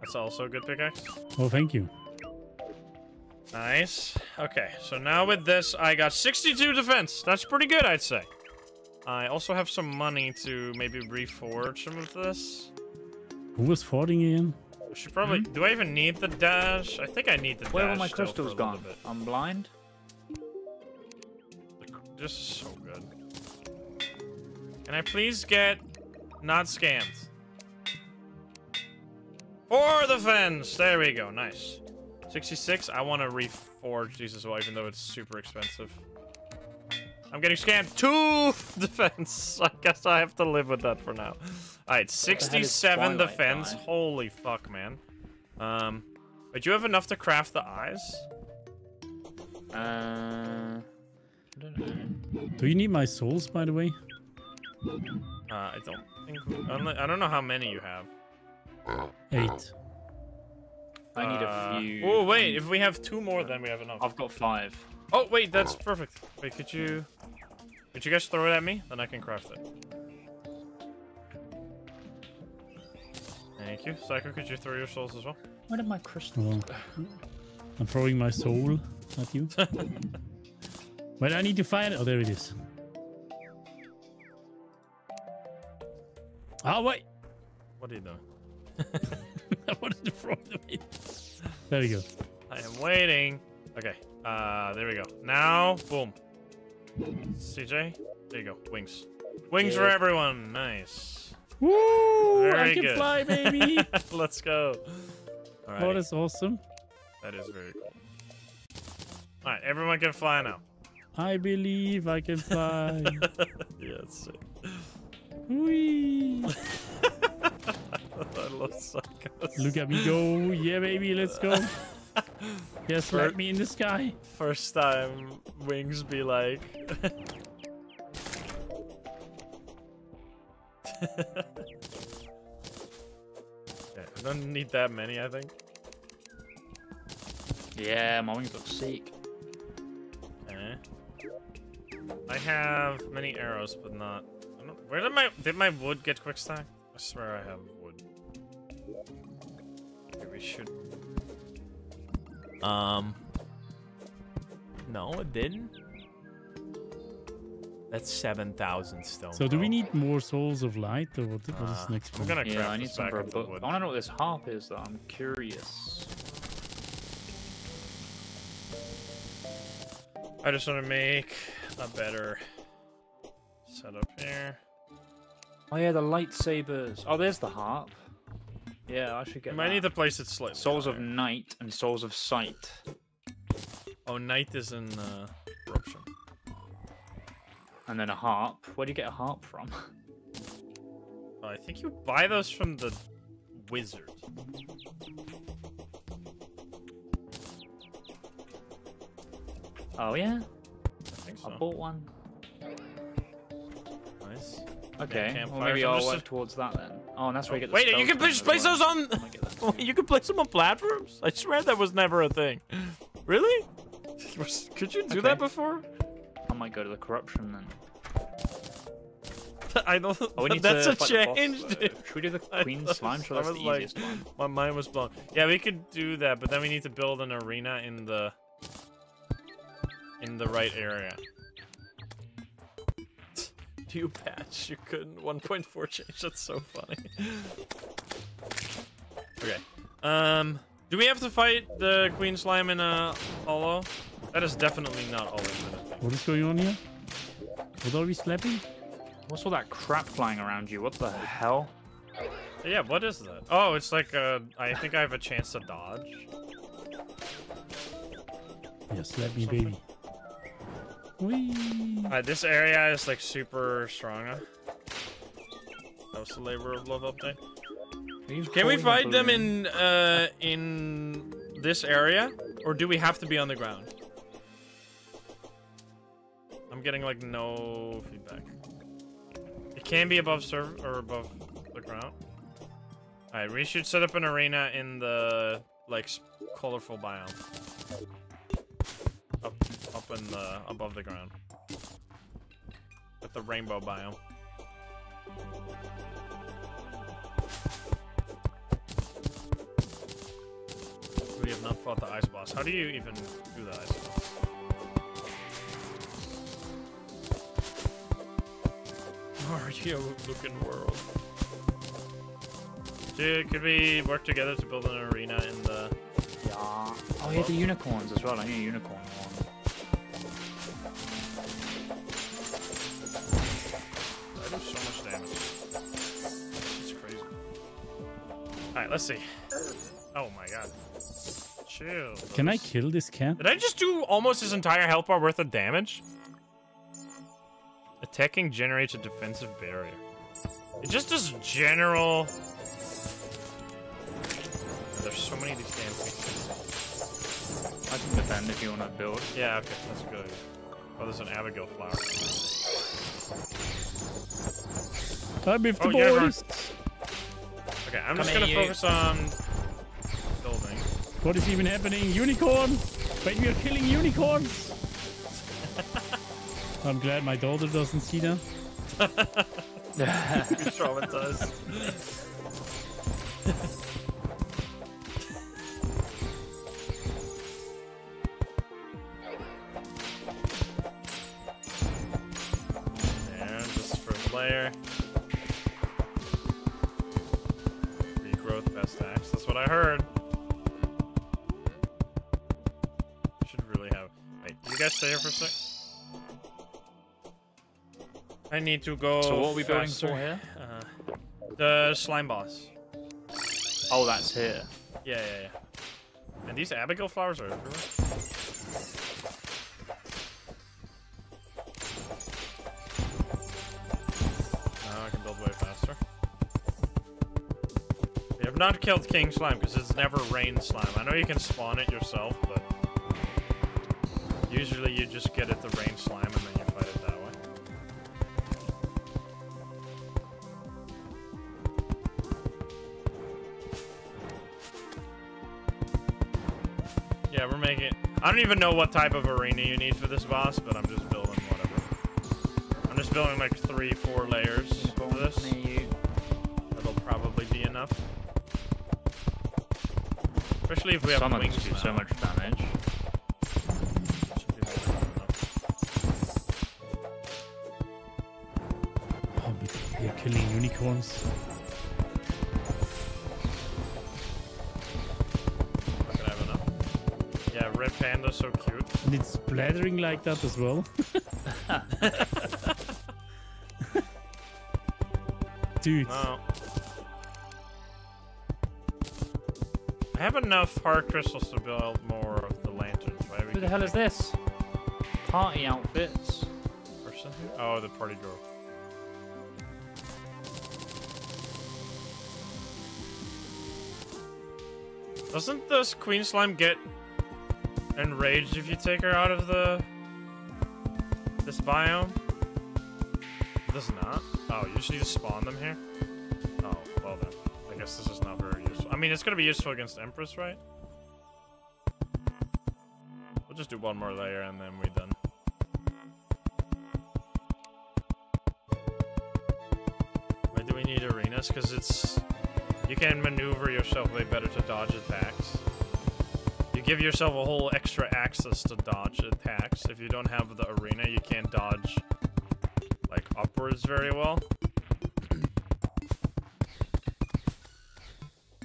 That's also a good pickaxe. Oh, thank you. Nice. Okay, so now with this, I got 62 defense. That's pretty good, I'd say. I also have some money to maybe reforge some of this. Who was farting again? I should probably. Hmm? Do I even need the dash? I think I need the Where dash. Where all my still for crystals gone? bit. I'm blind. This is so good. Can I please get not scammed? For the fence! There we go, nice. 66, I want to reforge these as well, even though it's super expensive. I'm getting scammed. Two defense. I guess I have to live with that for now. Alright, the hell is 67 Twilight defense. die? Holy fuck, man. Um, but you have enough to craft the eyes? Uh, I don't know. Do you need my souls, by the way? Uh, I don't think. I don't know how many you have. Eight. I need Uh, a few. Oh wait, if we have two more, then we have enough. I've got five. Oh wait, that's perfect. Wait, could you, could you guys throw it at me? Then I can craft it. Thank you, Psycho. Could you throw your souls as well? Where did my crystals Oh. go? I'm throwing my soul at you. but I need to find it. Oh, there it is. Oh, wait. What are you doing? I wanted to throw them in. There we go. I am waiting. Okay. Uh, there we go. Now, boom. CJ, there you go. Wings. Wings for everyone. Nice. Woo! I can good. fly, baby. Let's go. All right. that's awesome. That is very cool. All right, everyone can fly now. I believe I can fly. yeah, it's sick. Whee! I love Psychos. Look at me go. Yeah, baby, let's go. Yes, let me in the sky. First time wings be like. yeah, I don't need that many, I think. Yeah, my wings look sick. Okay. I have many arrows, but not. I don't, where did my did my wood get quick stack? I swear I have wood. Okay, we should. Um. No, it didn't. That's seven thousand stone. So, do we need more souls of light, or what, what is Uh, next I'm gonna Yeah, I need this some back for a book. I want to know what this harp is, though. I'm curious. I just want to make a better setup here. Oh yeah, the lightsabers. Oh, there's the harp. Yeah, I should I get. might that. need to place it slightly. Souls of. Night and Souls of Sight. Oh, night is in uh, corruption. And then a harp. Where do you get a harp from? I think you buy those from the wizard. Oh yeah, I think I bought one. Nice. Okay, well maybe I'm I'll just- work towards that then. Oh, and that's where you get the Wait, you can just place well. those on. I might get that too. you can place them on platforms. I swear that was never a thing. Really? Could you do that before? I might go to the corruption then. I don't. Oh, we need that's to a fight boss, change, dude. Should we do the queen slime? Sure, I that's the like- easiest one. My mind was blown. Yeah, we could do that, but then we need to build an arena in the in the right area. New patch, you couldn't 1.4 change. That's so funny. okay. Um, do we have to fight the queen slime in a hollow? That is definitely not all infinite. What is going on here? What are we slapping? What's all that crap flying around you? What the hell? Yeah, what is that? Oh, it's like uh, I think I have a chance to dodge. Yeah, slap me, baby. Uh, this area is like super strong. Huh? That was the labor of love update. You Can we fight them in uh in this area, or do we have to be on the ground? I'm getting like no feedback. It can be above serv or above the ground. All right, we should set up an arena in the like colorful biome. Up, up in the above the ground. With the rainbow biome. We have not fought the ice boss. How do you even do the ice boss? Mario looking world. Dude, could we work together to build an arena in the... Yeah. Oh yeah, the unicorns as well. I need a unicorn one. Alright, let's see. Oh my god. Chill. Can I kill this cat? Did I just do almost his entire health bar worth of damage? Attacking generates a defensive barrier. It just does general... There's so many of these damn things. I can defend if you want to build. Yeah, okay, that's good. Oh, there's an Abigail flower. I'm with the Oh, yeah, boys. Okay, I'm Come just gonna you. focus on building. What is even happening? Unicorn! Wait, we are killing unicorns! I'm glad my daughter doesn't see that. traumatized. for a sec. I need to go. So what are we building for here? Uh, the slime boss. Oh, that's here. Yeah, yeah, yeah. And these Abigail flowers are everywhere. Now I can build way faster. We have not killed King Slime because it's never rain slime. I know you can spawn it yourself, but usually you just get it the rain slime and then you fight it that way. Yeah, we're making. I don't even know what type of arena you need for this boss, but I'm just building whatever. I'm just building like three, four layers for this. Near you. That'll probably be enough. Especially if we have Some of wings these do so much damage. Killing unicorns. Not have enough. Yeah, red panda's so cute. And it's splattering like that as well. Dude, No. I have enough heart crystals to build more of the lanterns. Why Who the hell is this? Party outfits. Person here? Oh, the party girl. Doesn't this queen slime get enraged if you take her out of the this biome? It does not. Oh, you just need to spawn them here. Oh, well then. I guess this is not very useful. I mean, it's gonna be useful against Empress, right? We'll just do one more layer and then we're done. Why do we need arenas? Because it's... You can maneuver yourself way better to dodge attacks. You give yourself a whole extra access to dodge attacks. If you don't have the arena, you can't dodge, like, upwards very well.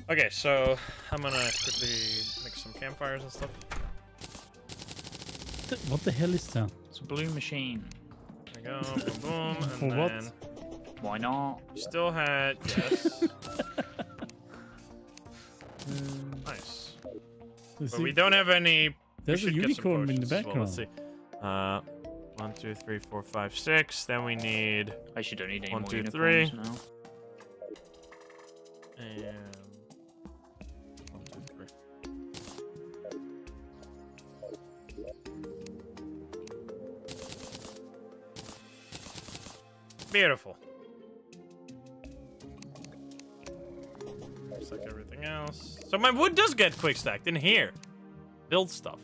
okay, so I'm gonna quickly make some campfires and stuff. what the hell is that? It's a blue machine. There we go, boom, boom, and For what? then... Why not? Still had... Yes. But we don't have any. There's a should get some unicorn in the potions as well. Let's background. see. Uh, one, two, three, four, five, six. Then we need. I should don't need any One, more two, unicorns three. now. And one, two, three. Beautiful. Just like everything else. So my wood does get quick stacked in here. Build stuff.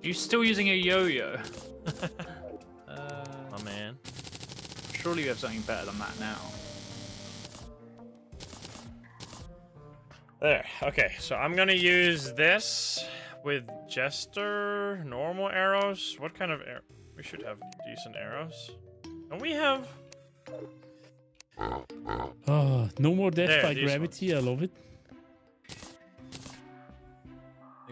You still using a yo-yo? uh, Oh man. surely you have something better than that now. There. Okay, so I'm gonna use this with Jester normal arrows. What kind of arrow? We should have decent arrows. And we have. Oh, no more death There, by these gravity. I love it.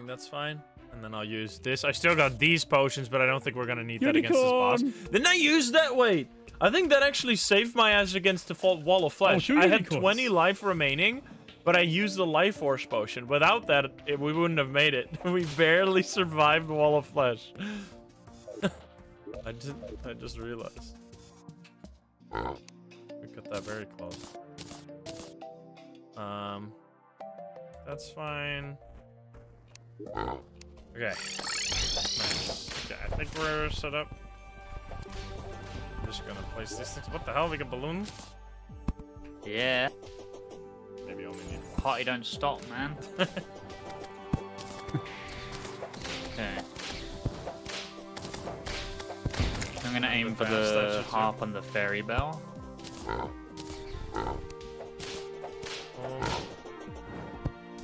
Think that's fine. And then I'll use this. I still got these potions, but I don't think we're gonna need that against this boss. Unicorn! Didn't I use that? Wait. I think that actually saved my ass against the fault wall of flesh. two I had 20 life remaining, but I used the life force potion. Without that, it, we wouldn't have made it. we barely survived the wall of flesh. I just, I just realized. We got that very close. Um, that's fine. Okay. Okay, I think we're set up. I'm just gonna place these things. What the hell? We got balloons? Yeah. Maybe only need. Party don't stop, man. okay. I'm gonna aim for the harp and the fairy bell. Oh.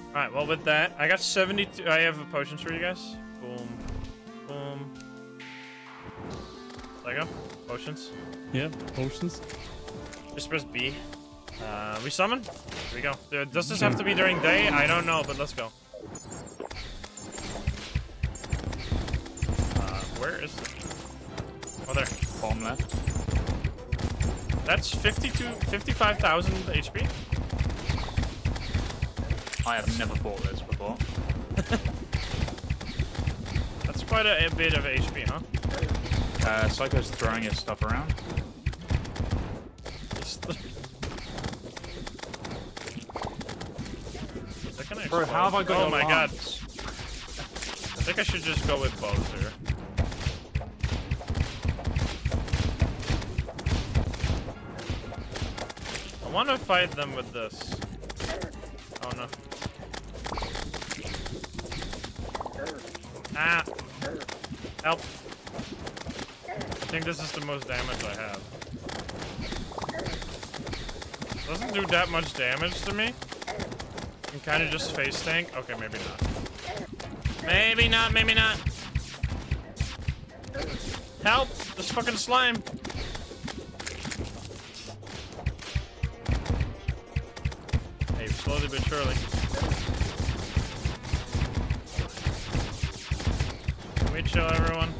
Alright, well, with that, I got 72. I have a potions for you guys. Boom. Boom. Lego. Potions. Yeah, potions. Just press B. Uh, we summon? Here we go. Does this have to be during day? I don't know, but let's go. Uh, where is it? Oh, there. Bottom left. That's 52, 55,000 HP. I have never fought this before. That's quite a, a bit of HP, huh? Uh, Psycho's throwing his stuff around. Just- Is that gonna Bro, how have I explode? got Oh my god. I think I should just go with both here. I want to fight them with this. Oh no. Ah! Help! I think this is the most damage I have. Doesn't do that much damage to me. Can kind of just face tank. Okay, maybe not. Maybe not, maybe not. Help! This fucking slime! Hey, slowly but surely. Chill, everyone?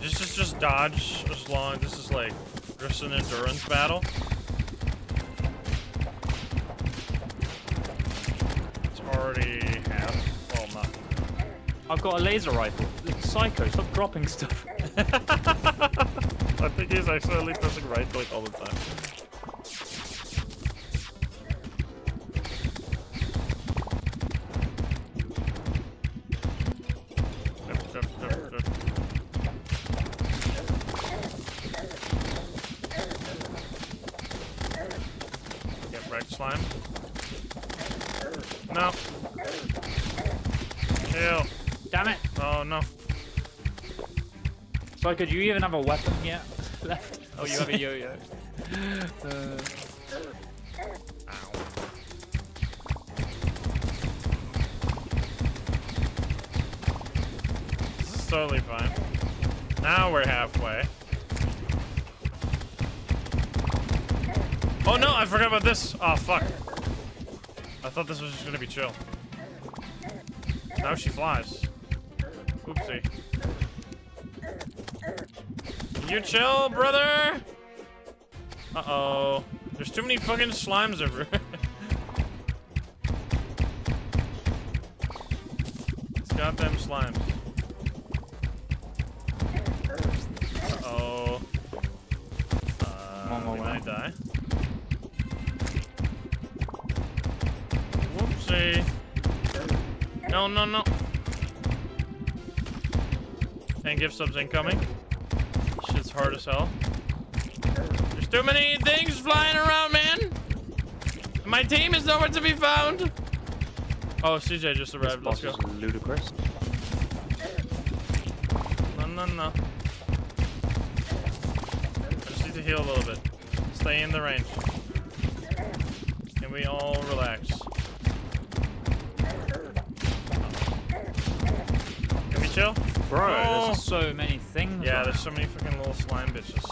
This is just dodge as long. This is like just an endurance battle. It's already half. Well, not. I've got a laser rifle. Psycho, stop dropping stuff. I think he's accidentally pressing right click all the time. Psycho, do you even have a weapon yet left? Oh, you have a yo-yo. uh, This is totally fine. Now we're halfway. Oh no, I forgot about this. Oh fuck. I thought this was just gonna be chill. Now she flies. You chill, brother? Uh-oh. There's too many fucking slimes everywhere. It's them slimes. Uh-oh. Uh, we might die. Whoopsie. No, no, no. And gift subs incoming. Hard. There's too many things flying around, man. My team is nowhere to be found. Oh, CJ just this arrived. Let's go. is ludicrous. No, no, no. I just need to heal a little bit. Stay in the range. Can we all relax? Can we chill? Bro, Oh. there's so many things. Yeah, on there's so many fucking little slime bitches.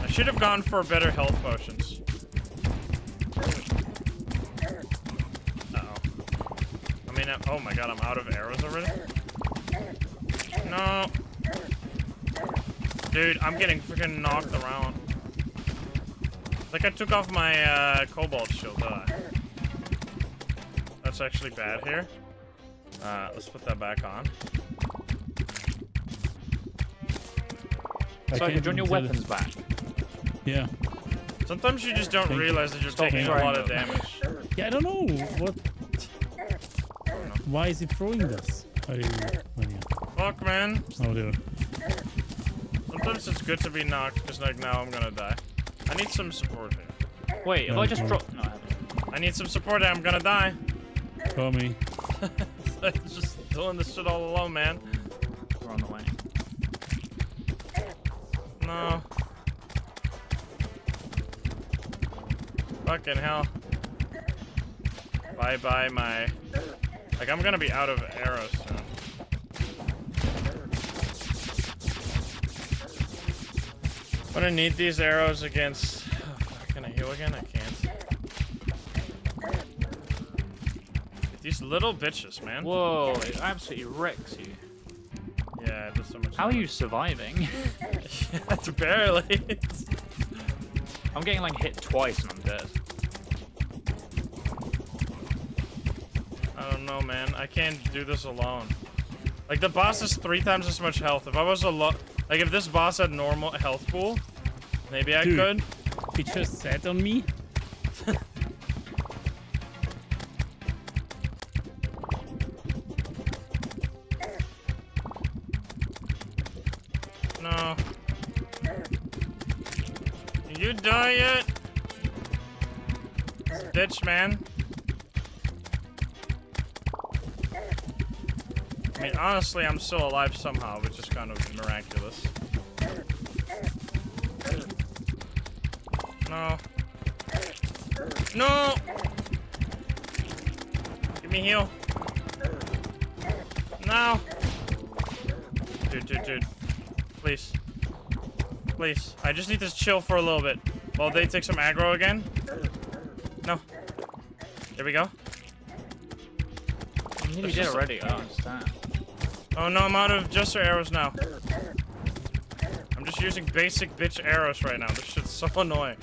I should have gone for better health potions. Uh-oh. I mean, uh, oh my god, I'm out of arrows already? No. Dude, I'm getting freaking knocked around. Like I took off my uh, cobalt shield, did I? That's actually bad here. Uh, let's put that back on. So I can't join your weapons back. Yeah. Sometimes you just don't Thank realize that you're Stop taking a lot of damage. Yeah, I don't know. What? Why is it throwing this? I. Fuck, man. Oh, there. Sometimes it's good to be knocked, because like now I'm gonna die. I need some support here. Wait, if No, I just no. drop. No, I haven't. I need some support here, I'm gonna die. Call me. I'm just doing this shit all alone, man. Fucking hell. Bye bye, my. Like, I'm gonna be out of arrows soon. I'm gonna need these arrows against. Oh, fuck, can I heal again? I can't. These little bitches, man. Whoa, it absolutely wrecks you. Yeah, it does so much. How are you surviving? It's barely. I'm getting like hit twice and I'm dead. Know, man. I can't do this alone. Like, the boss has three times as much health. If I was a lot... Like, if this boss had normal health pool, maybe I Dude. could. He just sat on me. No. Can you die yet? Bitch, man. Honestly, I'm still alive somehow, which is kind of miraculous. No. No! Give me heal. No! Dude, dude, dude. Please. Please. I just need to chill for a little bit. While they take some aggro again. No. There we go. It's dead already, I don't understand. Oh no, I'm out of Jester arrows now. I'm just using basic bitch arrows right now. This shit's so annoying.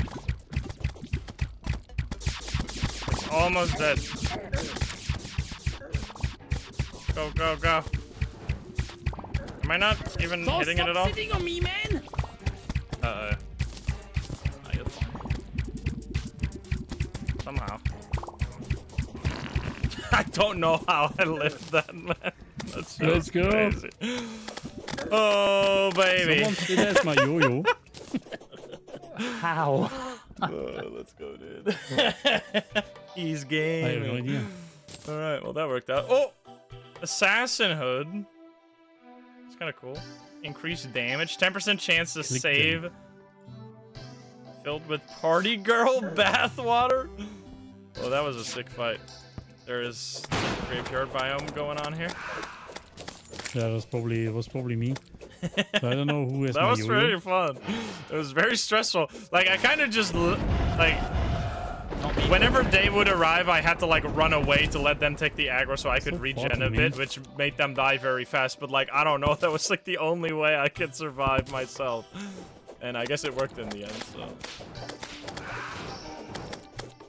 It's almost dead. Go, go, go. Am I not even Stop, hitting it at all? sitting on me, man! Uh-oh. Oh, you're fine. Somehow. I don't know how I lived that, man. That's Let's go. crazy. Oh, baby. Someone still has my yo-yo. How? Oh, let's go, dude. He's I have no idea. All right, well that worked out. Oh, assassin hood. It's kind of cool. Increased damage, 10% chance to Click save. them. Filled with party girl bathwater. Oh, that was a sick fight. There is graveyard biome going on here. Yeah, that was probably it was probably me. So I don't know who has That was yo-yo. fun. It was very stressful. Like I kind of just like whenever they would arrive, I had to like run away to let them take the aggro so I could So regen a bit, which made them die very fast. But like I don't know, that was like the only way I could survive myself. And I guess it worked in the end. So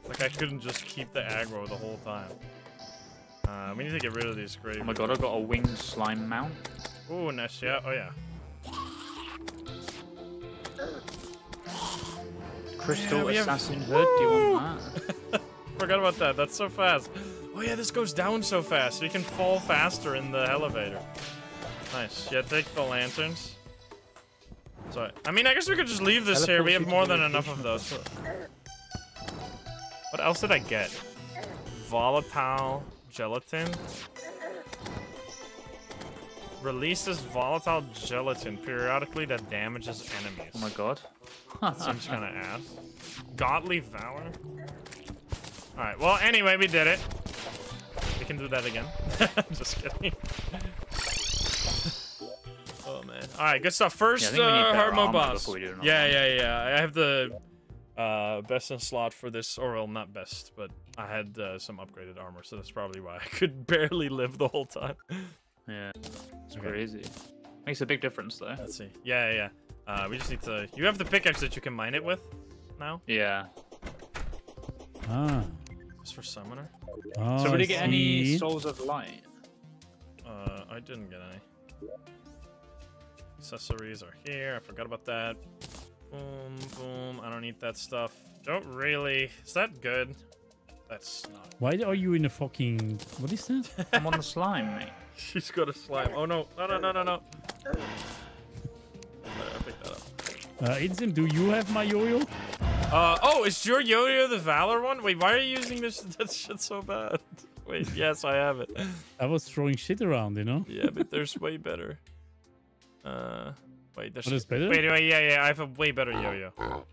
like I couldn't just keep the aggro the whole time. Uh, we need to get rid of these grave. Oh my god, I got a winged slime mount. Oh, nice. Yeah. Oh yeah. Crystal Yeah, we have- assassin hood. Do you want that? Forgot about that. That's so fast. Oh yeah, this goes down so fast. You can fall faster in the elevator. Nice. Yeah, take the lanterns. So, I mean, I guess we could just leave this here. We have more than enough of those. What else did I get? Volatile gelatin. Releases volatile gelatin periodically that damages enemies. Oh my god. Seems kind of ass. Godly Valor? Alright, well, anyway, we did it. We can do that again. Just kidding. oh man. All right, good stuff. First, Yeah, I think we need uh, hard mode boss. before we do another Yeah, yeah, yeah. I have the uh, best in slot for this, or well, not best, but I had uh, some upgraded armor, so that's probably why I could barely live the whole time. Yeah, it's Okay. crazy. Makes a big difference though. Let's see. Yeah, yeah. yeah. Uh, we just need to. You have the pickaxe that you can mine it with now. Yeah. Ah. Just for summoner. oh so, I did you get any souls of light? Uh, I didn't get any. Accessories are here. I forgot about that. Boom, boom. I don't need that stuff. Don't really. Is that good? That's not. Why are you in a fucking... What is that? I'm on the slime, mate. She's got a slime. Oh no! No! No! No! No! No! I picked that up. Uh, Insym, do you have my yo-yo? Uh oh! Is your yo-yo the Valor one? Wait, why are you using this? That shit's so bad. Wait, yes, I have it. I was throwing shit around, you know? Yeah, but there's way better. Uh, wait, What is better? Wait, wait, yeah, yeah. I have a way better yo-yo. Oh,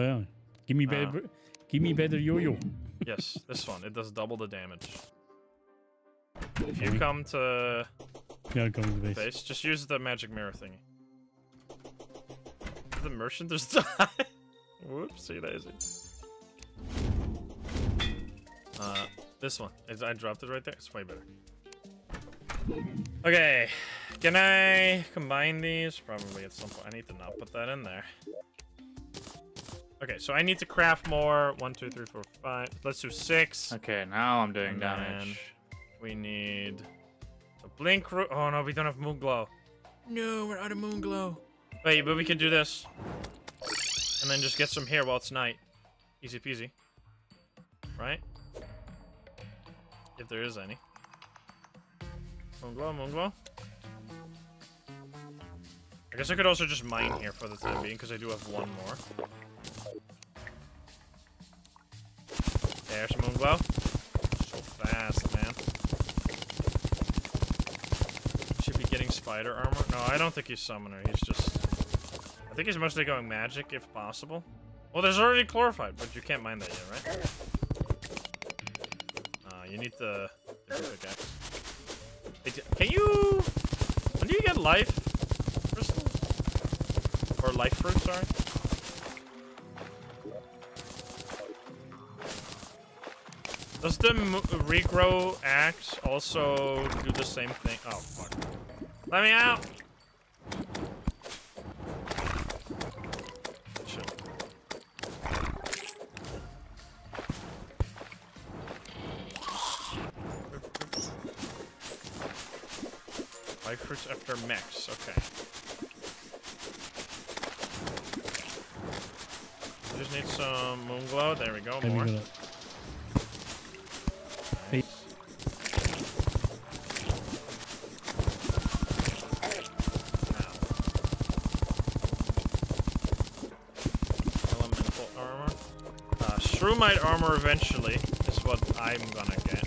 yeah. Give me Uh. better... Give me better yo-yo. Yes, this one. It does double the damage. If you come to Yeah, come to base. base, just use the magic mirror thingy. The merchant just died. Whoopsie daisy. Uh, this one. Is- I dropped it right there. It's way better. Okay. Can I combine these? Probably at some point. I need to not put that in there. Okay, so I need to craft more. One, two, three, four, five. Let's do six. Okay, now I'm doing And damage. We need a blink. Ro oh no, we don't have Moonglow. No, we're out of Moonglow. Wait, but we can do this, and then just get some here while it's night. Easy peasy. Right? If there is any. Moon glow. I guess I could also just mine here for the time being because I do have one more. There's Moonglow. So fast, man. Should be getting spider armor. No, I don't think he's summoner. He's just. I think he's mostly going magic if possible. Well, there's already chlorophyte, but you can't mine that yet, right? Uh, you need the, the pickaxe. Can you? When do you get life crystals? Or life fruit? Sorry. Does the regrow axe also do the same thing? Oh, fuck. Let me out! After mechs, okay. I just need some Moonglow. There we go, Let me more. go. Hey. Elemental armor. Uh, Shroomite armor eventually is what I'm gonna get.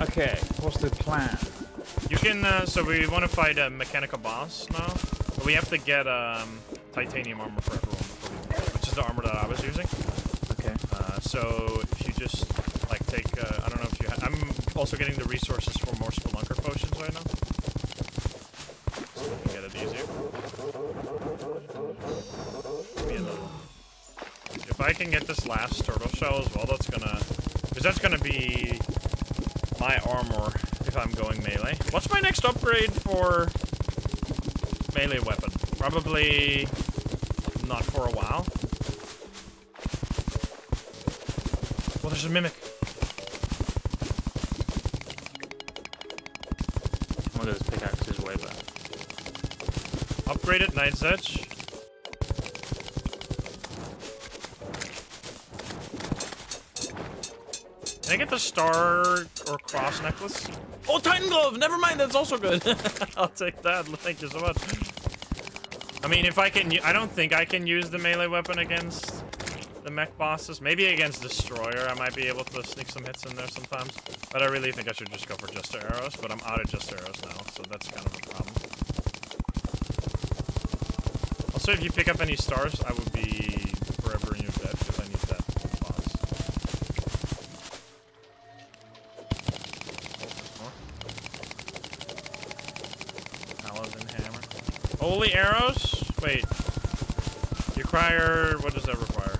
Okay, what's the plan? Can, uh, so we want to fight a mechanical boss now. But we have to get um, titanium armor for everyone before we do that, which is the armor that I was using. Okay. Uh, so if you just, like, take, uh, I don't know if you ha I'm also getting the resources for more Spelunker potions right now. So we can get it easier. If I can get this last turtle shell as well, that's gonna... Because that's gonna be my armor if I'm going melee. What's my next upgrade for melee weapon? Probably not for a while. Well, there's a mimic. One of those pickaxes way better. Upgrade it, Night's Edge. Can I get the star or cross necklace? Glove! Never mind, that's also good. I'll take that. Thank you so much. I mean, if I can... I don't think I can use the melee weapon against the mech bosses. Maybe against Destroyer, I might be able to sneak some hits in there sometimes. But I really think I should just go for Jester Arrows. But I'm out of Jester Arrows now, so that's kind of a problem. Also, if you pick up any stars, I would be Arrows? Wait. Require... What does that require?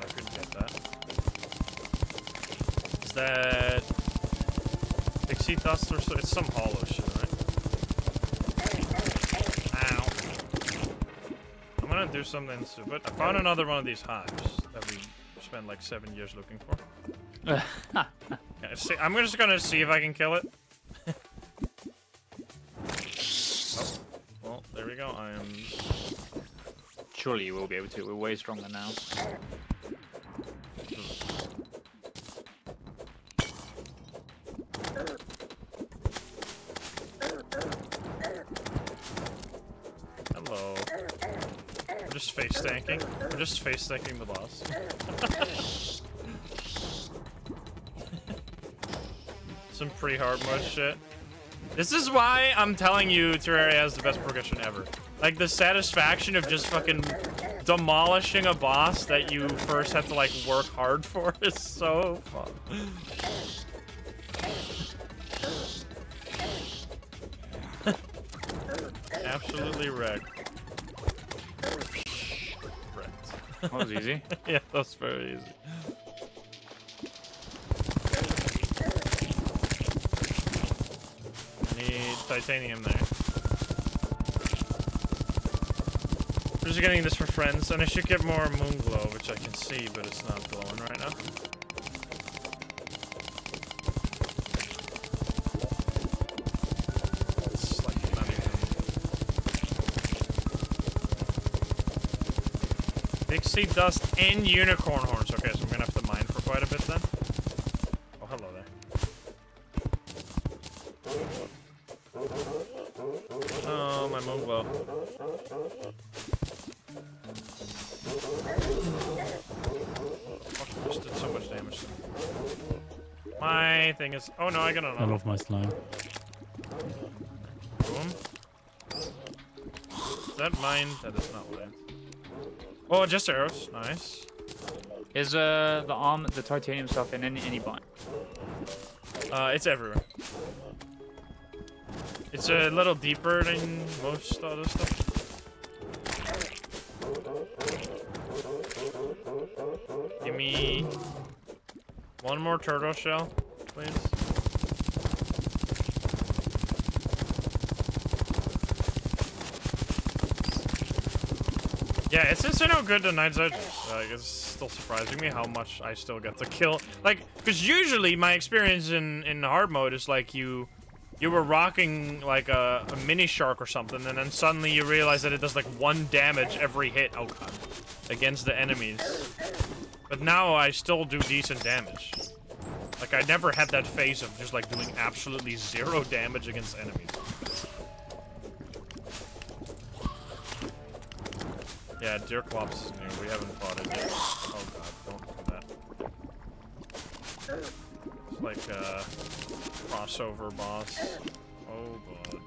I couldn't get that. Is that... Dust or so? It's some hollow shit, right? Ow. I'm gonna do something stupid. I found another one of these hives that we spent like seven years looking for. See, I'm just gonna see if I can kill it. oh, well, there we go. I am. Surely you will be able to. We're way stronger now. Hello. I'm just face tanking. I'm just face tanking the boss. Pretty hard mode shit. This is why I'm telling you Terraria has the best progression ever. Like the satisfaction of just fucking demolishing a boss that you first have to like work hard for is so fun. Absolutely wrecked. Wrecked. That was easy. yeah, that's very easy. Titanium there. We're just getting this for friends, and I should get more Moonglow, which I can see, but it's not glowing right now. Pixie dust and unicorn horns. Okay, so I'm gonna have to mine for quite a bit then. Thing is. Oh no, I got I love my slime. Boom. Is that mine? That is not mine. Oh, just arrows. Nice. Is uh the arm, the titanium stuff in any any bind? Uh, it's everywhere. It's a little deeper than most other stuff. Give me one more turtle shell, please. Yeah, it's just know good Edge. Like, it's still surprising me how much I still get to kill. Like, because usually my experience in in hard mode is like you you were rocking like a, a Minishark or something, and then suddenly you realize that it does like one damage every hit. Oh god, against the enemies. But now I still do decent damage. Like I never had that phase of just like doing absolutely zero damage against enemies. Yeah, Deerclops is new. We haven't fought it yet. Oh god, don't do that. It's like a crossover boss. Oh god.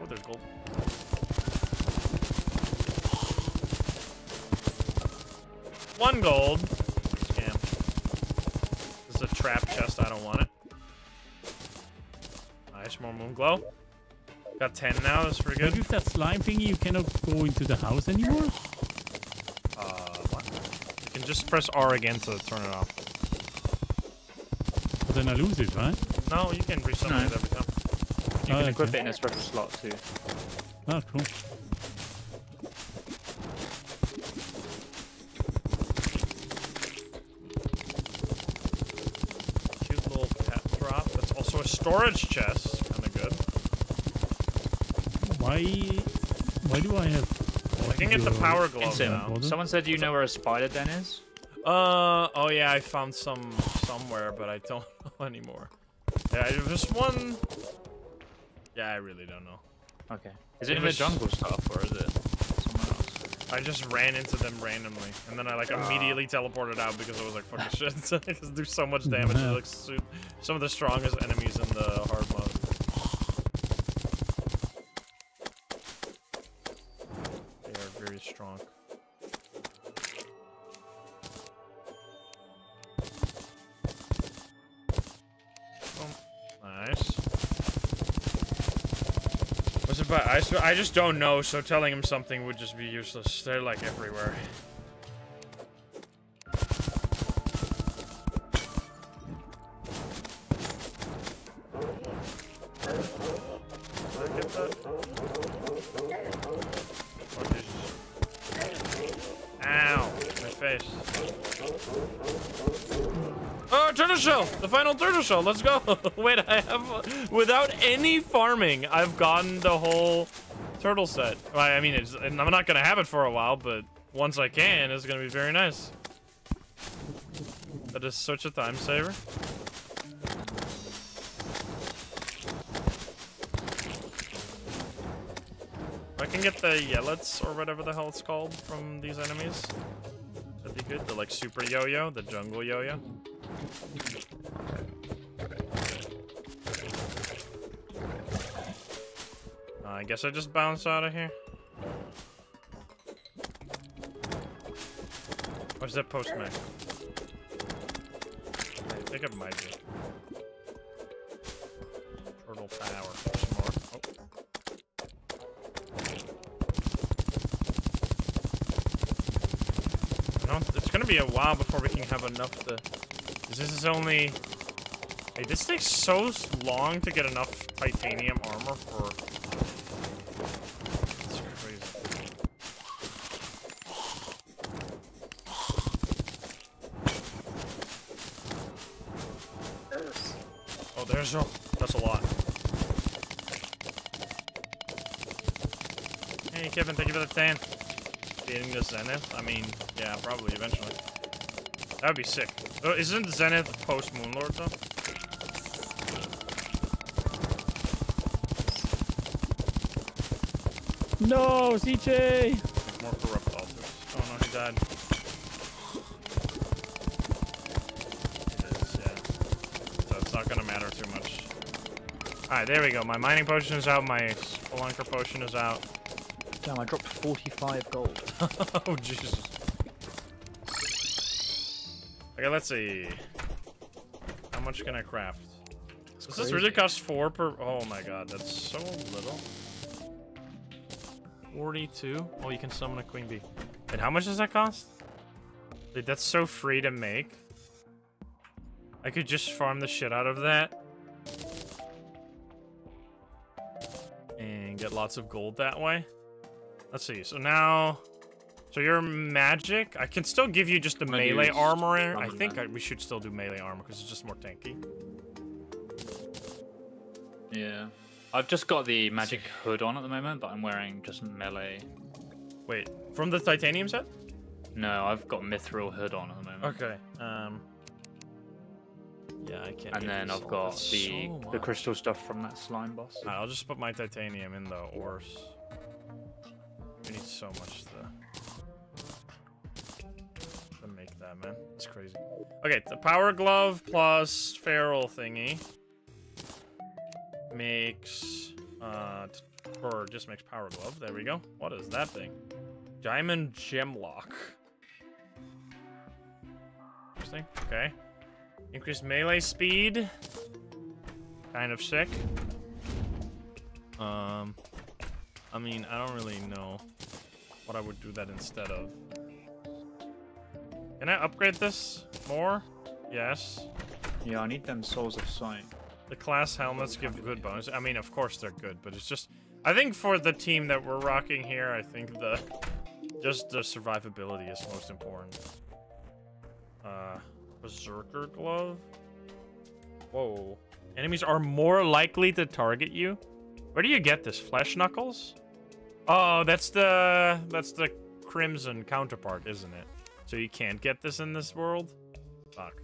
Oh, there's gold. One gold. Scam. A trap chest. I don't want it. Nice, more Moonglow. Got 10 now. That's pretty Maybe good. with that slime thingy, you cannot go into the house anymore? Uh, what? You can just press R again to turn it off. But then I lose it, right? No, you can resummon No. it every time. You Oh, can equip okay. it in a special slot too. Oh, cool. Storage chest. Kind of good. Why? Why do I have? I can get the power glove Instant. now. Someone said you know where a spider den is. Uh, oh yeah, I found some somewhere, but I don't know anymore. Yeah, it was one. Yeah, I really don't know. Okay. Is it It in the jungle stuff or is it somewhere else? I just ran into them randomly, and then I like immediately teleported out because I was like, "Fucking shit!" Just do so much damage. Like some of the strongest enemies in the hard mode. By I, just don't know, so telling him something would just be useless. They're like everywhere. Ow! My face. Oh, turtle shell! The final turtle shell. Let's go. Wait, I have without any farming, I've gotten the whole turtle set. I mean, it's, I'm not gonna have it for a while, but once I can, it's gonna be very nice. That is such a time saver. I can get the Yelets or whatever the hell it's called from these enemies. That'd be good. The like super yo-yo, the jungle yo-yo. Uh, I guess I just bounce out of here. Where's that postman? I think it might be. Turtle power. Oh. It's gonna be a while before we can have enough to. This is only. Hey, this takes so long to get enough titanium armor for. Kevin, thank you for the 10. Getting the Zenith? I mean, yeah, probably eventually. That would be sick. Oh, isn't Zenith post Moonlord though? No, CJ! More corrupt altars. Oh no, he died. Is, yeah. So it's not gonna matter too much. Alright, there we go. My mining potion is out, my spelunker potion is out. Damn, I dropped 45 gold. oh, Jesus. Okay, let's see. How much can I craft? Does this really cost four per? Oh my god, that's so little. 42? Oh, you can summon a queen bee. And how much does that cost? Dude, that's so free to make. I could just farm the shit out of that. And get lots of gold that way. Let's see. So now, so your magic, I can still give you just the melee armor. I think I, we should still do melee armor because it's just more tanky. Yeah. I've just got the magic hood on at the moment, but I'm wearing just melee. Wait, from the titanium set? No, I've got mithril hood on at the moment. Okay. Um. Yeah, I can't. And then I've got the so the crystal stuff from that slime boss. I'll just put my titanium in the ores. We need so much to to make that, man. It's crazy. Okay, the power glove plus feral thingy makes uh or just makes power glove. There we go. What is that thing? Diamond gemlock. Interesting. Okay. Increased melee speed. Kind of sick. Um, I mean, I don't really know what I would do that instead of. Can I upgrade this more? Yes. Yeah, I need them souls of sight. The class helmets give good bonus. I mean, of course they're good, but it's just... I think for the team that we're rocking here, I think the... Just the survivability is most important. Uh, Berserker Glove? Whoa. Enemies are more likely to target you? Where do you get this? Flesh Knuckles? Oh, that's the... That's the Crimson counterpart, isn't it? So you can't get this in this world? Fuck.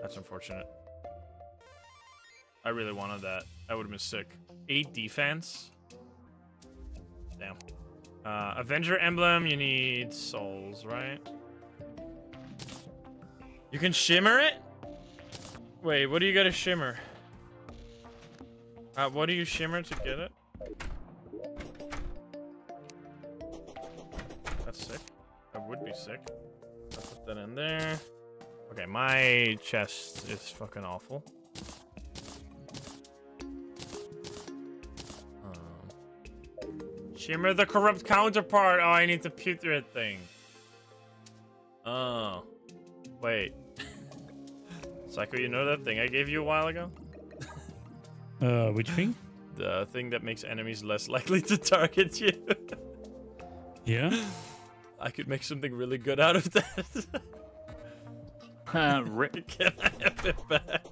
That's unfortunate. I really wanted that. That would have been sick. Eight defense. Damn. Uh, Avenger emblem, you need souls, right? You can shimmer it? Wait, what do you gotta shimmer? Uh, what do you shimmer to get it? That's sick. That would be sick. I'll put that in there. Okay, my chest is fucking awful. Shimmer the corrupt counterpart. Oh, I need the putrid thing. Oh. Wait. Psycho, you know that thing I gave you a while ago? Uh, which thing? The thing that makes enemies less likely to target you. Yeah. I could make something really good out of that. Uh, Rip. Can I have it back?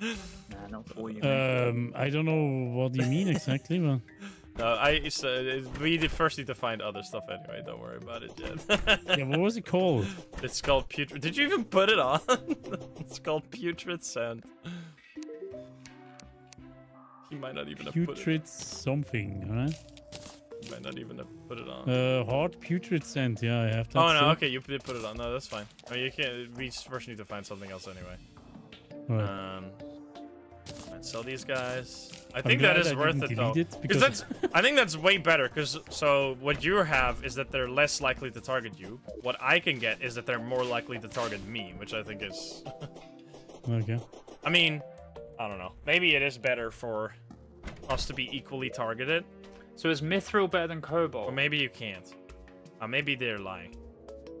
Nah, not for you. Um, I don't know what you mean exactly, but No, I. It's, uh, we first need to find other stuff anyway. Don't worry about it yet. yeah, what was it called? it's called putrid. Did you even put it on? it's called putrid scent. He might not even have put it. Putrid something, right? Might not even have put it on. Uh, hot putrid scent. Yeah, I have to. oh no, okay, you did put it on. No, that's fine. I mean, you can't. We first need to find something else anyway. Right. Um, and sell these guys. I think that is I worth it though. it, Because because- that's, I think that's way better. Because so what you have is that they're less likely to target you. What I can get is that they're more likely to target me, which I think is. Okay. I mean, I don't know. Maybe it is better for us to be equally targeted, So is Mithril better than Cobalt? or maybe you can't. Uh, maybe they're lying.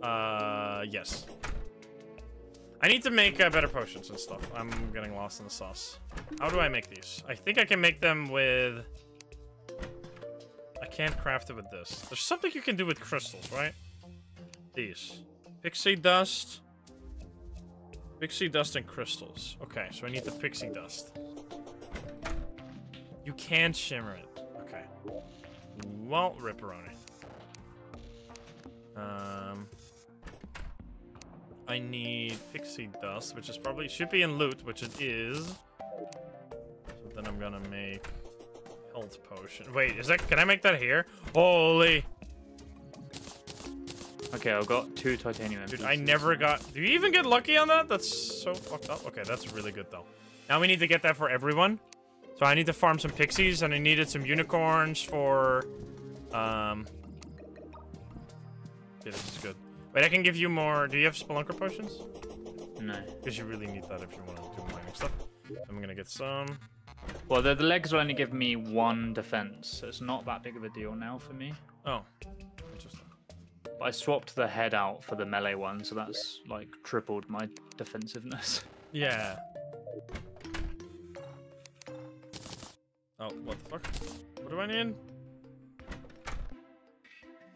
Uh, yes. I need to make uh, better potions and stuff. I'm getting lost in the sauce. How do I make these? I think I can make them with... I can't craft it with this. There's something you can do with crystals, right? These. Pixie dust. Pixie dust and crystals. Okay, so I need the pixie dust. You can shimmer it. Okay. Well, ripperoni. Um, I need pixie dust, which is probably should be in loot, which it is. So then I'm gonna make health potion. Wait, is that? Can I make that here? Holy, Okay, I've got two titanium. dude! I never got. Do you even get lucky on that? That's so fucked up. Okay, that's really good though. Now we need to get that for everyone. So I need to farm some pixies, and I needed some unicorns for. Um. Yeah, this is good. Wait, I can give you more. Do you have spelunker potions? No. Because you really need that if you want to do mining stuff. I'm gonna get some. Well, the, the legs will only give me one defense, so it's not that big of a deal now for me. Oh, interesting. But I swapped the head out for the melee one, so that's like tripled my defensiveness. Yeah. Oh, what the fuck? What do I need?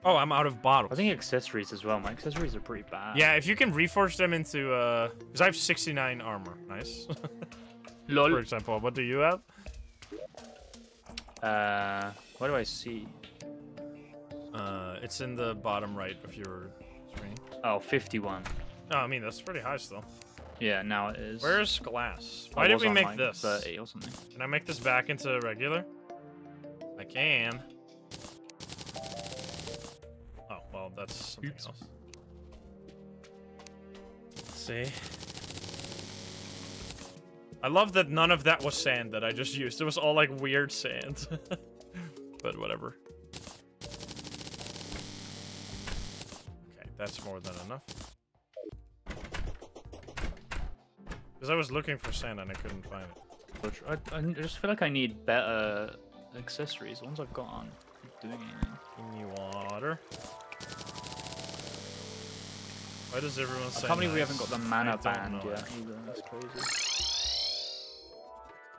Oh, I'm out of bottles. I think accessories as well. My accessories are pretty bad. Yeah, if you can reforge them into, uh... Because I have 69 armor. Nice. Lol. For example, what do you have? Uh, what do I see? Uh, it's in the bottom right of your screen. Oh, 51. No, I mean, that's pretty high still. Yeah, now it is. Where's glass? Why did we make like, this? 30 or something. Can I make this back into regular? I can. Oh, well, that's something Oops. else. Let's see. I love that none of that was sand that I just used. It was all like weird sand. but whatever. Okay, that's more than enough. Because I was looking for sand and I couldn't find it. I, I just feel like I need better accessories. The ones I've got aren't doing anything. Give me water. Why does everyone I say can't believe we haven't got the mana band yet either. That's crazy.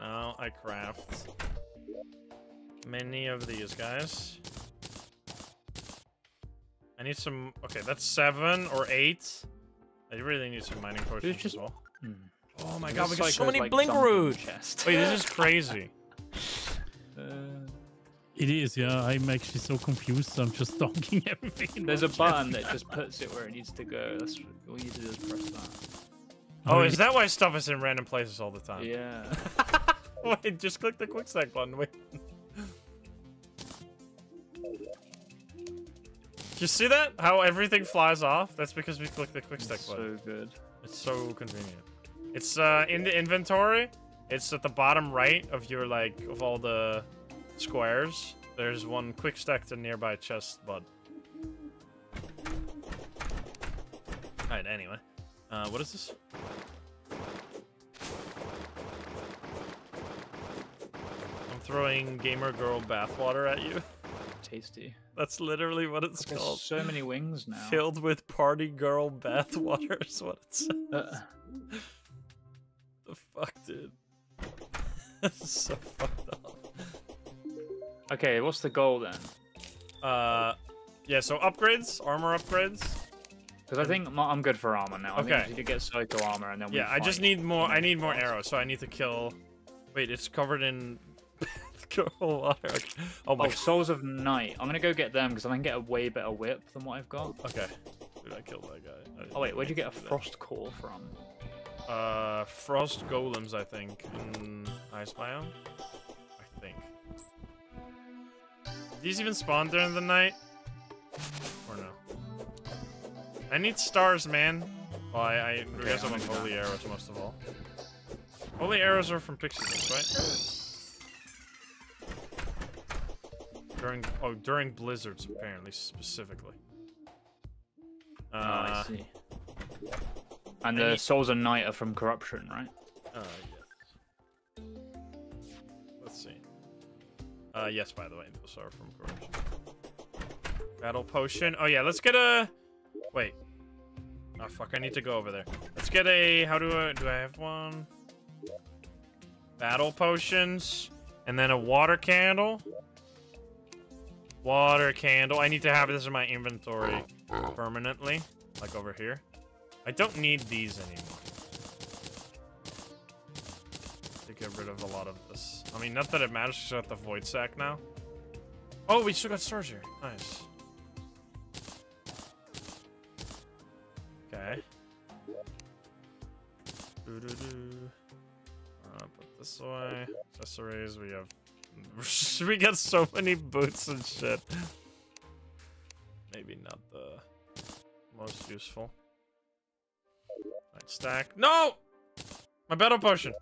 Now I craft many of these guys. I need some. Okay, that's seven or eight. I really need some mining potions just- as well. Hmm. Oh my This god, we got like so many like, blink dumping roots. Wait, this is crazy. Uh, It is, yeah. I'm actually so confused. I'm just dunking everything. there's a chest. button that just puts it where it needs to go. That's all you need to do is press that. Oh, is that why stuff is in random places all the time? Yeah. Wait, just click the quick stack button. Wait. you see that? How everything flies off? That's because we clicked the quick stack button. so good. It's so convenient. It's uh in the inventory. It's at the bottom right of your like of all the squares. There's one quick stack to nearby chest, but Alright, anyway. Uh what is this? I'm throwing gamer girl bathwater at you. tasty. That's literally what it's There's called. so many wings now. Filled with party girl bathwater is what it says. Uh, fuck, dude? That's so fucked up. okay, what's the goal then? Uh, yeah. So upgrades, armor upgrades. Because I think I'm- I'm good for armor now. I think Okay. I need to get psycho armor and then we Yeah, I just need more. I need more arrows, so I need to kill. Wait, it's covered in girl water. Okay. Oh my. Oh, Souls of Night. I'm gonna go get them because I can get a way better whip than what I've got. Okay. Dude, I killed that guy. Oh wait, where'd you get a frost core from? Uh, frost golems, I think, in ice biome. I think. These even spawn during the night, or no? I need stars, man. Well, I, I guess I I'm want holy that. arrows most of all. Holy arrows are from Pixie Dust, right? During oh, during blizzards apparently specifically. oh, Uh, I see. And the Souls of Night are from Corruption, right? Uh, yes. Let's see. Uh, yes, by the way, those are from corruption. Battle potion. Oh, yeah, let's get a... Wait. Oh, fuck, I need to go over there. Let's get a... How do I... Do I have one? Battle potions. And then a water candle. Water candle. I need to have this in my inventory permanently. Like over here. I don't need these anymore to get rid of a lot of this. I mean, not that it matters, just got the void sack now. Oh, we still got stars here. Nice. Okay. Doo-doo-doo. Uh, put this away. Accessories, we have... we got so many boots and shit. Maybe not the most useful. Stack. No! My battle potion.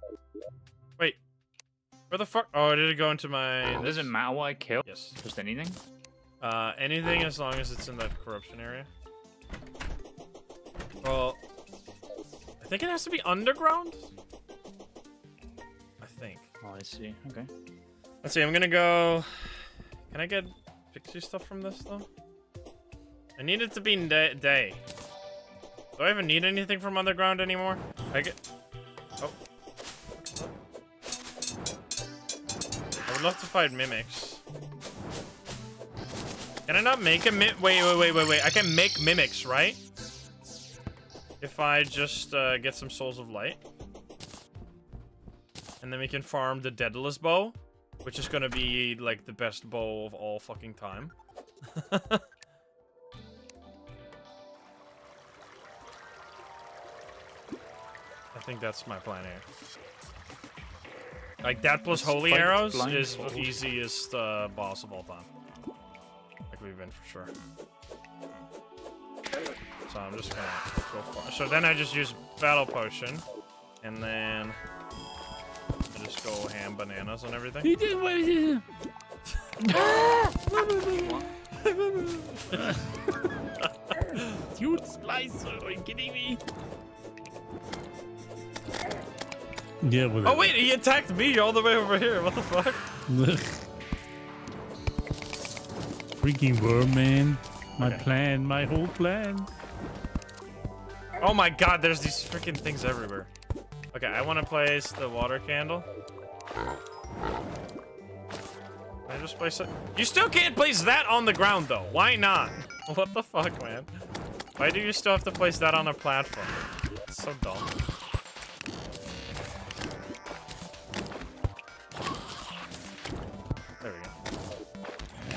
Wait. Where the fuck? Oh, did it go into my... Does it matter what I kill? Yes. Just anything? Uh, anything as long as it's in the corruption area. Well, I think it has to be underground. I think. Oh, I see. Okay. Let's see. I'm gonna go. Can I get pixie stuff from this though? I need it to be day. Do I even need anything from underground anymore? I get. Oh. I would love to fight mimics. Can I not make a mim? Wait, wait, wait, wait, wait. I can make mimics, right? If I just uh, get some souls of light. And then we can farm the Daedalus bow. Which is gonna be, like, the best bow of all fucking time. think that's my plan here. Like, that plus Let's holy arrows is the easiest uh, boss of all time. Like, we've been for sure. So I'm just gonna go for So then I just use battle potion. And then I just go ham bananas and everything. He did what he did. Dude, Splicer, are you kidding me? Yeah, whatever. Oh wait, he attacked me all the way over here. What the fuck? Freaking worm, man. My Okay. plan, my whole plan. Oh my god, there's these freaking things everywhere. Okay, I want to place the water candle. Can I just place it? You still can't place that on the ground though. Why not? What the fuck, man? Why do you still have to place that on a platform? It's so dumb.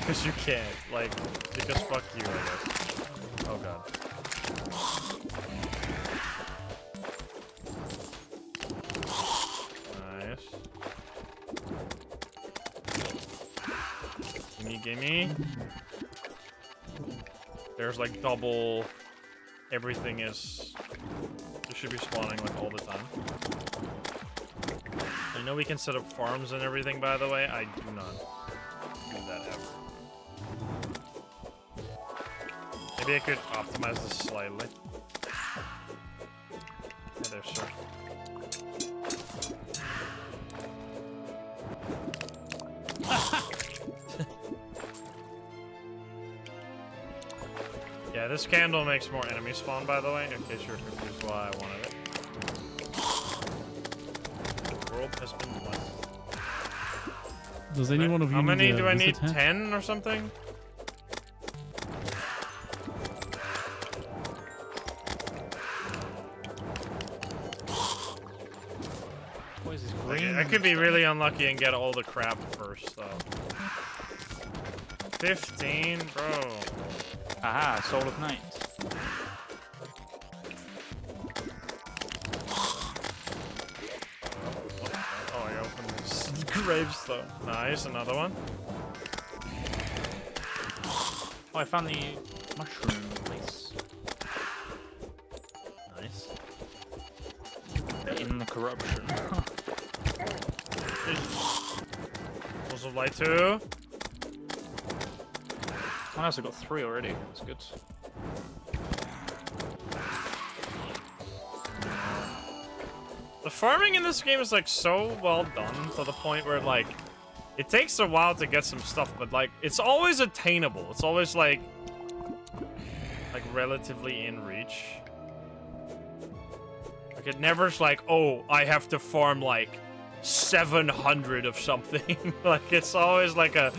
Because you can't, like, because fuck you, I guess. Oh god. Nice. Gimme, gimme. There's like double. Everything is. You should be spawning like all the time. I know we can set up farms and everything, by the way. I do not do that ever. Maybe I could optimize this slightly. Yeah, there, sir. Yeah, this candle makes more enemy spawn, by the way, in case you're confused why I wanted it. The world has been blessed. Does any one of you How need many do I need? Ten or something? Could be really unlucky and get all the crap first, though. 15, bro. Aha, Soul of Night. Oh, I opened this gravestone. Nice, another one. Oh, I found the mushroom place. Nice. In the corruption. Pulse of light too. I also got three already. That's good. The farming in this game is like so well done to the point where like it takes a while to get some stuff, but like it's always attainable. It's always like like relatively in reach. Like it never's like, oh, I have to farm like 700 of something. like it's always like a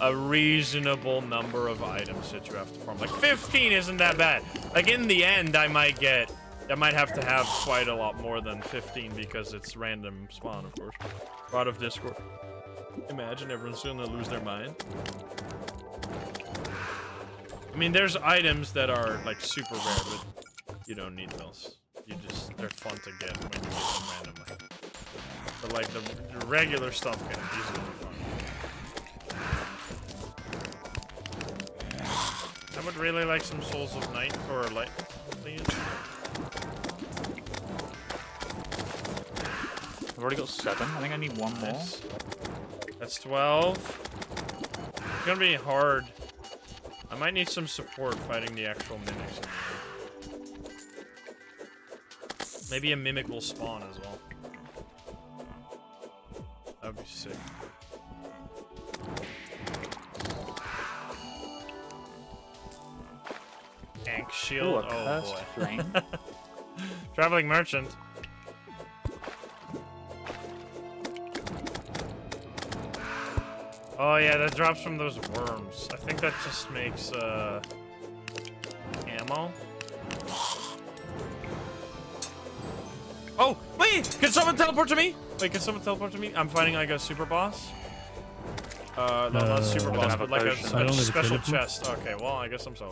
a reasonable number of items that you have to farm. Like 15 isn't that bad. Like in the end, I might get, I might have to have quite a lot more than 15 because it's random spawn, of course. Rod of Discord. Imagine everyone's gonna lose their mind. I mean, there's items that are like super rare, but you don't need those. You just, they're fun to get when you get them randomly. But like the, the regular stuff can easily be fun. I would really like some Souls of Night or Light, please. I've already got seven. I think I need one more. That's 12. It's gonna be hard. I might need some support fighting the actual mimics. in the game. Maybe a mimic will spawn as well. That would be sick. Ank Ooh, shield. a oh boy. flame. Traveling merchant. Oh yeah, that drops from those worms. I think that just makes uh ammo. Oh, wait! Can someone teleport to me? Wait, can someone teleport to me? I'm fighting like a super boss. Uh, no, Uh, not super boss, but a like a, potion. I a don't have a special chest. Okay, well, I guess I'm solo.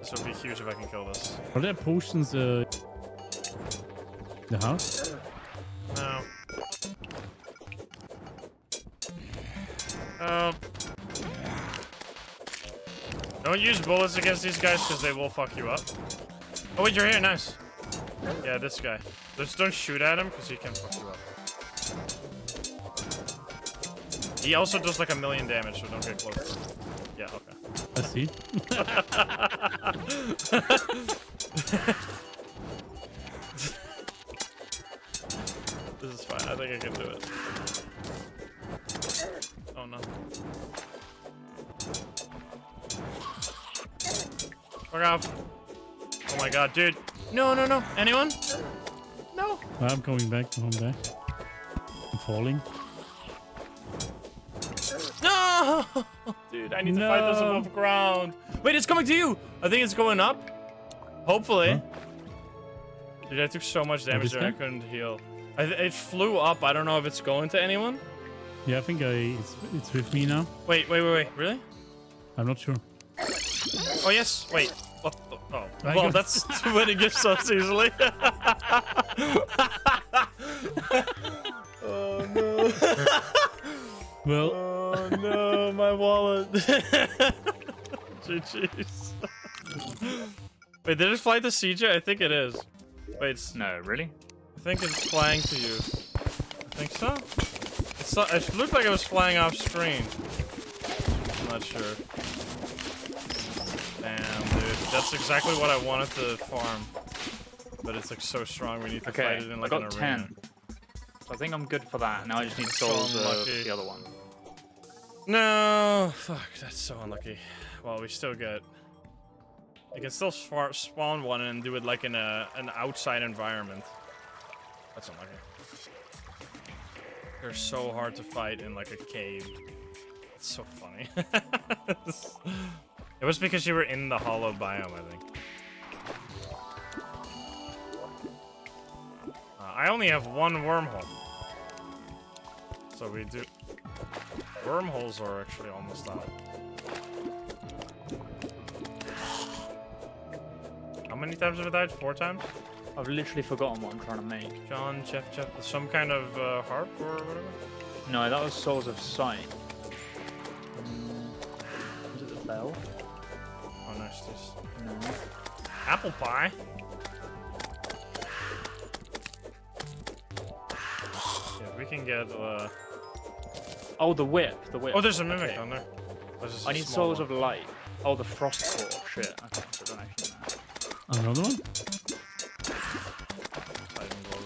This would be huge if I can kill this. Are there potions uh, the house? No. Um. Don't use bullets against these guys because they will fuck you up. Oh wait, you're here. Nice. Yeah, this guy. Just don't shoot at him because he can fuck you up. He also does like a million damage, so don't get close. Yeah, okay. I see. This is fine. I think I can do it. Oh no. Fuck off. Oh my god, dude. No, no, no. Anyone? No. I'm coming back. I'm back. I'm falling. No! Dude, I need to fight this above ground. Wait, it's coming to you. I think it's going up. Hopefully. Huh? Dude, I took so much damage there I couldn't heal. I th it flew up. I don't know if it's going to anyone. Yeah, I think I it's, it's with me now. Wait, wait, wait, wait. Really? I'm not sure. Oh, yes. Wait. What? the- Oh. Well, that's when it gets so easily. oh, no. Well, Oh, no. My wallet. GG's. Wait, did it fly to CJ? I think it is. Wait, it's, No, really? I think it's flying to you. I think so. It's not, it looked like it was flying off screen. I'm not sure. Damn, dude. That's exactly what I wanted to farm. But it's like so strong, we need to Okay, fight it in like I got an arena. 10. So I think I'm good for that. Now I just need to of unlucky. Uh, the other one. No, fuck, that's so unlucky. Well, we still get. I can still spa- spawn one and do it like in a an outside environment. That's unlucky. They're so hard to fight in like a cave. It's so funny. it was because you were in the hollow biome, I think. Uh, I only have one wormhole. So we do. Wormholes are actually almost out. How many times have I died? Four times? I've literally forgotten what I'm trying to make. John, Jeff, Jeff, some kind of uh, harp or whatever? No, that was Souls of Sight. Mm, was it the bell? Oh, nice. This. No. Apple pie? Yeah, we can get, uh... Oh, the whip. The whip. Oh, there's a mimic Okay. down there. There's just I a need Souls one. of Light. Oh, the Frost Core. Shit. Okay, so don't actually know. Another one? Titan Glove.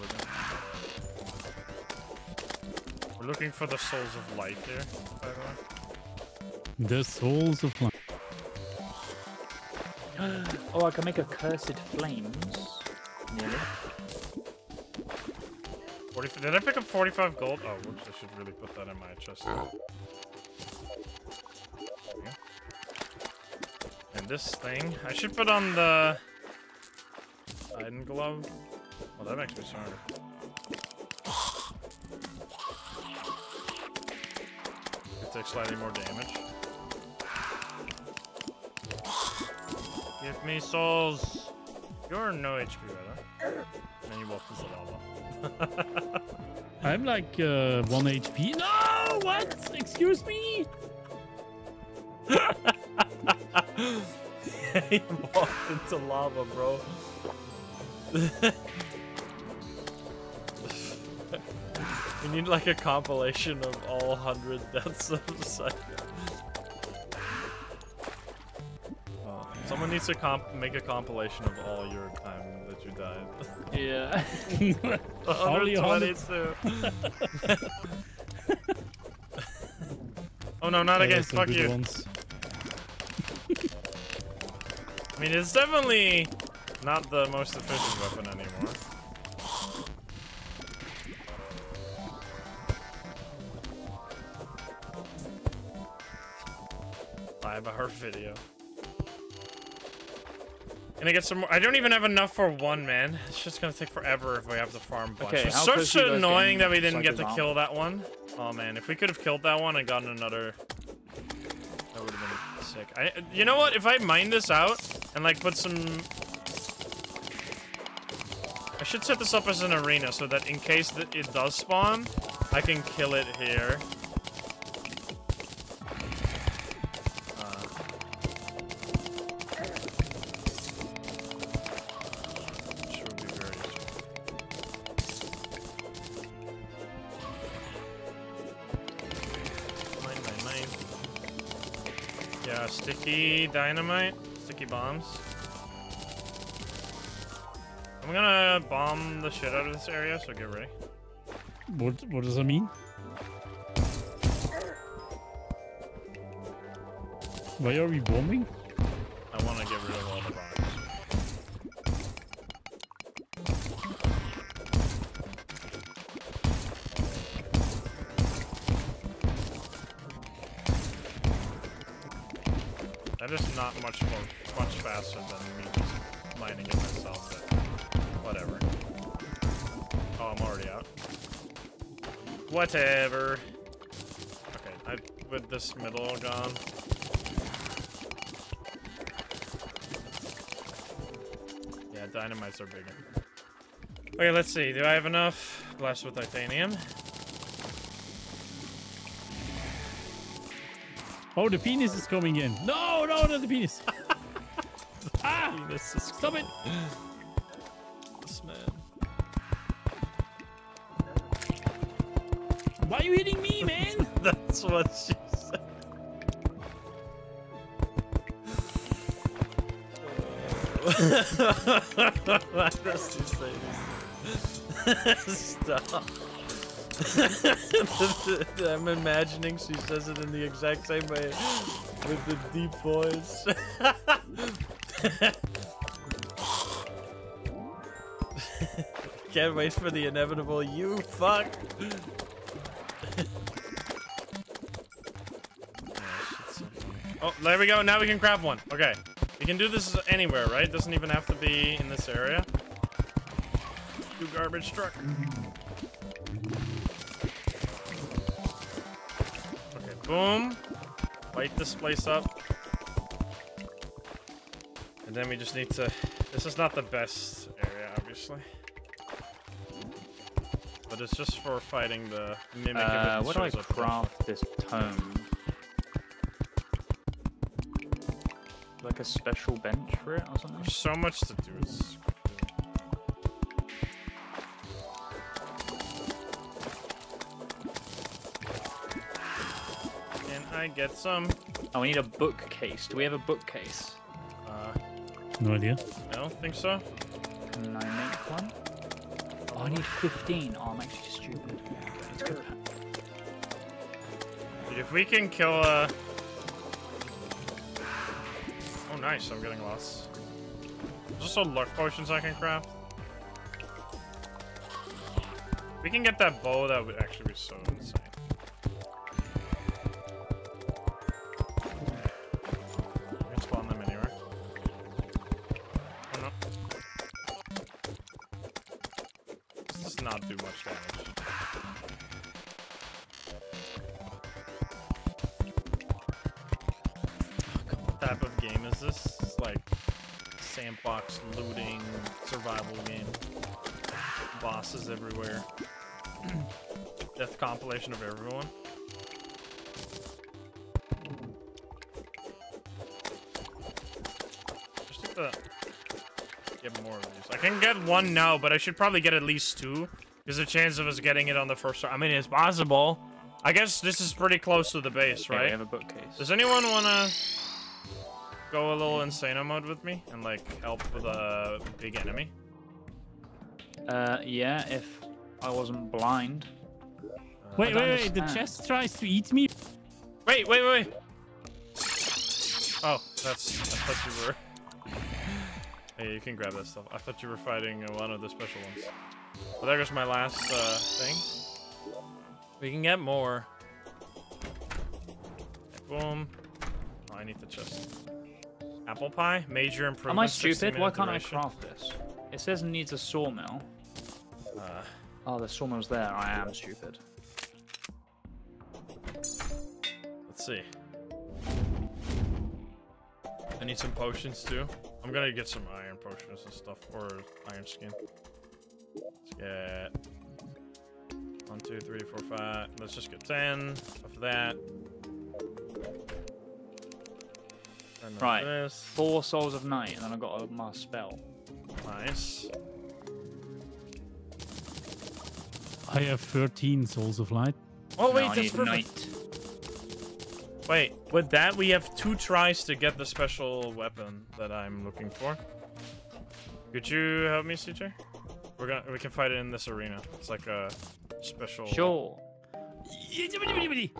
We're looking for the souls of light here, by the way. The souls of light. Oh, I can make a Cursed Flames. Nearly. 40, did I pick up 45 gold? Oh, whoops, I should really put that in my chest. And this thing, I should put on the iron glove. Oh, that makes me smarter. It takes slightly more damage. Give me souls. You're no HP. And then you walk into lava. I'm like uh, 1 HP. No! What? Excuse me? he walked into lava, bro. we need like a compilation of all 100 deaths of the someone needs to comp make a compilation of all your time that you died. Yeah. Only 122. oh no, not Yeah, again. Fuck you. ones. I mean, it's definitely not the most efficient weapon anymore. I have a her video. Gonna get some more. I don't even have enough for one, man. It's just gonna take forever if we have to farm bunch. Okay, it's how so, close are so you guys annoying that we didn't get to kill that one. Oh man, if we could have killed that one and gotten another that would have been sick. I, you know what? If I mine this out and like put some, I should set this up as an arena so that in case it does spawn, I can kill it here. Sticky dynamite, sticky bombs. I'm gonna bomb the shit out of this area, so get ready. What, what does that mean? Why are we bombing? Much more, much faster than me just mining it myself, but whatever. Oh, I'm already out. Whatever. Okay, I with this middle gone. Yeah, dynamites are bigger. Okay, let's see. Do I have enough? Blast with titanium. Oh, the penis is coming in. No, no, not the penis. ah! This is Stop it! this man. Why are you hitting me, man? That's what she said. Why does she say this? Stop. I'm imagining she says it in the exact same way with the deep voice. Can't wait for the inevitable you fuck. oh, there we go. Now we can craft one. Okay. We can do this anywhere, right? Doesn't even have to be in this area. Do garbage truck. Boom. Light this place up. And then we just need to... This is not the best area, obviously. But it's just for fighting the mimic Uh, what do I craft this tome? Like a special bench for it or something? There's so much to do. It's... I get some? Oh, we need a bookcase. Do we have a bookcase? Uh, No idea. I don't think so. Can I make one? Oh, I need 15. Oh, I'm actually stupid. Let's go. Dude, if we can kill a... Oh, nice. I'm getting lost. There's also luck potions I can craft. We can get that bow, that would actually be so insane. Death compilation of everyone. Just need to get more of these. I can get one now, but I should probably get at least two. There's a chance of us getting it on the first I mean, it's possible. I guess this is pretty close to the base, Yeah, right? we have a bookcase. Does anyone wanna go a little insano mode with me and like help with a big enemy? Uh, yeah, if I wasn't blind. Wait, I don't wait, wait. The chest tries to eat me. Wait, wait, wait. Oh, that's. I thought you were. Hey, you can grab that stuff. I thought you were fighting uh, one of the special ones. Well, there goes my last uh, thing. We can get more. Boom. Oh, I need the chest. Apple pie, major improvement. Am I stupid? Why can't I craft this? It says it needs a sawmill. Uh, Oh, the sawmill's there. I am stupid. Let's see. I need some potions too. I'm gonna get some iron potions and stuff, or iron skin. Let's get one, two, three, four, five. Let's just get ten of that. And Right. This. Four souls of night, and then I got a, my spell. Nice. I have 13 souls of light. Oh wait, I that's perfect. night. Wait, with that we have two tries to get the special weapon that I'm looking for. Could you help me, CJ? We're gonna we can fight it in this arena. It's like a special. Sure.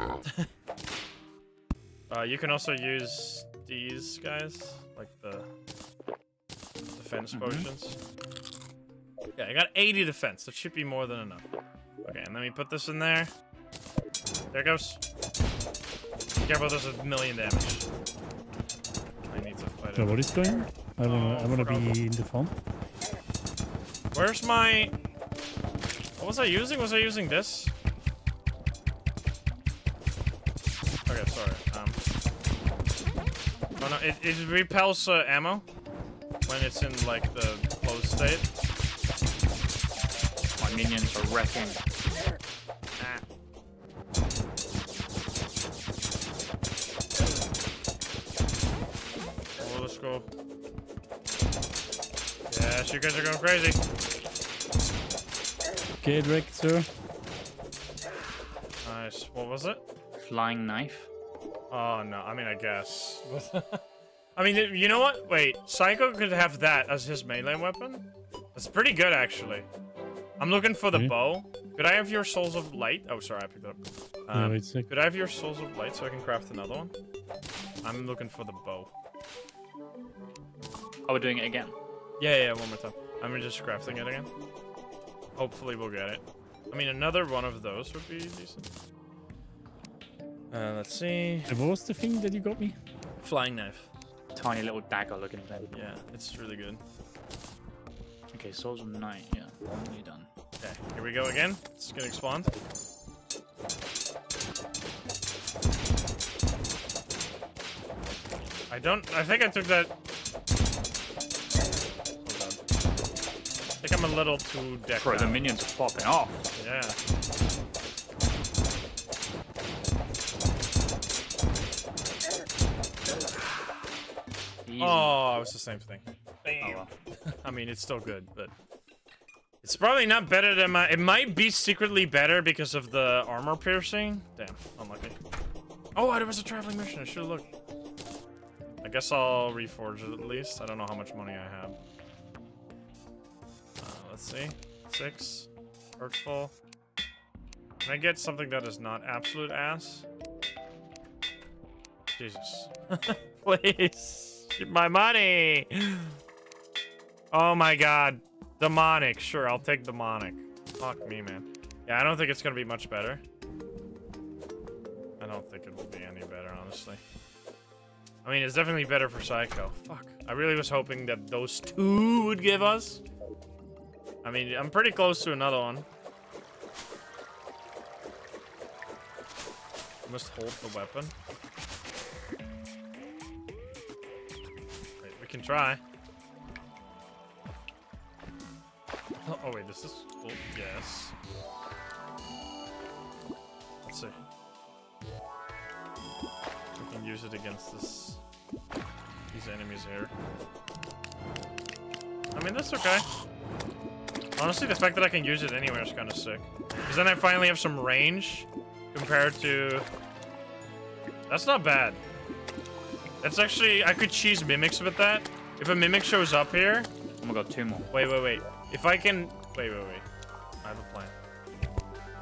Uh, you can also use these guys, like the defense Mhm. potions. Yeah, I got 80 defense. That should be more than enough. Okay, and then we put this in there. There it goes. Careful, there's a million damage. I need to fight So it. what is going on? I wanna, I Oh, wanna forgot. be in the front. Where's my... What was I using? Was I using this? Okay, sorry. Um... Oh no, it, it repels uh, ammo when it's in like the closed state. My minions are wrecking. Crazy. Okay, direct, sir. Nice. What was it? Flying knife. Oh no, I mean I guess. I mean, you know what? Wait, Psycho could have that as his melee weapon. That's pretty good actually. I'm looking for the Okay. bow. Could I have your souls of light? Oh, sorry, I picked it up. Yeah, Um, wait a sec. could I have your souls of light so I can craft another one? I'm looking for the bow. Oh, we're doing it again. Yeah, yeah, one more time. I'm just crafting it again. Hopefully we'll get it. I mean, another one of those would be decent. Uh, let's see. What was the thing that you got me? Flying knife. Tiny little dagger looking thing. Yeah, it's really good. Okay, Souls of Night, yeah. Only done. Okay, here we go again. It's gonna spawn. I don't. I think I took that. I think I'm a little too decked Bro, the minions are popping off. Yeah. Easy. Oh, it was the same thing. Oh, well. I mean, it's still good, but it's probably not better than my. It might be secretly better because of the armor piercing. Damn, unlucky. Oh, there was a traveling mission. I should have looked. I guess I'll reforge it at least. I don't know how much money I have. Let's see. Six. Hurtful. Can I get something that is not absolute ass? Jesus. Please. My money. Oh my god. Demonic. Sure, I'll take demonic. Fuck me, man. Yeah, I don't think it's gonna be much better. I don't think it will be any better, honestly. I mean, it's definitely better for Psycho. Fuck. I really was hoping that those two would give us. I mean, I'm pretty close to another one. Must hold the weapon. Wait, we can try. Oh, oh, wait, this is cool. Yes. Let's see. We can use it against this these enemies here. I mean, that's okay. Honestly, the fact that I can use it anywhere is kind of sick. Because then I finally have some range compared to... That's not bad. That's actually... I could cheese mimics with that. If a mimic shows up here... I'm gonna go two more. Wait, wait, wait. If I can... Wait, wait, wait. I have a plan.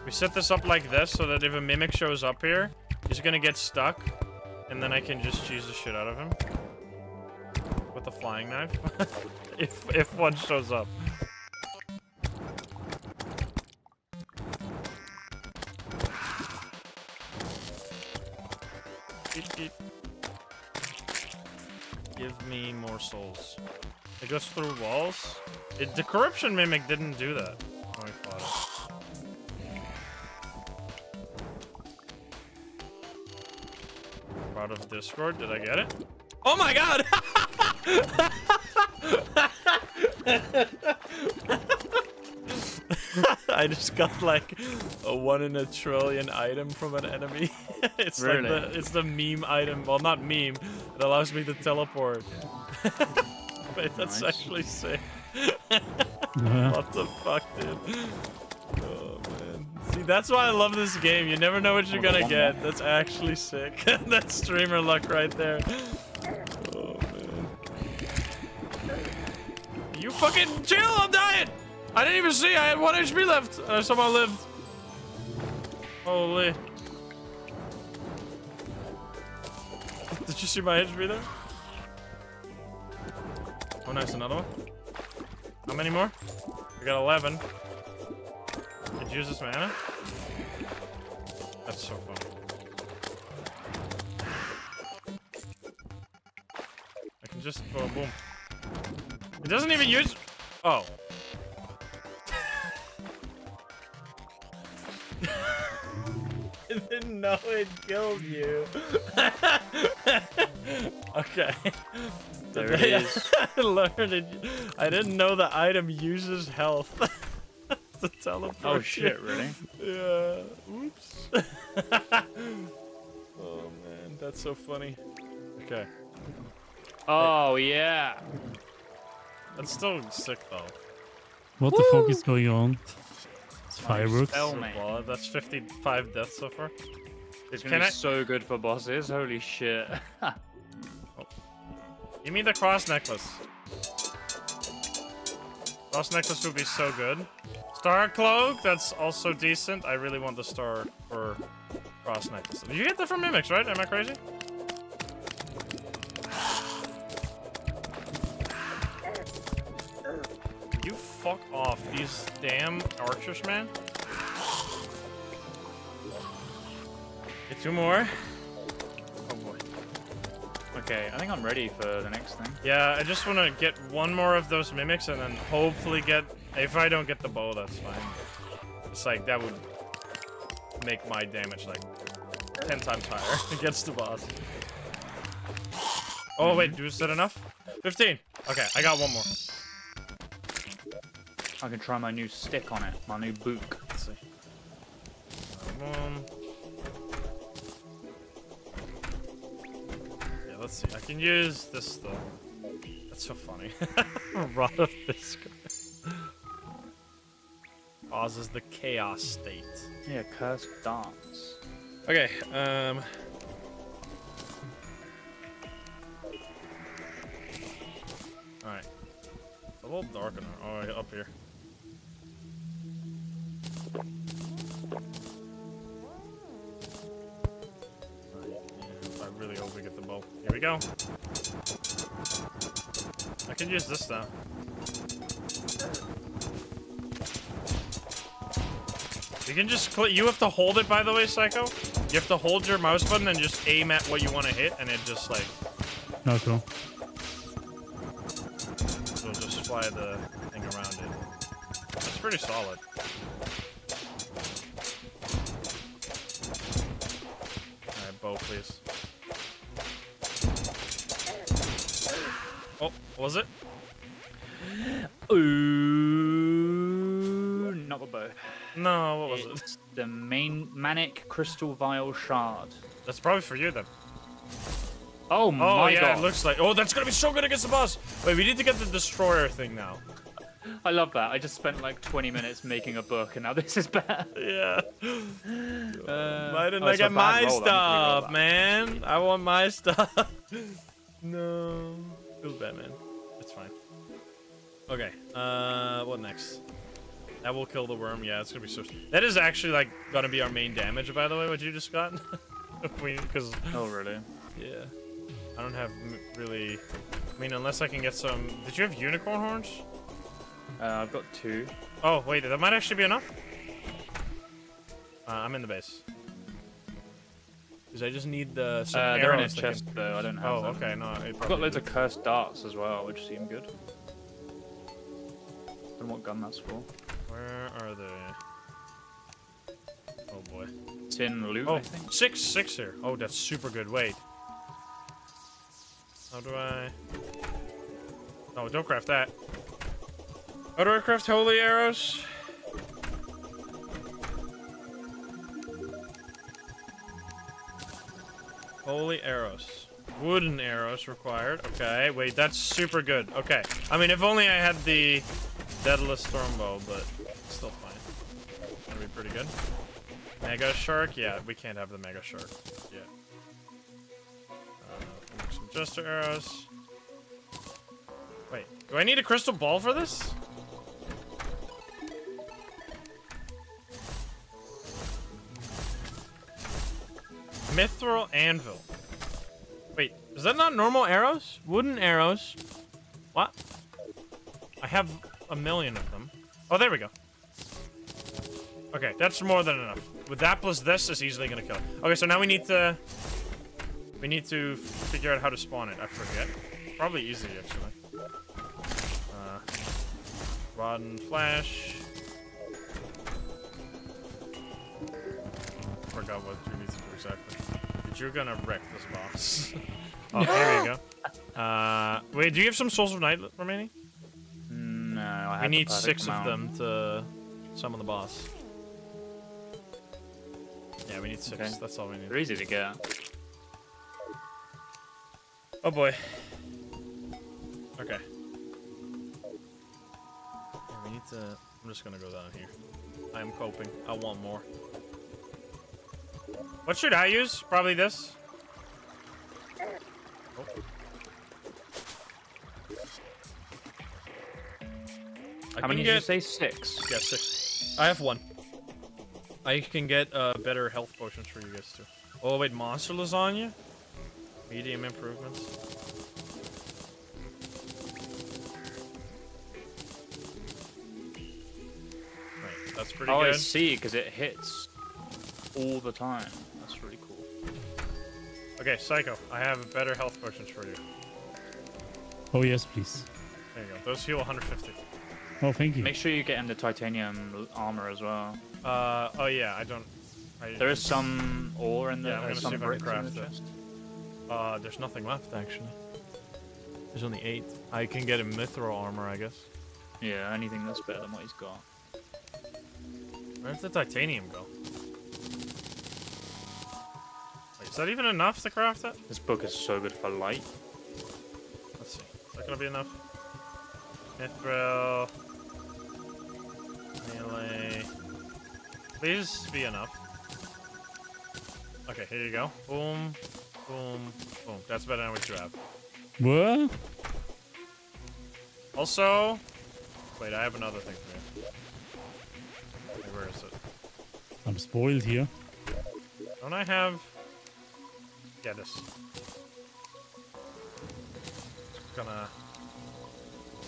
We set this up like this so that if a mimic shows up here, he's gonna get stuck. And then I can just cheese the shit out of him. With the flying knife. if, if one shows up. Give me more souls. It goes through walls? It, the corruption mimic didn't do that. Oh, when we fought. Rod of Discord, did I get it? Oh my god! I just got like a one in a trillion item from an enemy. it's Really? like the it's the meme item. Well, not meme. It allows me to teleport. Wait, that's Nice. actually sick. Uh, What the fuck, dude? Oh man. See, that's why I love this game. You never know what you're gonna get. That's actually sick. that's streamer luck right there. Oh man. You fucking chill, I'm dying! I didn't even see I had one HP left. Uh, somehow lived. Holy. Did you see my HP there? Oh nice, another one. How many more? We got 11. Could use this mana. That's so fun. I can just boom, boom. It doesn't even use. Oh. I didn't know it killed you. okay. There it Today is. I learned it. I didn't know the item uses health to teleport. Oh shit, really? Yeah. Oops. oh man, that's so funny. Okay. Oh yeah. That's still sick though. what the fuck is going on? It's fireworks. spell. Oh, So That's 55 deaths so far. It's gonna be I- so good for bosses. Holy shit. Oh. Give me the cross necklace. Cross necklace would be so good. Star Cloak, that's also decent. I really want the star for Cross necklace. Did you get that from Mimics, right? Am I crazy? Fuck off. These damn archers, man. Get two more. Oh boy. Okay, I think I'm ready for the next thing. Yeah, I just want to get one more of those mimics and then hopefully get... If I don't get the bow, that's fine. It's like, that would make my damage like 10 times higher against the boss. Oh, wait, do is that enough? 15. Okay, I got one more. I can try my new stick on it, my new book. Let's see. Um, yeah, let's see. I can use this though. That's so funny. Rod of Discord. Causes the chaos state. Yeah, cursed dance. Okay, um. Alright. A little dark in Oh, yeah, up here. We get the bow. Here we go. I can use this now. You can just click. You have to hold it, by the way, Psycho. You have to hold your mouse button and just aim at what you want to hit, and it just like No, cool. will just fly the thing around it. It's pretty solid. Alright, bow, please. Was it? Ooh, not the bow. No, what was it? The main manic crystal vile shard. That's probably for you then. Oh Oh my yeah, god! it looks like. Oh, that's gonna be so good against the boss. Wait, we need to get the destroyer thing now. I love that. I just spent like 20 minutes making a book, and now this is better. Yeah. Uh, Why didn't oh, I get my roll, I need to re-roll stuff, man? I want my stuff. no. Feels bad, man. Okay. Uh, what next? That will kill the worm. Yeah, it's gonna be so. That is actually like gonna be our main damage, by the way. What you just got? Because Oh really? yeah, I don't have m- really. I mean, unless I can get some. Did you have unicorn horns? Uh, I've got two. Oh wait, that might actually be enough. Uh, I'm in the base. Because I just need the some Uh, they're in a that can- chest though. I don't have Oh, them. okay, no. I've got loads of cursed darts as well, which seem good. What gun that's for. Where are they? Oh boy. Tin loot, Oh, I think. six, six here. Oh, that's super good. Wait. How do I? Oh, don't craft that. How do I craft holy arrows? Holy arrows. Wooden arrows required. Okay, wait, that's super good. Okay. I mean, if only I had the Daedalus Stormbow, but still fine. That'd be pretty good. Mega Shark? Yeah, we can't have the Mega Shark. Yeah. Uh, some Jester arrows. Wait, do I need a crystal ball for this? Mithril anvil. Wait, is that not normal arrows? Wooden arrows. What? I have a million of them. Oh, there we go. Okay, that's more than enough. With that plus this is easily gonna kill it. Okay, so now we need to... We need to figure out how to spawn it. I forget. Probably easy, actually. Uh, rod and flash. Forgot what you need to do exactly. But you're gonna wreck this boss. oh, there you go. Uh, wait, do you have some Souls of Night remaining? No, I We need six of them to summon the boss. Yeah, we need six. Okay. That's all we need. They're easy to get. Oh boy. Okay. Yeah, we need to. I'm just gonna go down here. I'm coping. I want more. What should I use? Probably this. Oh. I How many can did you get- say? Six. Yeah, six. I have one. I can get uh, better health potions for you guys too. Oh wait, monster lasagna? Medium improvements. Right, that's pretty Oh, I good. see, because it hits all the time. That's really cool. Okay, Psycho, I have better health potions for you. Oh yes, please. There you go. Those heal 150. Oh, thank you. Make sure you get in the titanium armor as well. Uh, oh yeah, I don't... I, There is some ore in there. Yeah, I'm there's gonna see if I can craft the it. chest. Uh, there's nothing left, actually. There's only eight. I can get a mithril armor, I guess. Yeah, anything that's better than what he's got. Where's the titanium go? Wait, is that even enough to craft it? This book is so good for light. Let's see. Is that gonna be enough? Mithril. Melee. Please be enough. Okay, here you go. Boom. Boom. Boom. That's better than what you have. What? Also, wait, I have another thing for you. Okay, where is it? I'm spoiled here. Don't I have? Yeah, this. Gonna.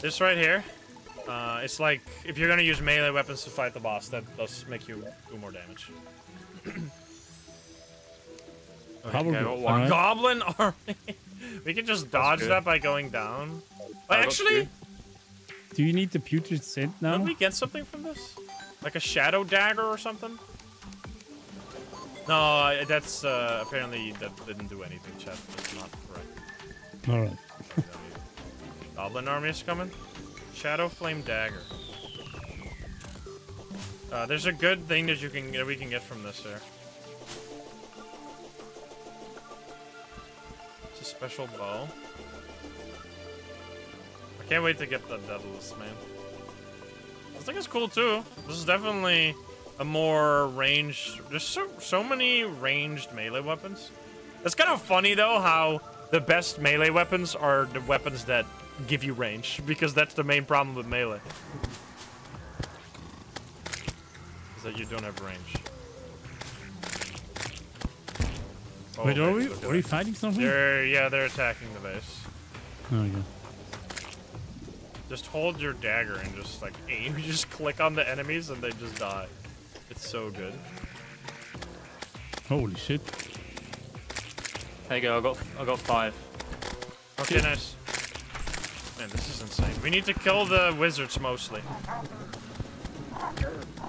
This right here. Uh, it's like if you're gonna use melee weapons to fight the boss, that does make you do more damage. Probably. I got one. Goblin army. we can just dodge that by going down. I actually. Do you need the putrid scent now? Did we get something from this? Like a shadow dagger or something? No, that's uh, apparently that didn't do anything, Chet. That's not correct. All right. Goblin army is coming. Shadow flame dagger. Uh, there's a good thing that you can that we can get from this here. It's a special bow. I can't wait to get the Daedalus, man. I think it's cool too. This is definitely a more ranged. There's so so many ranged melee weapons. It's kind of funny though how the best melee weapons are the weapons that give you range because that's the main problem with melee. Is that you don't have range. Oh, Wait, are we? Are we fighting something? They're yeah, they're attacking the base. Oh yeah. Just hold your dagger and just like aim. You just click on the enemies and they just die. It's so good. Holy shit. There you go. I got I got five. Okay, nice. Insane. We need to kill the wizards mostly.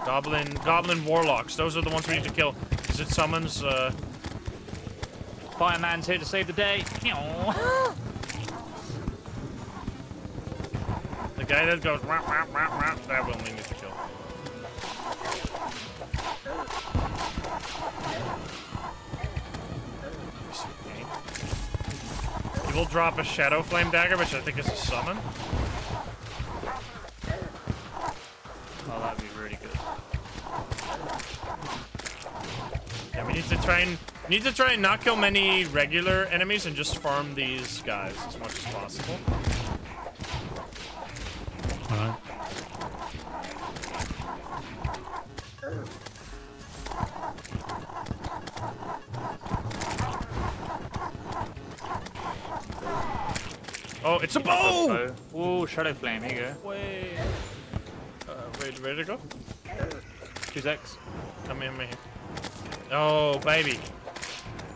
Goblin, goblin warlocks. Those are the ones we need to kill. Because it summons, uh, Fireman's here to save the day. the guy that goes rah, rah, rah, that we need to He will drop a shadow flame dagger, which I think is a summon. Oh, that'd be really good. Yeah, we need to try and need to try and not kill many regular enemies and just farm these guys as much as possible. Bow! Oh, shadow flame. Here you go. Wait. Uh, wait, where to go? Two X. Come here, me. Oh, baby.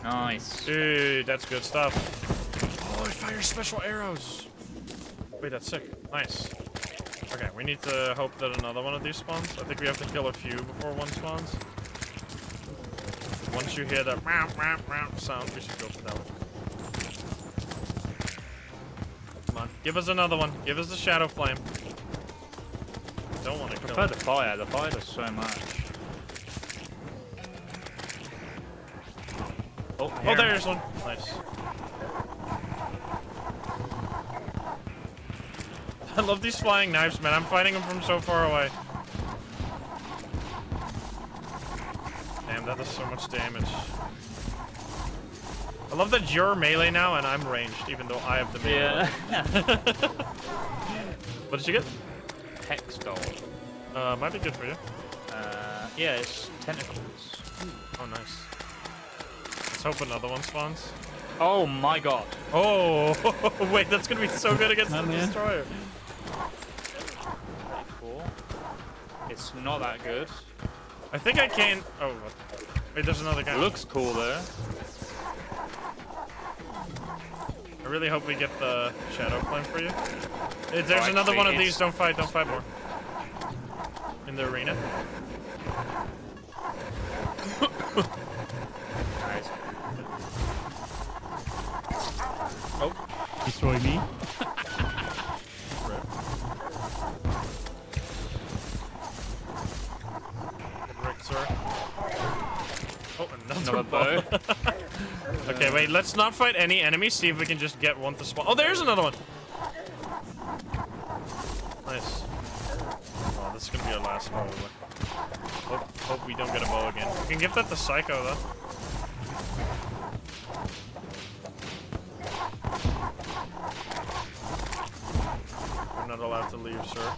Nice. Dude, that's good stuff. Oh, it fires special arrows. Wait, that's sick. Nice. Okay, we need to hope that another one of these spawns. I think we have to kill a few before one spawns. Once you hear that sound, we should go for that one. On, give us another one. Give us the shadow flame. Don't want to kill prefer the fire. The fire does so much. Oh, Oh, oh there's one. Nice. I love these flying knives, man. I'm fighting them from so far away. Damn, that does so much damage. I love that you're melee now and I'm ranged, even though I have the melee. Yeah. What did you get? Hex doll. Uh, might be good for you. Uh, yeah, it's tentacles. Oh, nice. Let's hope another one spawns. Oh my god. Oh, wait, that's gonna be so good against the destroyer. Four. It's not that good. I think I can. Oh, wait, there's another guy. Looks cool though. I really hope we get the shadow flame for you. Eh, There's Oh, another one of these. Don't fight. Don't fight more. In the arena. Nice. Oh, Destroy me. Rick, sir. Oh, another, Another bow. okay, wait. Let's not fight any enemies. See if we can just get one to spawn. Oh, there's another one. Nice. Oh, this is gonna be our last bow. Hope, hope we don't get a bow again. We can give that to Psycho though. We're not allowed to leave, sir.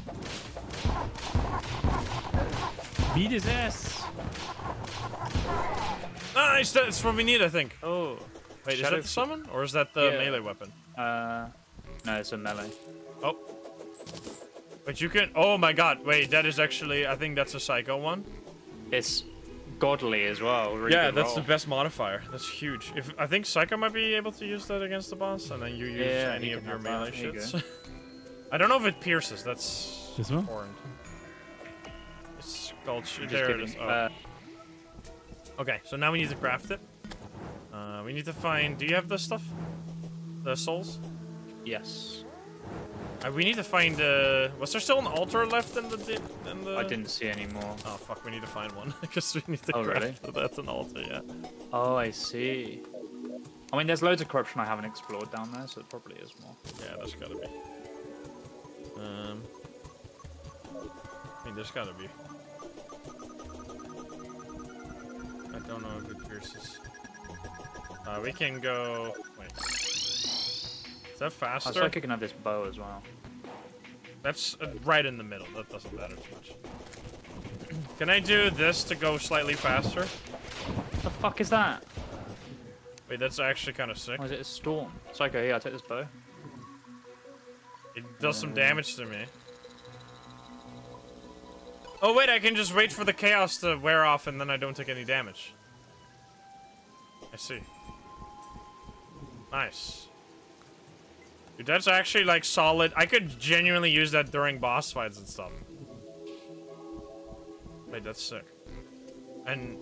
Beat his ass. Nice. That's what we need, I think. Oh. Wait, is that the summon or is that the Yeah. melee weapon? Uh, no, it's a melee. Oh. But you can. Oh my God! Wait, that is actually. I think that's a Psycho one. It's godly as well. Really yeah, that's roll. the best modifier. That's huge. If I think Psycho might be able to use that against the boss, and then you use Yeah, any he of your have that. melee There you. I don't know if it pierces. That's This one? important. It's called. sh- There it is. Oh. uh, Okay, so now we need to craft it. Uh, we need to find. Do you have the stuff? The souls? yes. Uh, we need to find. Uh, was there still an altar left in the? In the... I didn't see any more. Oh fuck! We need to find one because we need to Oh, craft. really? That's an altar, yeah. Oh, I see. I mean, there's loads of corruption I haven't explored down there, so it probably is more. Yeah, there's gotta be. Um, I mean, there's gotta be. I don't know if it pierces. Uh, we can go. Wait. Is that faster? I was like I can have this bow as well. That's uh, right in the middle. That doesn't matter too much. Can I do this to go slightly faster? What the fuck is that? Wait, that's actually kind of sick. Or is it a storm? Psycho, here, I'll take this bow. It does some damage to me. Oh wait, I can just wait for the chaos to wear off and then I don't take any damage. I see. Nice. Dude, that's actually like solid. I could genuinely use that during boss fights and stuff. Wait, that's sick. And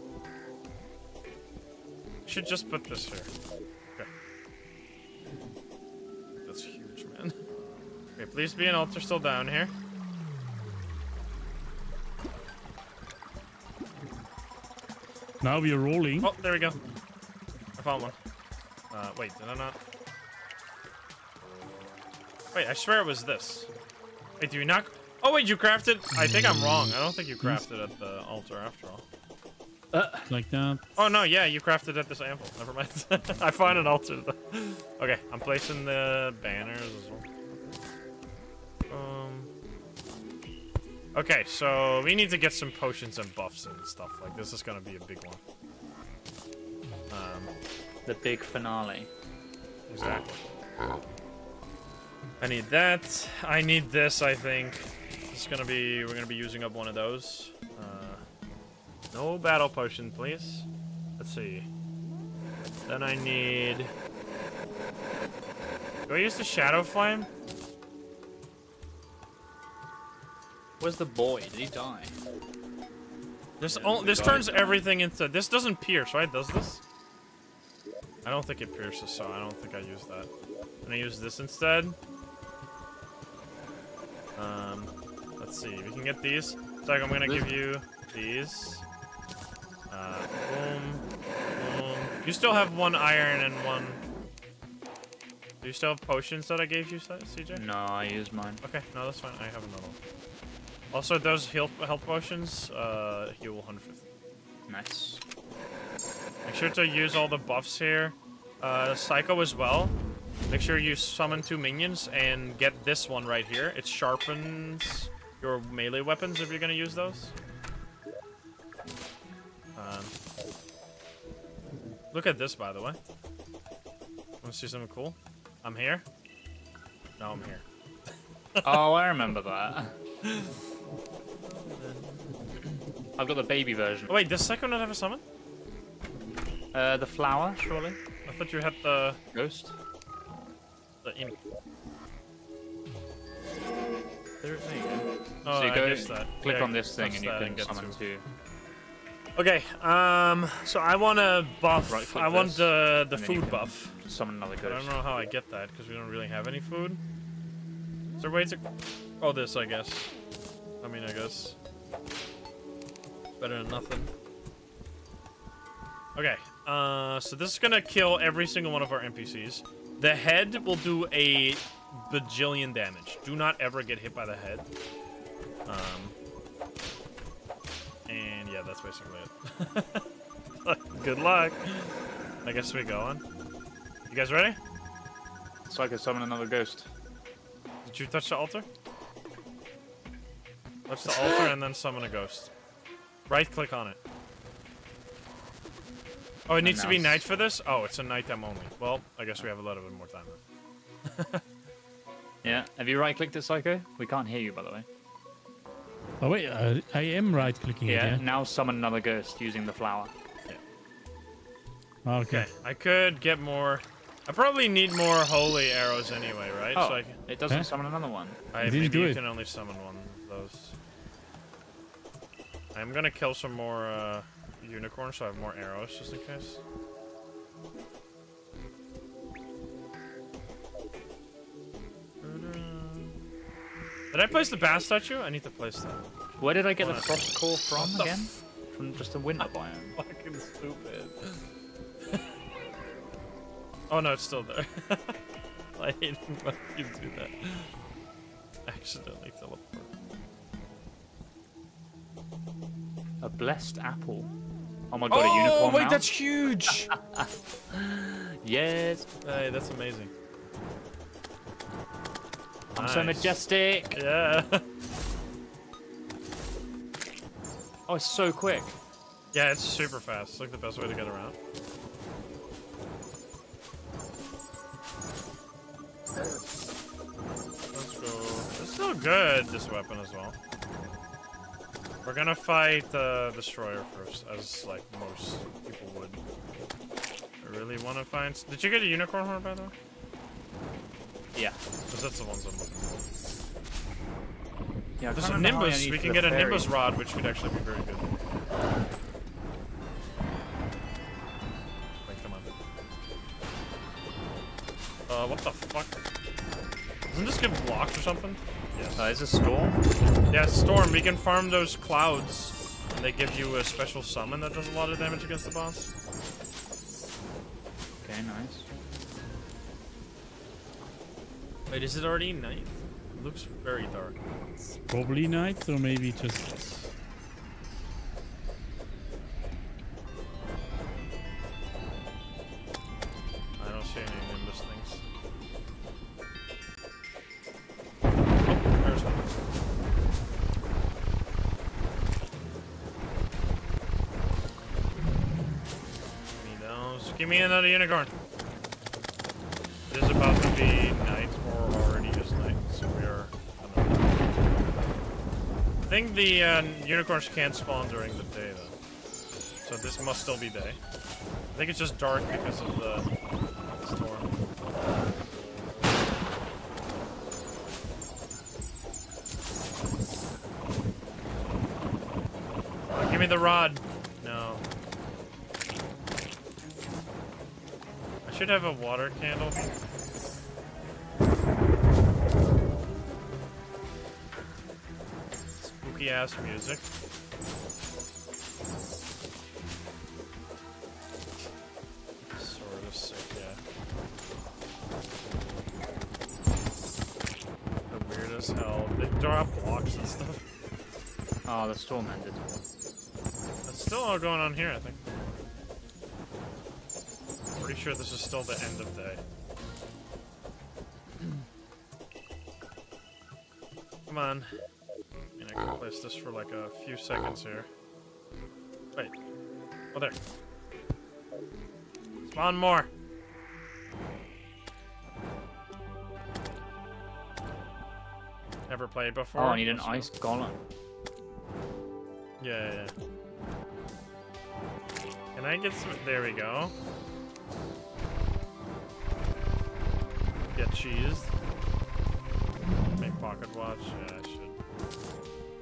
should just put this here. Okay. That's huge, man. Okay, please be an altar still down here. Now we are rolling. Oh, there we go. I found one. Uh, wait, did I not? Wait, I swear it was this. Wait, do you not? Oh, wait, you crafted? I think I'm wrong. I don't think you crafted at the altar after all. Like that. Oh, no, yeah, you crafted at this ample. Never mind. I found an altar. though. okay, I'm placing the banners as well. Okay, so we need to get some potions and buffs and stuff. Like, this is gonna be a big one. Um, The big finale. Exactly. I need that. I need this, I think. It's gonna be... We're gonna be using up one of those. Uh, no battle potion, please. Let's see. Then I need... Do I use the Shadow Flame? Where's the boy? Did he die? This, Yeah, this turns everything into... This doesn't pierce, right? Does this? I don't think it pierces, so I don't think I use that. Can I use this instead? Um, let's see. We can get these. So I'm gonna give you these. Uh, boom, boom. You still have one iron and one. Do you still have potions that I gave you, CJ? No, I used mine. Okay, no, that's fine. I have another one. Also, those heal health potions uh, heal 100. Nice. Make sure to use all the buffs here. Uh, Psycho as well. Make sure you summon two minions and get this one right here. It sharpens your melee weapons if you're gonna use those. Um, look at this, by the way. Wanna see something cool? I'm here. No, I'm here. oh, I remember that. I've got the baby version. Oh, wait, does second not have a summon? Uh, the flower, surely. I thought you had the Ghost. the imp. There, there you go. Oh, so you I go, that. click Yeah, on this thing and you can get summon to- two. Okay, um, so I want to buff. Right I want this, the the and then you food buff. Summon another But I don't know how I get that because we don't really have any food. Is there a way to? Oh, this I guess. I mean, I guess. Better than nothing. Okay, uh, so this is gonna kill every single one of our NPCs. The head will do a bajillion damage. Do not ever get hit by the head. Um, and yeah, that's basically it. Good luck. I guess we go on. You guys ready? So I can summon another ghost. Did you touch the altar? Touch the altar and then summon a ghost. Right click on it. Oh, it needs to be night for this? Oh, it's a nighttime only. Well, I guess we have a little bit more time then. Yeah. Have you right-clicked it, Psycho? We can't hear you, by the way. Oh wait, uh, I am right clicking Yeah. it. Now summon another ghost using the flower. Yeah. Okay. Okay, I could get more. I probably need more holy arrows anyway, right? Oh, So I, can, it doesn't Huh? summon another one. I didn't maybe do you it. can only summon one of those. I'm gonna kill some more uh, unicorns so I have more arrows just in case. Did I place the bass statue? I need to place that. Where did I get the frost core from What again? From just a winter biome. Fucking stupid. oh no, it's still there. I hate when you do that. Accidentally teleport. A blessed apple. Oh my god, a oh, unicorn Oh, wait, mount? that's huge! Yes. hey, that's amazing. I'm so majestic. Yeah. Oh, it's so quick. yeah, it's super fast. It's like the best way to get around. Let's go. It's still good, this weapon as well. We're gonna fight uh, Destroyer first, as like most people would. I really want to find. Did you get a unicorn horn by the way? Yeah. Because that's the ones I'm looking for. Yeah. There's a kinda know what I Nimbus. We can get a fairy. Nimbus rod, which could actually be very good. Wait, come on. Uh, what the fuck? Doesn't this give blocks or something? Yes. Uh, is a storm? yeah, Storm. We can farm those clouds, and they give you a special summon that does a lot of damage against the boss. Okay, nice. Wait, is it already night? It looks very dark. It's probably night, or maybe just. Give me another unicorn. It is about to be night, or already is night, so we are. I. I think the uh, unicorns can't spawn during the day, though. So this must still be day. I think it's just dark because of the storm. Give me the rod. No. I should have a water candle. Spooky ass music. Sort of sick, yeah. The weird as hell. They drop blocks and stuff. Oh, the storm ended. That's still all going on here, I think. Pretty sure this is still the end of day. Come on. I mean, I can place this for like a few seconds here. Wait. Oh, there. Spawn more. Never played before. Oh, I need an ice golem. Yeah, yeah, yeah. Can I get some? There we go. Get cheesed. Make pocket watch. Yeah, I should.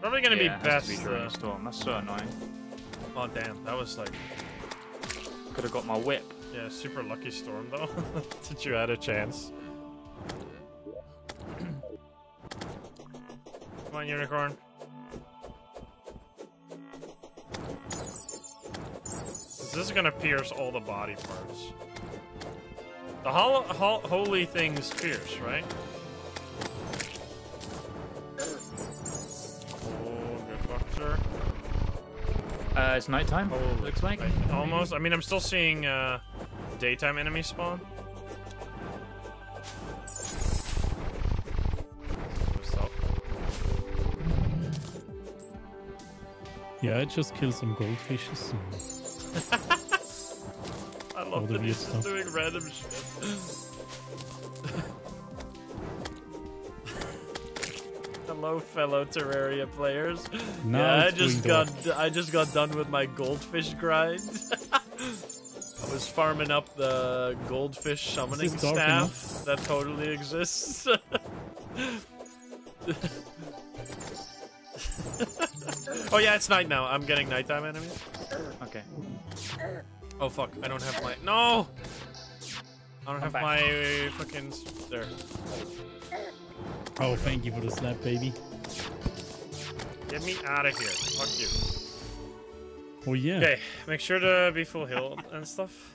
Probably gonna yeah, be best. be during the storm. That's so annoying. oh damn, that was like Could have got my whip. yeah, super lucky storm though. Did you had a chance? Come on, unicorn. This is gonna pierce all the body parts. The hol hol holy things pierce, right? Oh, good luck, sir. Uh, it's nighttime. Holy- looks like. I- almost. I mean, I'm still seeing uh, daytime enemies spawn. Yeah, I just killed some goldfishes. I love that he's just doing random shit. Hello, fellow Terraria players. Now yeah, I just got I just got done with my goldfish grind. I was farming up the goldfish summoning staff that totally exists. Oh yeah, it's night now. I'm getting nighttime enemies. Okay. Oh fuck, I don't have my no. I don't have back. my fucking there. Oh, thank you for the slap, baby. Get me out of here. Fuck you. Oh yeah. Okay, make sure to be full heal and stuff.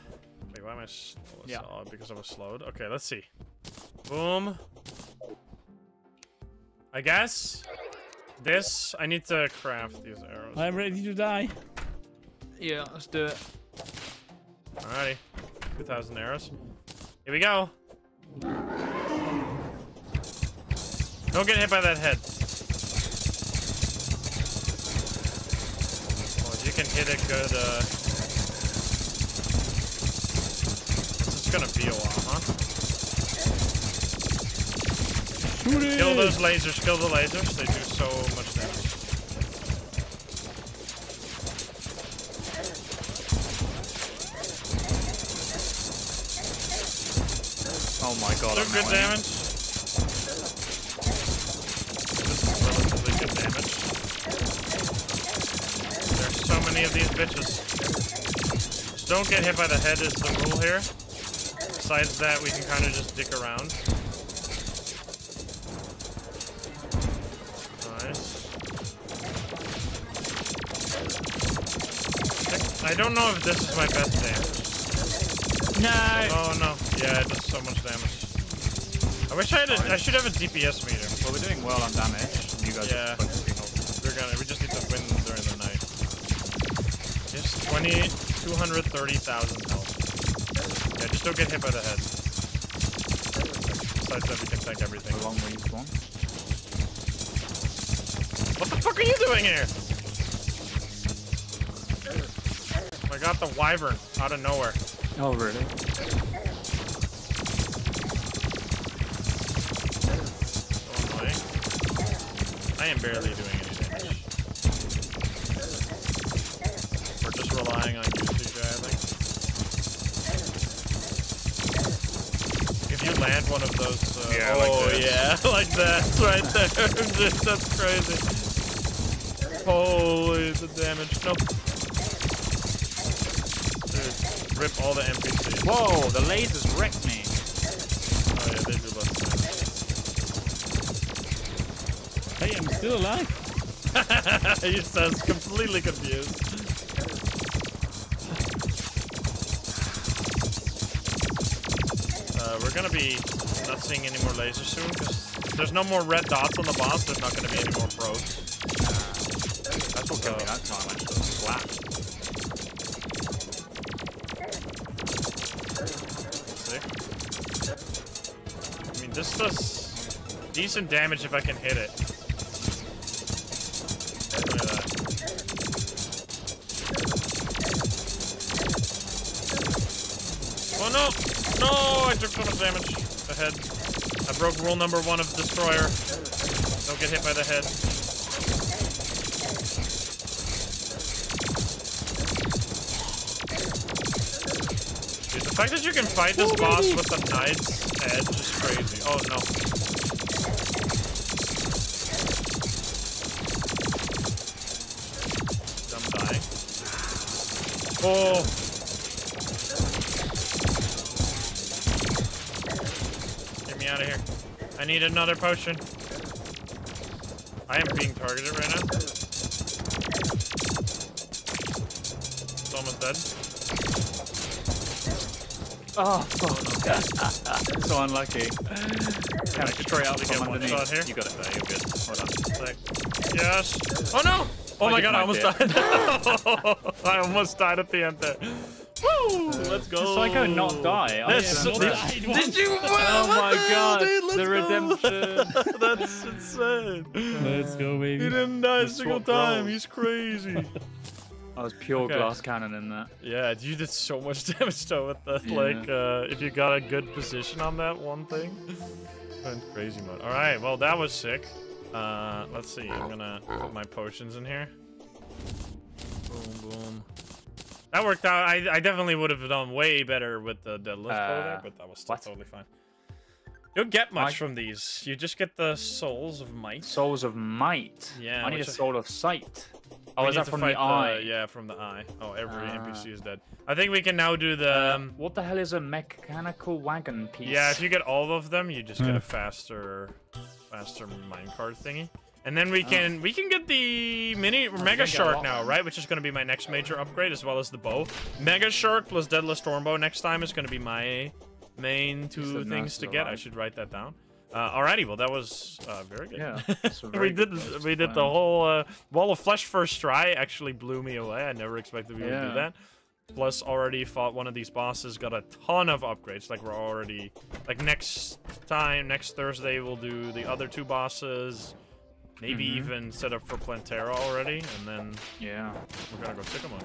Wait, why am I slow? Oh, yeah. Oh, because I was slowed. Okay, let's see. Boom. I guess this I need to craft these arrows. I'm ready to die. Yeah, let's do it. Alrighty, 2,000 arrows. Here we go. Don't get hit by that head. Oh, you can hit it good. Uh... It's gonna be a while, huh? Kill those lasers. Kill the lasers. They do so much damage. Oh my god. They're good damage. This is relatively good damage. There's so many of these bitches. Just don't get hit by the head is the rule here. Besides that, we can kind of just dick around. I don't know if this is my best damage. No. Oh no. Yeah, it does so much damage. I wish I had a, I should have a DPS meter. Well, we're doing well on damage. You guys Yeah. are focusing on. We're gonna we just need to win during the night. Just 20 230,000 health. Yeah, just don't get hit by the head. Besides that we can tank everything. A long respawn. What the fuck are you doing here? Got the wyvern out of nowhere. Oh, really? So annoying. I am barely doing any damage. We're just relying on you, CJ, I think. If you land one of those, uh, Yeah, oh this. yeah, like that, right there. Dude, That's crazy. Holy the damage! Nope. Rip all the NPCs. Whoa, the lasers wrecked me. Oh yeah, they do less. Hey, I'm still alive. he sounds completely confused. Uh, we're gonna be not seeing any more lasers soon because there's no more red dots on the boss. There's not gonna be any more probes. us decent damage if I can hit it. Oh no! No! I took so much damage. The head. I broke rule number one of Destroyer. Don't get hit by the head. The fact that you can fight this boss with the Night's Edge crazy. Oh no. Dumb die. Oh! Get me out of here. I need another potion. I am being targeted right now. It's almost dead. Oh, fuck. Oh, so unlucky. Kind of straight Should from get one underneath. shot here? You got it there, you're good. Hold on. Yes. Oh no! Oh I my god, I almost bit. died. I almost died at the end there. Woo! Let's go. Psycho not die? That's didn't so- Did- did you? Oh my god, dude, the redemption. That's insane. Let's go, baby. He didn't die a single time. roles. He's crazy. I was pure Okay. glass cannon in that. yeah, you did so much damage though with that. Yeah. Like, uh, if you got a good position on that one thing. Went crazy mode. All right, well that was sick. Uh, let's see. I'm gonna put my potions in here. Boom, boom. That worked out. I, I definitely would have done way better with the Daedalus bow there, Uh, but that was still what? totally fine. You don't get much I- from these. You just get the souls of might. Souls of might. Yeah, I need a I- soul of sight. Oh, We is that from fight the eye? yeah, from the eye. Oh, every Ah. NPC is dead. I think we can now do the. Um, What the hell is a mechanical wagon piece? yeah, if you get all of them, you just get a faster, faster minecart thingy. And then we Oh. can we can get the mini Mega Shark now, right? Which is going to be my next major upgrade, as well as the bow. Mega Shark plus Daedalus Stormbow next time is going to be my main two things to is get. I should write that down. Uh, alrighty, well that was uh, very good. Yeah, a we very did we did the whole uh, wall of flesh first try. Actually blew me away. I never expected we would do that. Plus, already fought one of these bosses. Got a ton of upgrades. Like we're already like next time, next Thursday, we'll do the other two bosses. Maybe Mhm. even set up for Plantera already, and then Yeah. we're gonna go Sycamore.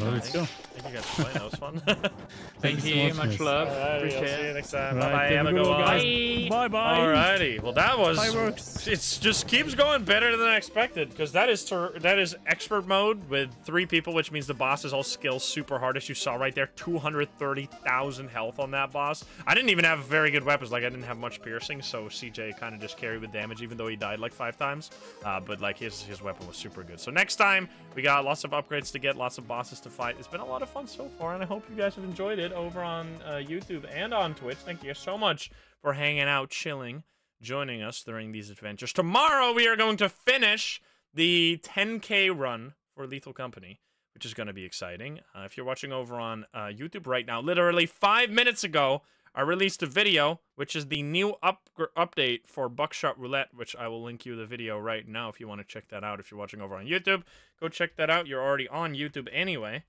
Well, let's go. Thank you guys for playing. That was fun. Thank you you, so much, much love. Alrighty, I'll Appreciate see you it. next time. Right, bye bye. Have a good good one. one, guys. Bye bye. Alrighty, well that was Fireworks. it's just keeps going better than I expected because that is tur that is expert mode with three people, which means the boss is all skill super hard as you saw right there. 230,000 health on that boss. I didn't even have very good weapons, like I didn't have much piercing, so CJ kind of just carried with damage, even though he died like five times. Uh, but like his his weapon was super good. So next time we got lots of upgrades to get, lots of bosses to fight. It's been a lot of fun so far, and I hope you guys have enjoyed it over on uh, YouTube and on Twitch. Thank you so much for hanging out, chilling joining us during these adventures. Tomorrow we are going to finish the 10k run for Lethal Company, which is going to be exciting. Uh, if you're watching over on uh, YouTube right now, literally five minutes ago, I released a video, which is the new up update for Buckshot Roulette, which I will link you the video right now if you want to check that out. If you're watching over on YouTube, go check that out. You're already on YouTube anyway.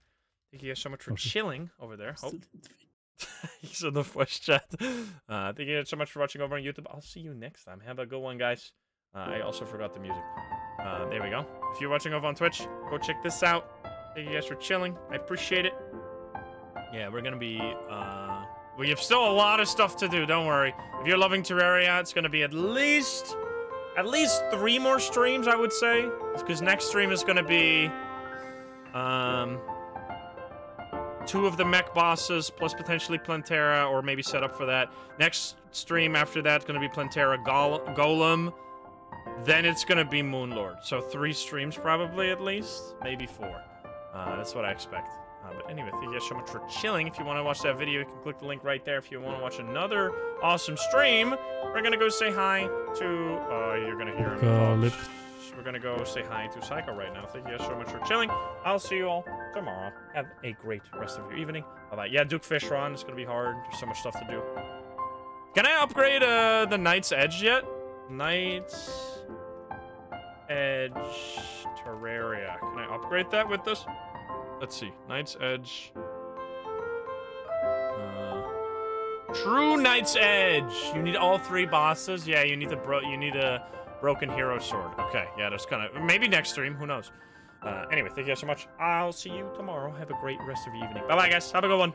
Thank you guys so much for chilling over there. Oh, He's in the voice chat. Uh, thank you guys so much for watching over on YouTube. I'll see you next time. Have a good one, guys. Uh, I also forgot the music. Uh, there we go. If you're watching over on Twitch, go check this out. Thank you guys for chilling. I appreciate it. Yeah, we're gonna be. Uh, we have still a lot of stuff to do. Don't worry. If you're loving Terraria, it's gonna be at least, at least three more streams. I would say, because next stream is gonna be, um, two of the mech bosses plus potentially Plantera, or maybe set up for that. Next stream after that's going to be Plantera Gol- Golem. Then it's going to be Moonlord. So three streams probably at least, maybe four. Uh, that's what I expect. Uh, but anyway, thank you guys so much for chilling. If you want to watch that video, you can click the link right there. If you want to watch another awesome stream, we're going to go say hi to... Uh, you're going to hear him. We're going to go say hi to Psycho right now. Thank you guys so much for chilling. I'll see you all tomorrow. Have a great rest of your evening. Bye-bye. Yeah, Duke Fishron. It's going to be hard. There's so much stuff to do. Can I upgrade uh, the Night's Edge yet? Night's Edge Terraria. Can I upgrade that with this? Let's see. Night's Edge. Uh, True Night's Edge. You need all three bosses. Yeah, you need the bro. You need a broken hero sword. Okay, yeah, that's of maybe next stream. Who knows? Uh, anyway, thank you guys so much. I'll see you tomorrow. Have a great rest of your evening. Bye bye, guys. Have a good one.